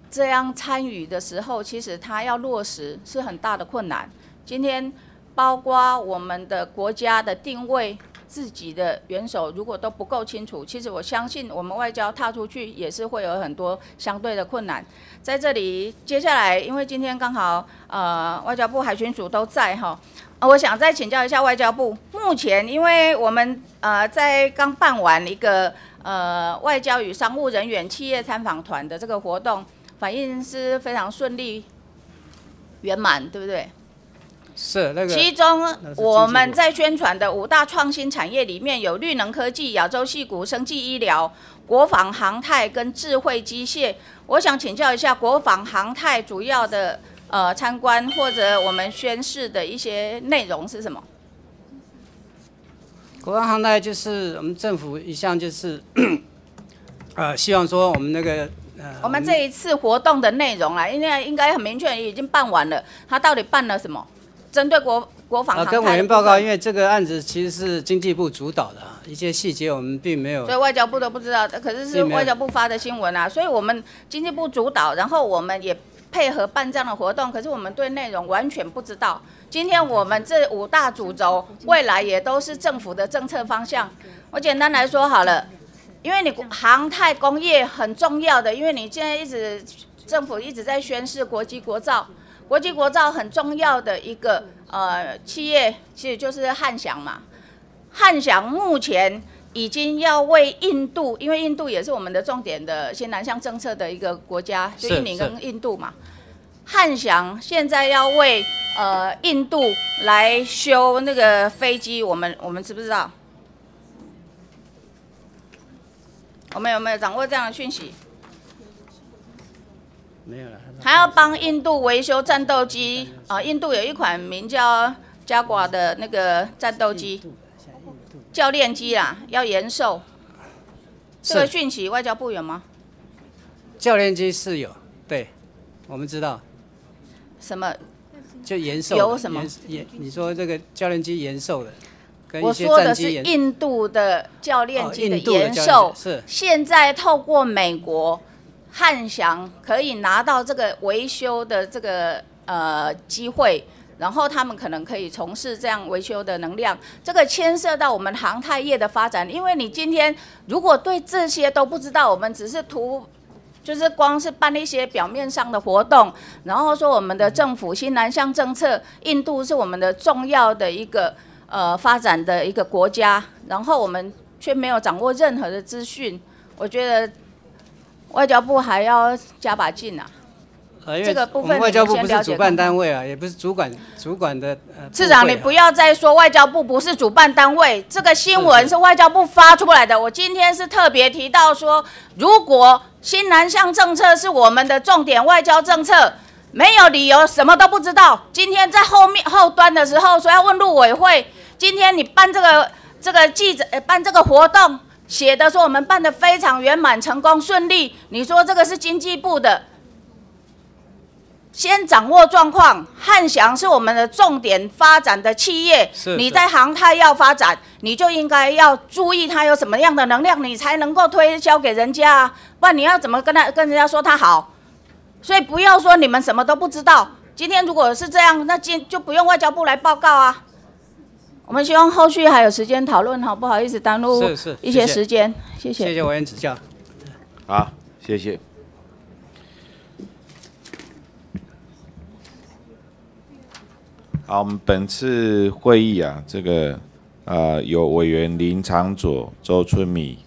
S: 这样参与的时候，其实它要落实是很大的困难。今天包括我们的国家的定位。自己的元首如果都不够清楚，其实我相信我们外交踏出去也是会有很多相对的困难。在这里，接下来因为今天刚好呃外交部海巡署都在哈，我想再请教一下外交部，目前因为我们呃在刚办完一个呃外交与商务人员企业参访团的这个活动，反应是非常顺利圆满，对不对？
F: 是那个，
S: 其中我们在宣传的五大创新产业里面有绿能科技、亚洲系股、生技医疗、国防航太跟智慧机械。我想请教一下，国防航太主要的呃参观或者我们宣誓的一些内容是什么？
F: 国防航太就是我们政府一向就是 呃希望说我们那个呃，
S: 我们这一次活动的内容啊，应该应该很明确，已经办完了。他到底办了什么？针对国国防，
F: 跟委员报告，因为这个案子其实是经济部主导的，一些细节我们并没有，
S: 所以外交部都不知道，可是是外交部发的新闻啊，所以我们经济部主导，然后我们也配合办这样的活动，可是我们对内容完全不知道。今天我们这五大主轴，未来也都是政府的政策方向。我简单来说好了，因为你航太工业很重要的，因为你现在一直政府一直在宣示国际国造。国际国造很重要的一个呃企业，其实就是汉翔嘛。汉翔目前已经要为印度，因为印度也是我们的重点的新南向政策的一个国家，就印尼跟印度嘛。汉翔现在要为呃印度来修那个飞机，我们我们知不知道？我们有没有掌握这样的讯息？
F: 没有了。
S: 还要帮印度维修战斗机啊！印度有一款名叫加瓜的那个战斗机，教练机啦，要延寿。这个讯息外交部有吗？
F: 教练机是有，对，我们知道。
S: 什么？
F: 就延寿？
S: 有什么？
F: 延？你说这个教练机延寿的，
S: 我说的是印度的教练机的延寿，
F: 是
S: 现在透过美国。汉翔可以拿到这个维修的这个呃机会，然后他们可能可以从事这样维修的能量。这个牵涉到我们航太业的发展，因为你今天如果对这些都不知道，我们只是图就是光是办一些表面上的活动，然后说我们的政府新南向政策，印度是我们的重要的一个呃发展的一个国家，然后我们却没有掌握任何的资讯，我觉得。外交部还要加把劲啊！这个部分
F: 外交部不是主办单位啊，也不是主管主管的。
S: 市长，你不要再说外交部不是主办单位，这个新闻是外交部发出来的。我今天是特别提到说，如果新南向政策是我们的重点外交政策，没有理由什么都不知道。今天在后面后端的时候说要问陆委会，今天你办这个这个记者办这个活动。写的说我们办的非常圆满、成功、顺利。你说这个是经济部的，先掌握状况。汉翔是我们的重点发展的企业，你在航太要发展，你就应该要注意它有什么样的能量，你才能够推销给人家啊，不然你要怎么跟他跟人家说他好？所以不要说你们什么都不知道。今天如果是这样，那今就不用外交部来报告啊。我们希望后续还有时间讨论，好不好意思耽误一些时间，谢谢。
F: 谢谢委员指教。
B: 好，谢谢。好，我们本次会议啊，这个呃，有委员林长佐、周春米、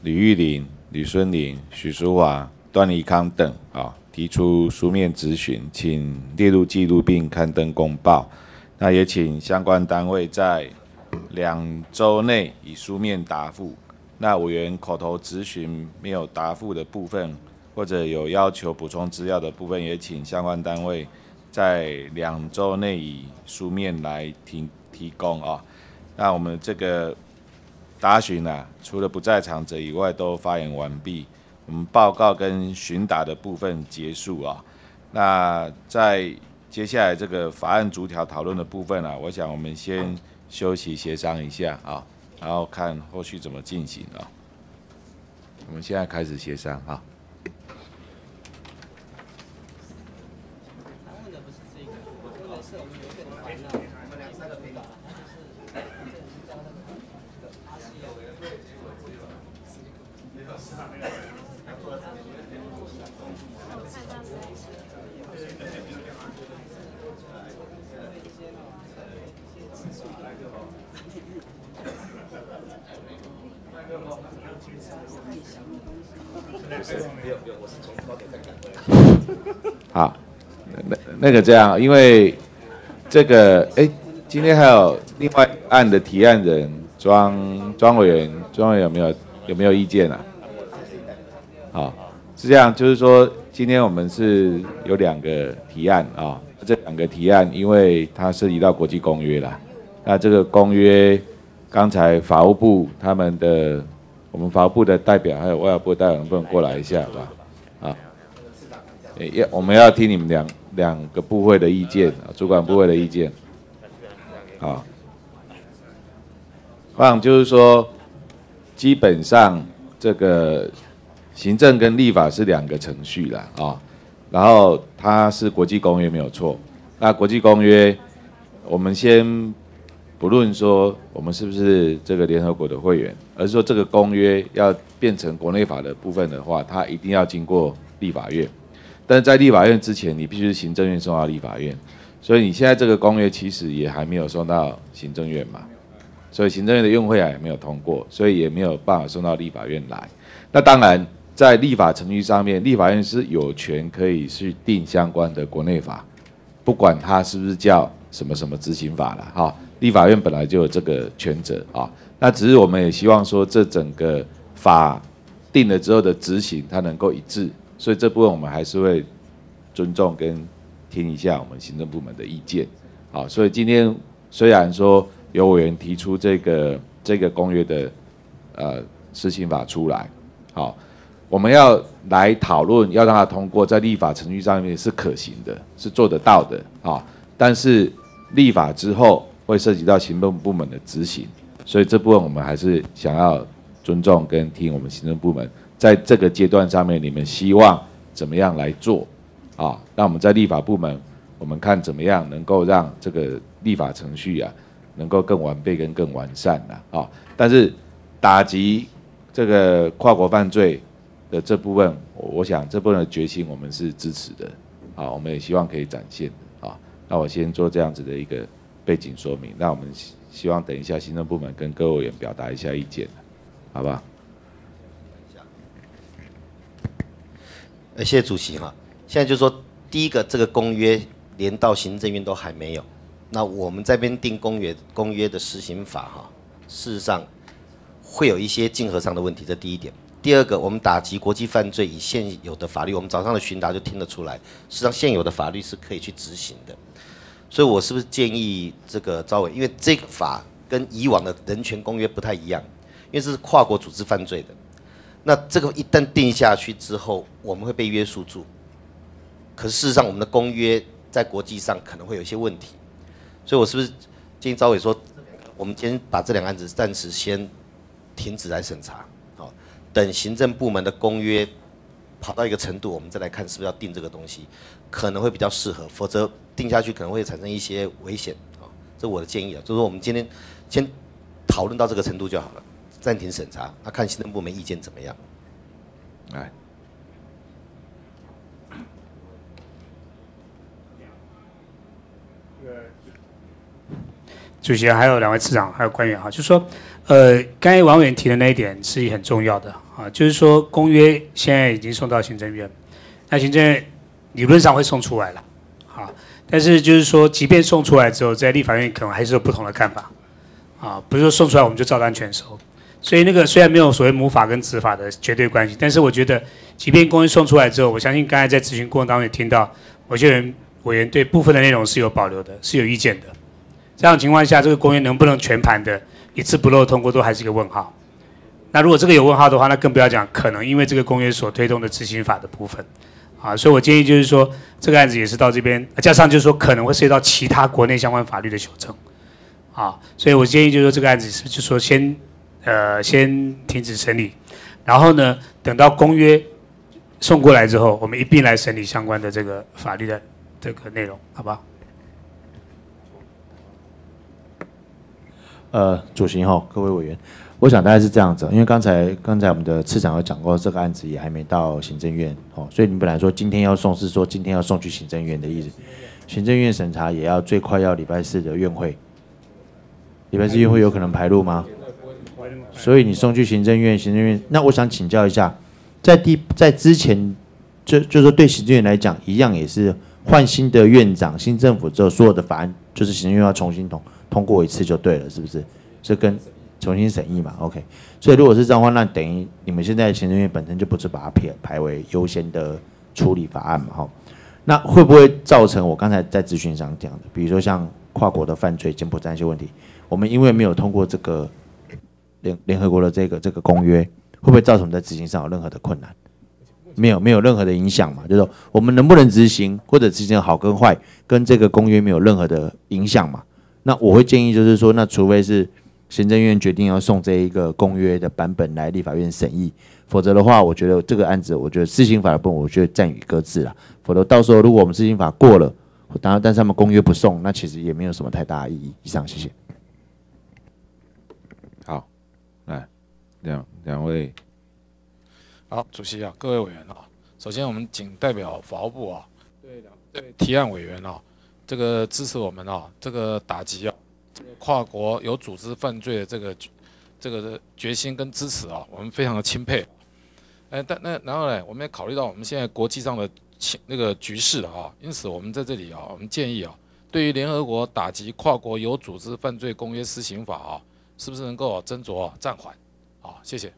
B: 吕玉玲、吕孙林、许淑华、段宜康等啊，提出书面质询，请列入记录并刊登公报。那也请相关单位在两周内以书面答复。那委员口头咨询没有答复的部分，或者有要求补充资料的部分，也请相关单位在两周内以书面来提提供啊。那我们这个答询啊，除了不在场者以外都发言完毕，我们报告跟询答的部分结束啊。那在接下来这个法案逐条讨论的部分啊，我想我们先休息协商一下啊，然后看后续怎么进行啊。我们现在开始协商啊。好，那个这样，因为这个哎，今天还有另外案的提案人庄庄委员，庄委员有没有有没有意见啊？好，是这样，就是说今天我们是有两个提案啊，这两个提案因为它涉及到国际公约啦，那这个公约刚才法务部他们的我们法务部的代表还有外交部的代表能不能过来一下吧？啊。要我们要听你们两两个部会的意见啊，主管部会的意见。好，我想就是说，基本上这个行政跟立法是两个程序啦啊，然后它是国际公约没有错。那国际公约，我们先不论说我们是不是这个联合国的会员，而是说这个公约要变成国内法的部分的话，它一定要经过立法院。但是在立法院之前，你必须是行政院送到立法院，所以你现在这个公约其实也还没有送到行政院嘛，所以行政院的用会啊也没有通过，所以也没有办法送到立法院来。那当然，在立法程序上面，立法院是有权可以去定相关的国内法，不管它是不是叫什么什么执行法了哈。立法院本来就有这个权责啊，那只是我们也希望说，这整个法定了之后的执行，它能够一致。所以这部分我们还是会尊重跟听一下我们行政部门的意见，好，所以今天虽然说有委员提出这个这个公约的呃施行法出来，好，我们要来讨论，要让它通过，在立法程序上面是可行的，是做得到的啊，但是立法之后会涉及到行政部门的执行，所以这部分我们还是想要尊重跟听我们行政部门。在这个阶段上面，你们希望怎么样来做啊？那我们在立法部门，我们看怎么样能够让这个立法程序啊，能够更完备跟更完善的啊。但是打击这个跨国犯罪的这部分，我想这部分的决心我们是支持的啊，我们也希望可以展现啊。那我先做这样子的一个背景说明，那我们希望等一下行政部门跟各位委员表达一下意见，好吧？
I: 呃，谢谢主席哈。现在就说第一个，这个公约连到行政院都还没有，那我们这边定公约公约的施行法哈，事实上会有一些竞合上的问题，这第一点。第二个，我们打击国际犯罪以现有的法律，我们早上的询答就听得出来，实际上现有的法律是可以去执行的。所以我是不是建议这个赵委，因为这个法跟以往的人权公约不太一样，因为这是跨国组织犯罪的。那这个一旦定下去之后，我们会被约束住，可是事实上我们的公约在国际上可能会有一些问题，所以我是不是建议招委说，我们先把这两个案子暂时先停止来审查，好，等行政部门的公约跑到一个程度，我们再来看是不是要定这个东西，可能会比较适合，否则定下去可能会产生一些危险。啊，这我的建议啊，就是说我们今天先讨论到这个程度就好了，暂停审查，那看行政部门意见怎么样。
B: 哎，
H: 主席还有两位次长还有官员哈，就是说，呃，刚才王委员提的那一点是很重要的啊，就是说公约现在已经送到行政院，那行政院理论上会送出来了，啊，但是就是说，即便送出来之后，在立法院可能还是有不同的看法，啊，不是说送出来我们就照单全收，所以那个虽然没有所谓母法跟子法的绝对关系，但是我觉得，即便公约送出来之后，我相信刚才在咨询过程当中也听到，有些人委员对部分的内容是有保留的，是有意见的。这样情况下，这个公约能不能全盘的一次不漏通过，都还是一个问号。那如果这个有问号的话，那更不要讲可能因为这个公约所推动的执行法的部分，啊，所以我建议就是说，这个案子也是到这边，加上就是说可能会涉及到其他国内相关法律的修正，啊，所以我建议就是说这个案子是就说先，呃，先停止审理，然后呢，等到公约送过来之后，我们一并来审理相关的这个法律的这个内容，好不好？
A: 呃，主席哈，各位委员，我想大概是这样子，因为刚才刚才我们的次长有讲过，这个案子也还没到行政院，哦，所以你本来说今天要送，是说今天要送去行政院的意思，行政院审查也要最快要礼拜四的院会，礼拜四院会有可能排路吗？所以你送去行政院，行政院，那我想请教一下，在第在之前，就就说对行政院来讲，一样也是换新的院长，新政府之后，所有的法案就是行政院要重新通。通过一次就对了，是不是？这跟重新审议嘛，OK。所以如果是这样的话，那等于你们现在行政院本身就不是把它排排为优先的处理法案嘛，哈。那会不会造成我刚才在咨询上讲的，比如说像跨国的犯罪、柬埔寨一些问题，我们因为没有通过这个联联合国的这个这个公约，会不会造成在执行上有任何的困难？没有，没有任何的影响嘛，就是说我们能不能执行或者执行好跟坏，跟这个公约没有任何的影响嘛？那我会建议，就是说，那除非是行政院决定要送这一个公约的版本来立法院审议，否则的话，我觉得这个案子，我觉得施行法的部分，我觉得暂予搁置了。否则到时候如果我们施行法过了，当然，但是他们公约不送，那其实也没有什么太大意义。以上，谢谢。
B: 好，来两两位，
G: 好，主席啊，各位委员啊，首先我们仅代表法务部啊，对两对提案委员啊。这个支持我们啊，这个打击啊，这个跨国有组织犯罪的这个这个决心跟支持啊，我们非常的钦佩。哎，但那然后呢，我们也考虑到我们现在国际上的情那个局势啊，因此我们在这里啊，我们建议啊，对于联合国打击跨国有组织犯罪公约施行法啊，是不是能够斟酌暂缓？好，谢谢。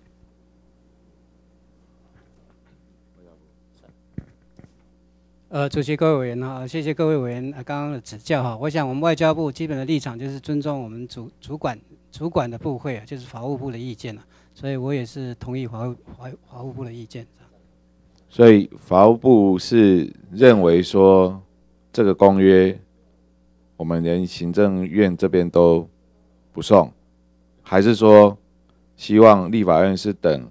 F: 呃，主席、各位委员哈，谢谢各位委员刚刚的指教哈。我想我们外交部基本的立场就是尊重我们主主管主管的部会啊，就是法务部的意见了。所以我也是同意法务法法务部的意见。
B: 所以法务部是认为说这个公约，我们连行政院这边都不送，还是说希望立法院是等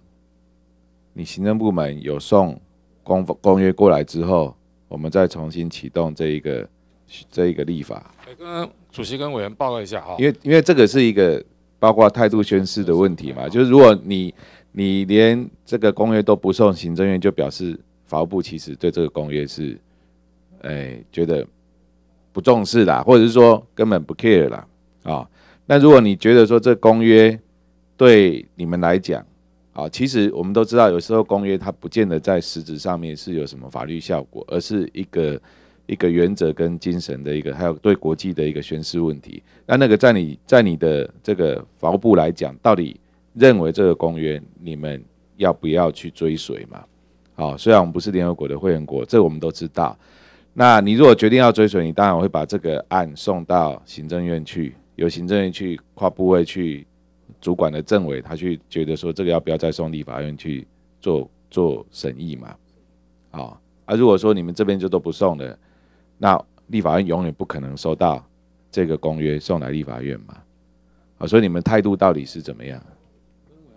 B: 你行政部门有送公公约过来之后？我们再重新启动这一个这一个立法。
G: 刚刚主席跟委员报告一下哈。
B: 因为因为这个是一个包括态度宣誓的问题嘛，就是如果你你连这个公约都不送行政院，就表示法务部其实对这个公约是，哎觉得不重视啦，或者是说根本不 care 啦啊。那如果你觉得说这公约对你们来讲，啊，其实我们都知道，有时候公约它不见得在实质上面是有什么法律效果，而是一个一个原则跟精神的一个，还有对国际的一个宣示问题。那那个在你在你的这个法务部来讲，到底认为这个公约你们要不要去追随嘛？好，虽然我们不是联合国的会员国，这我们都知道。那你如果决定要追随，你当然会把这个案送到行政院去，由行政院去跨部位去。主管的政委，他去觉得说这个要不要再送立法院去做做审议嘛？啊，啊，如果说你们这边就都不送了，那立法院永远不可能收到这个公约送来立法院嘛。啊，所以你们态度到底是怎么样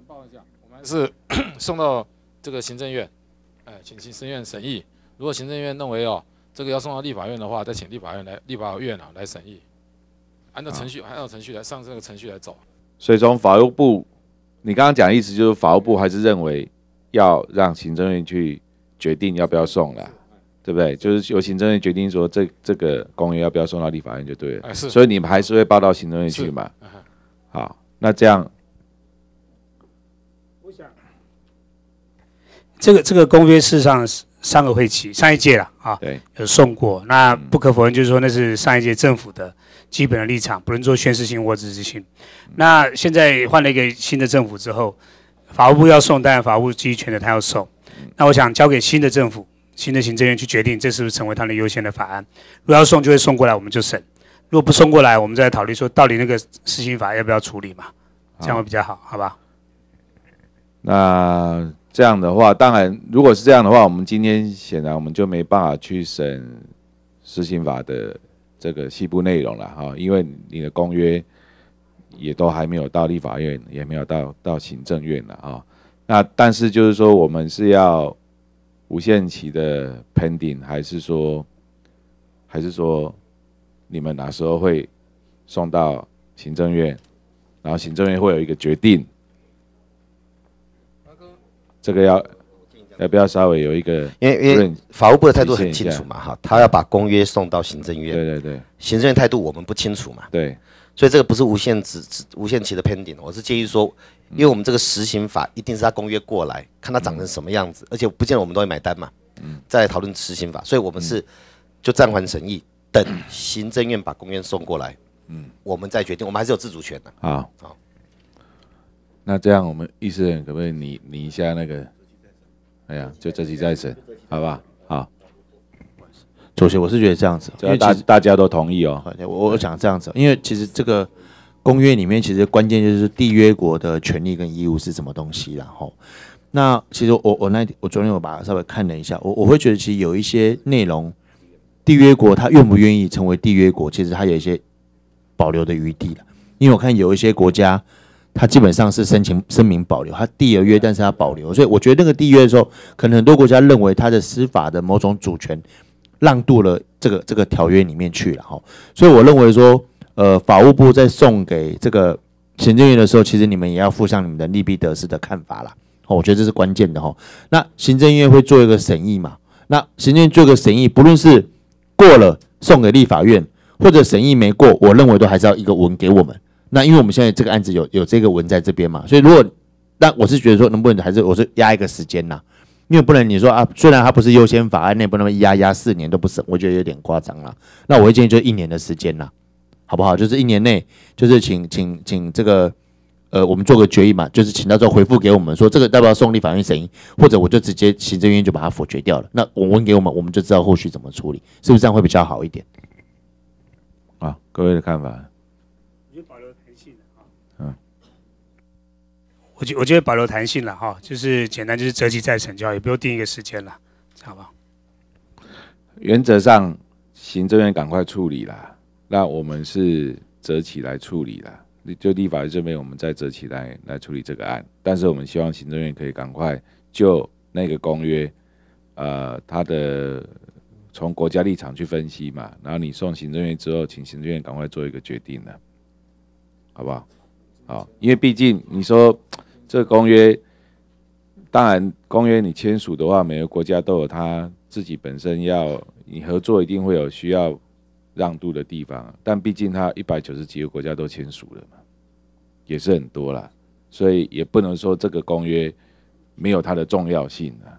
B: 报一下我们还？
G: 是送到这个行政院，哎，请行政院审议。如果行政院认为哦，这个要送到立法院的话，再请立法院来立法院啊来审议，按照程序，按照程序来上这个程序来走。
B: 所以从法务部，你刚刚讲的意思就是法务部还是认为要让行政院去决定要不要送了，对不对？就是由行政院决定说这这个公约要不要送到立法院就对了。
G: 哎是
B: 所以你们还是会报到行政院去嘛？好，那这样
H: 这个这个公约事实上是上个会期上一届了啊，
B: 对，
H: 有送过。那不可否认，就是说那是上一届政府的基本的立场，不能做宣示性或支持性。那现在换了一个新的政府之后，法务部要送，当然法务基于权的他要送。那我想交给新的政府、新的行政院去决定，这是不是成为他的优先的法案。如果要送，就会送过来，我们就审；如果不送过来，我们再来讨论说，到底那个施行法要不要处理嘛？这样会比较好，好吧？
B: 那这样的话，当然，如果是这样的话，我们今天显然我们就没办法去审施行法的这个细部内容了哈，因为你的公约也都还没有到立法院，也没有到到行政院了啊。那但是就是说，我们是要无限期的 pending，还是说，还是说你们哪时候会送到行政院，然后行政院会有一个决定？这个要要不要稍微有一个？
I: 因为因为法务部的态度很清楚嘛，哈，他要把公约送到行政院。
B: 对对对，
I: 行政院态度我们不清楚嘛。
B: 对，
I: 所以这个不是无限制、无限期的 pending，我是建议说，因为我们这个实行法一定是他公约过来，看他长成什么样子，而且不见得我们都会买单嘛。
B: 嗯，
I: 再来讨论实行法，所以我们是就暂缓审议，等行政院把公约送过来，
B: 嗯，
I: 我们再决定，我们还是有自主权的。
B: 好，
I: 好，
B: 那这样我们议事人可不可以拟拟一下那个？哎呀，就这期再审，好吧？好，
A: 主席，我是觉得这样子，因为其实
B: 大家都同意哦。
A: 我我想这样子，因为其实这个公约里面，其实关键就是缔约国的权利跟义务是什么东西，然后，那其实我我那我昨天我把它稍微看了一下，我我会觉得其实有一些内容，缔约国他愿不愿意成为缔约国，其实他有一些保留的余地了，因为我看有一些国家。他基本上是申请声明保留，他缔约，但是他保留，所以我觉得那个缔约的时候，可能很多国家认为他的司法的某种主权让渡了这个这个条约里面去了哈，所以我认为说，呃，法务部在送给这个行政院的时候，其实你们也要附上你们的利弊得失的看法啦，哦，我觉得这是关键的哈。那行政院会做一个审议嘛？那行政院做个审议，不论是过了送给立法院，或者审议没过，我认为都还是要一个文给我们。那因为我们现在这个案子有有这个文在这边嘛，所以如果那我是觉得说能不能还是我是压一个时间呐，因为不能你说啊，虽然它不是优先法案，那不能压压四年都不审，我觉得有点夸张了。那我会建议就一年的时间呐，好不好？就是一年内，就是请请请这个呃，我们做个决议嘛，就是请到时候回复给我们说这个要不要送立法院审议，或者我就直接行政院就把它否决掉了。那我问给我们，我们就知道后续怎么处理，是不是这样会比较好一点？
B: 啊，各位的看法？
H: 我觉我觉得保留弹性了哈，就是简单就是择期再审就好，也不用定一个时间了，好不好？
B: 原则上，行政院赶快处理了，那我们是择期来处理了。就立法院这边，我们再择期来来处理这个案。但是我们希望行政院可以赶快就那个公约，呃，它的从国家立场去分析嘛，然后你送行政院之后，请行政院赶快做一个决定了，好不好？好，因为毕竟你说这个公约，当然公约你签署的话，每个国家都有它自己本身要你合作，一定会有需要让渡的地方。但毕竟它一百九十几个国家都签署了嘛，也是很多啦，所以也不能说这个公约没有它的重要性啊。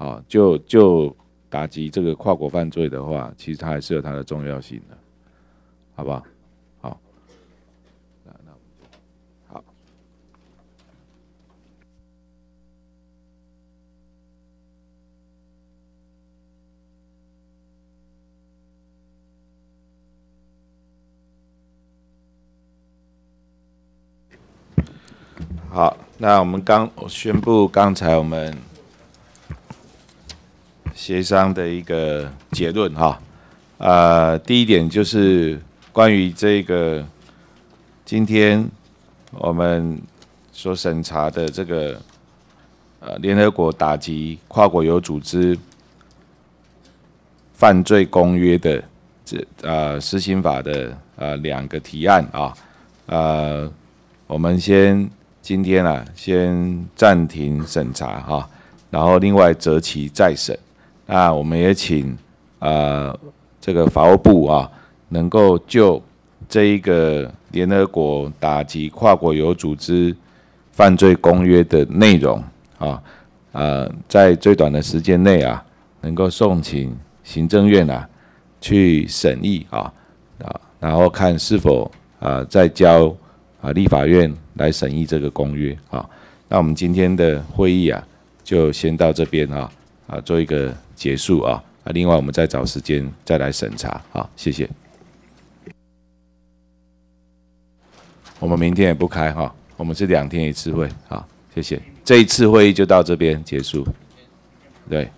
B: 啊，就就打击这个跨国犯罪的话，其实它还是有它的重要性的，好不？好，那那好。好，那我们刚宣布，刚才我们。协商的一个结论哈。呃，第一点就是关于这个今天我们所审查的这个呃联合国打击跨国有组织犯罪公约的这呃施行法的呃两个提案啊，呃，我们先今天啊先暂停审查哈，然后另外择期再审。那我们也请呃这个法务部啊，能够就这一个联合国打击跨国有组织犯罪公约的内容啊，呃，在最短的时间内啊，能够送请行政院啊去审议啊啊，然后看是否啊再交啊立法院来审议这个公约啊。那我们今天的会议啊，就先到这边啊啊，做一个结束啊啊，另外我们再找时间再来审查啊，谢谢。我们明天也不开哈，我们是两天一次会，啊，谢谢。这一次会议就到这边结束，对。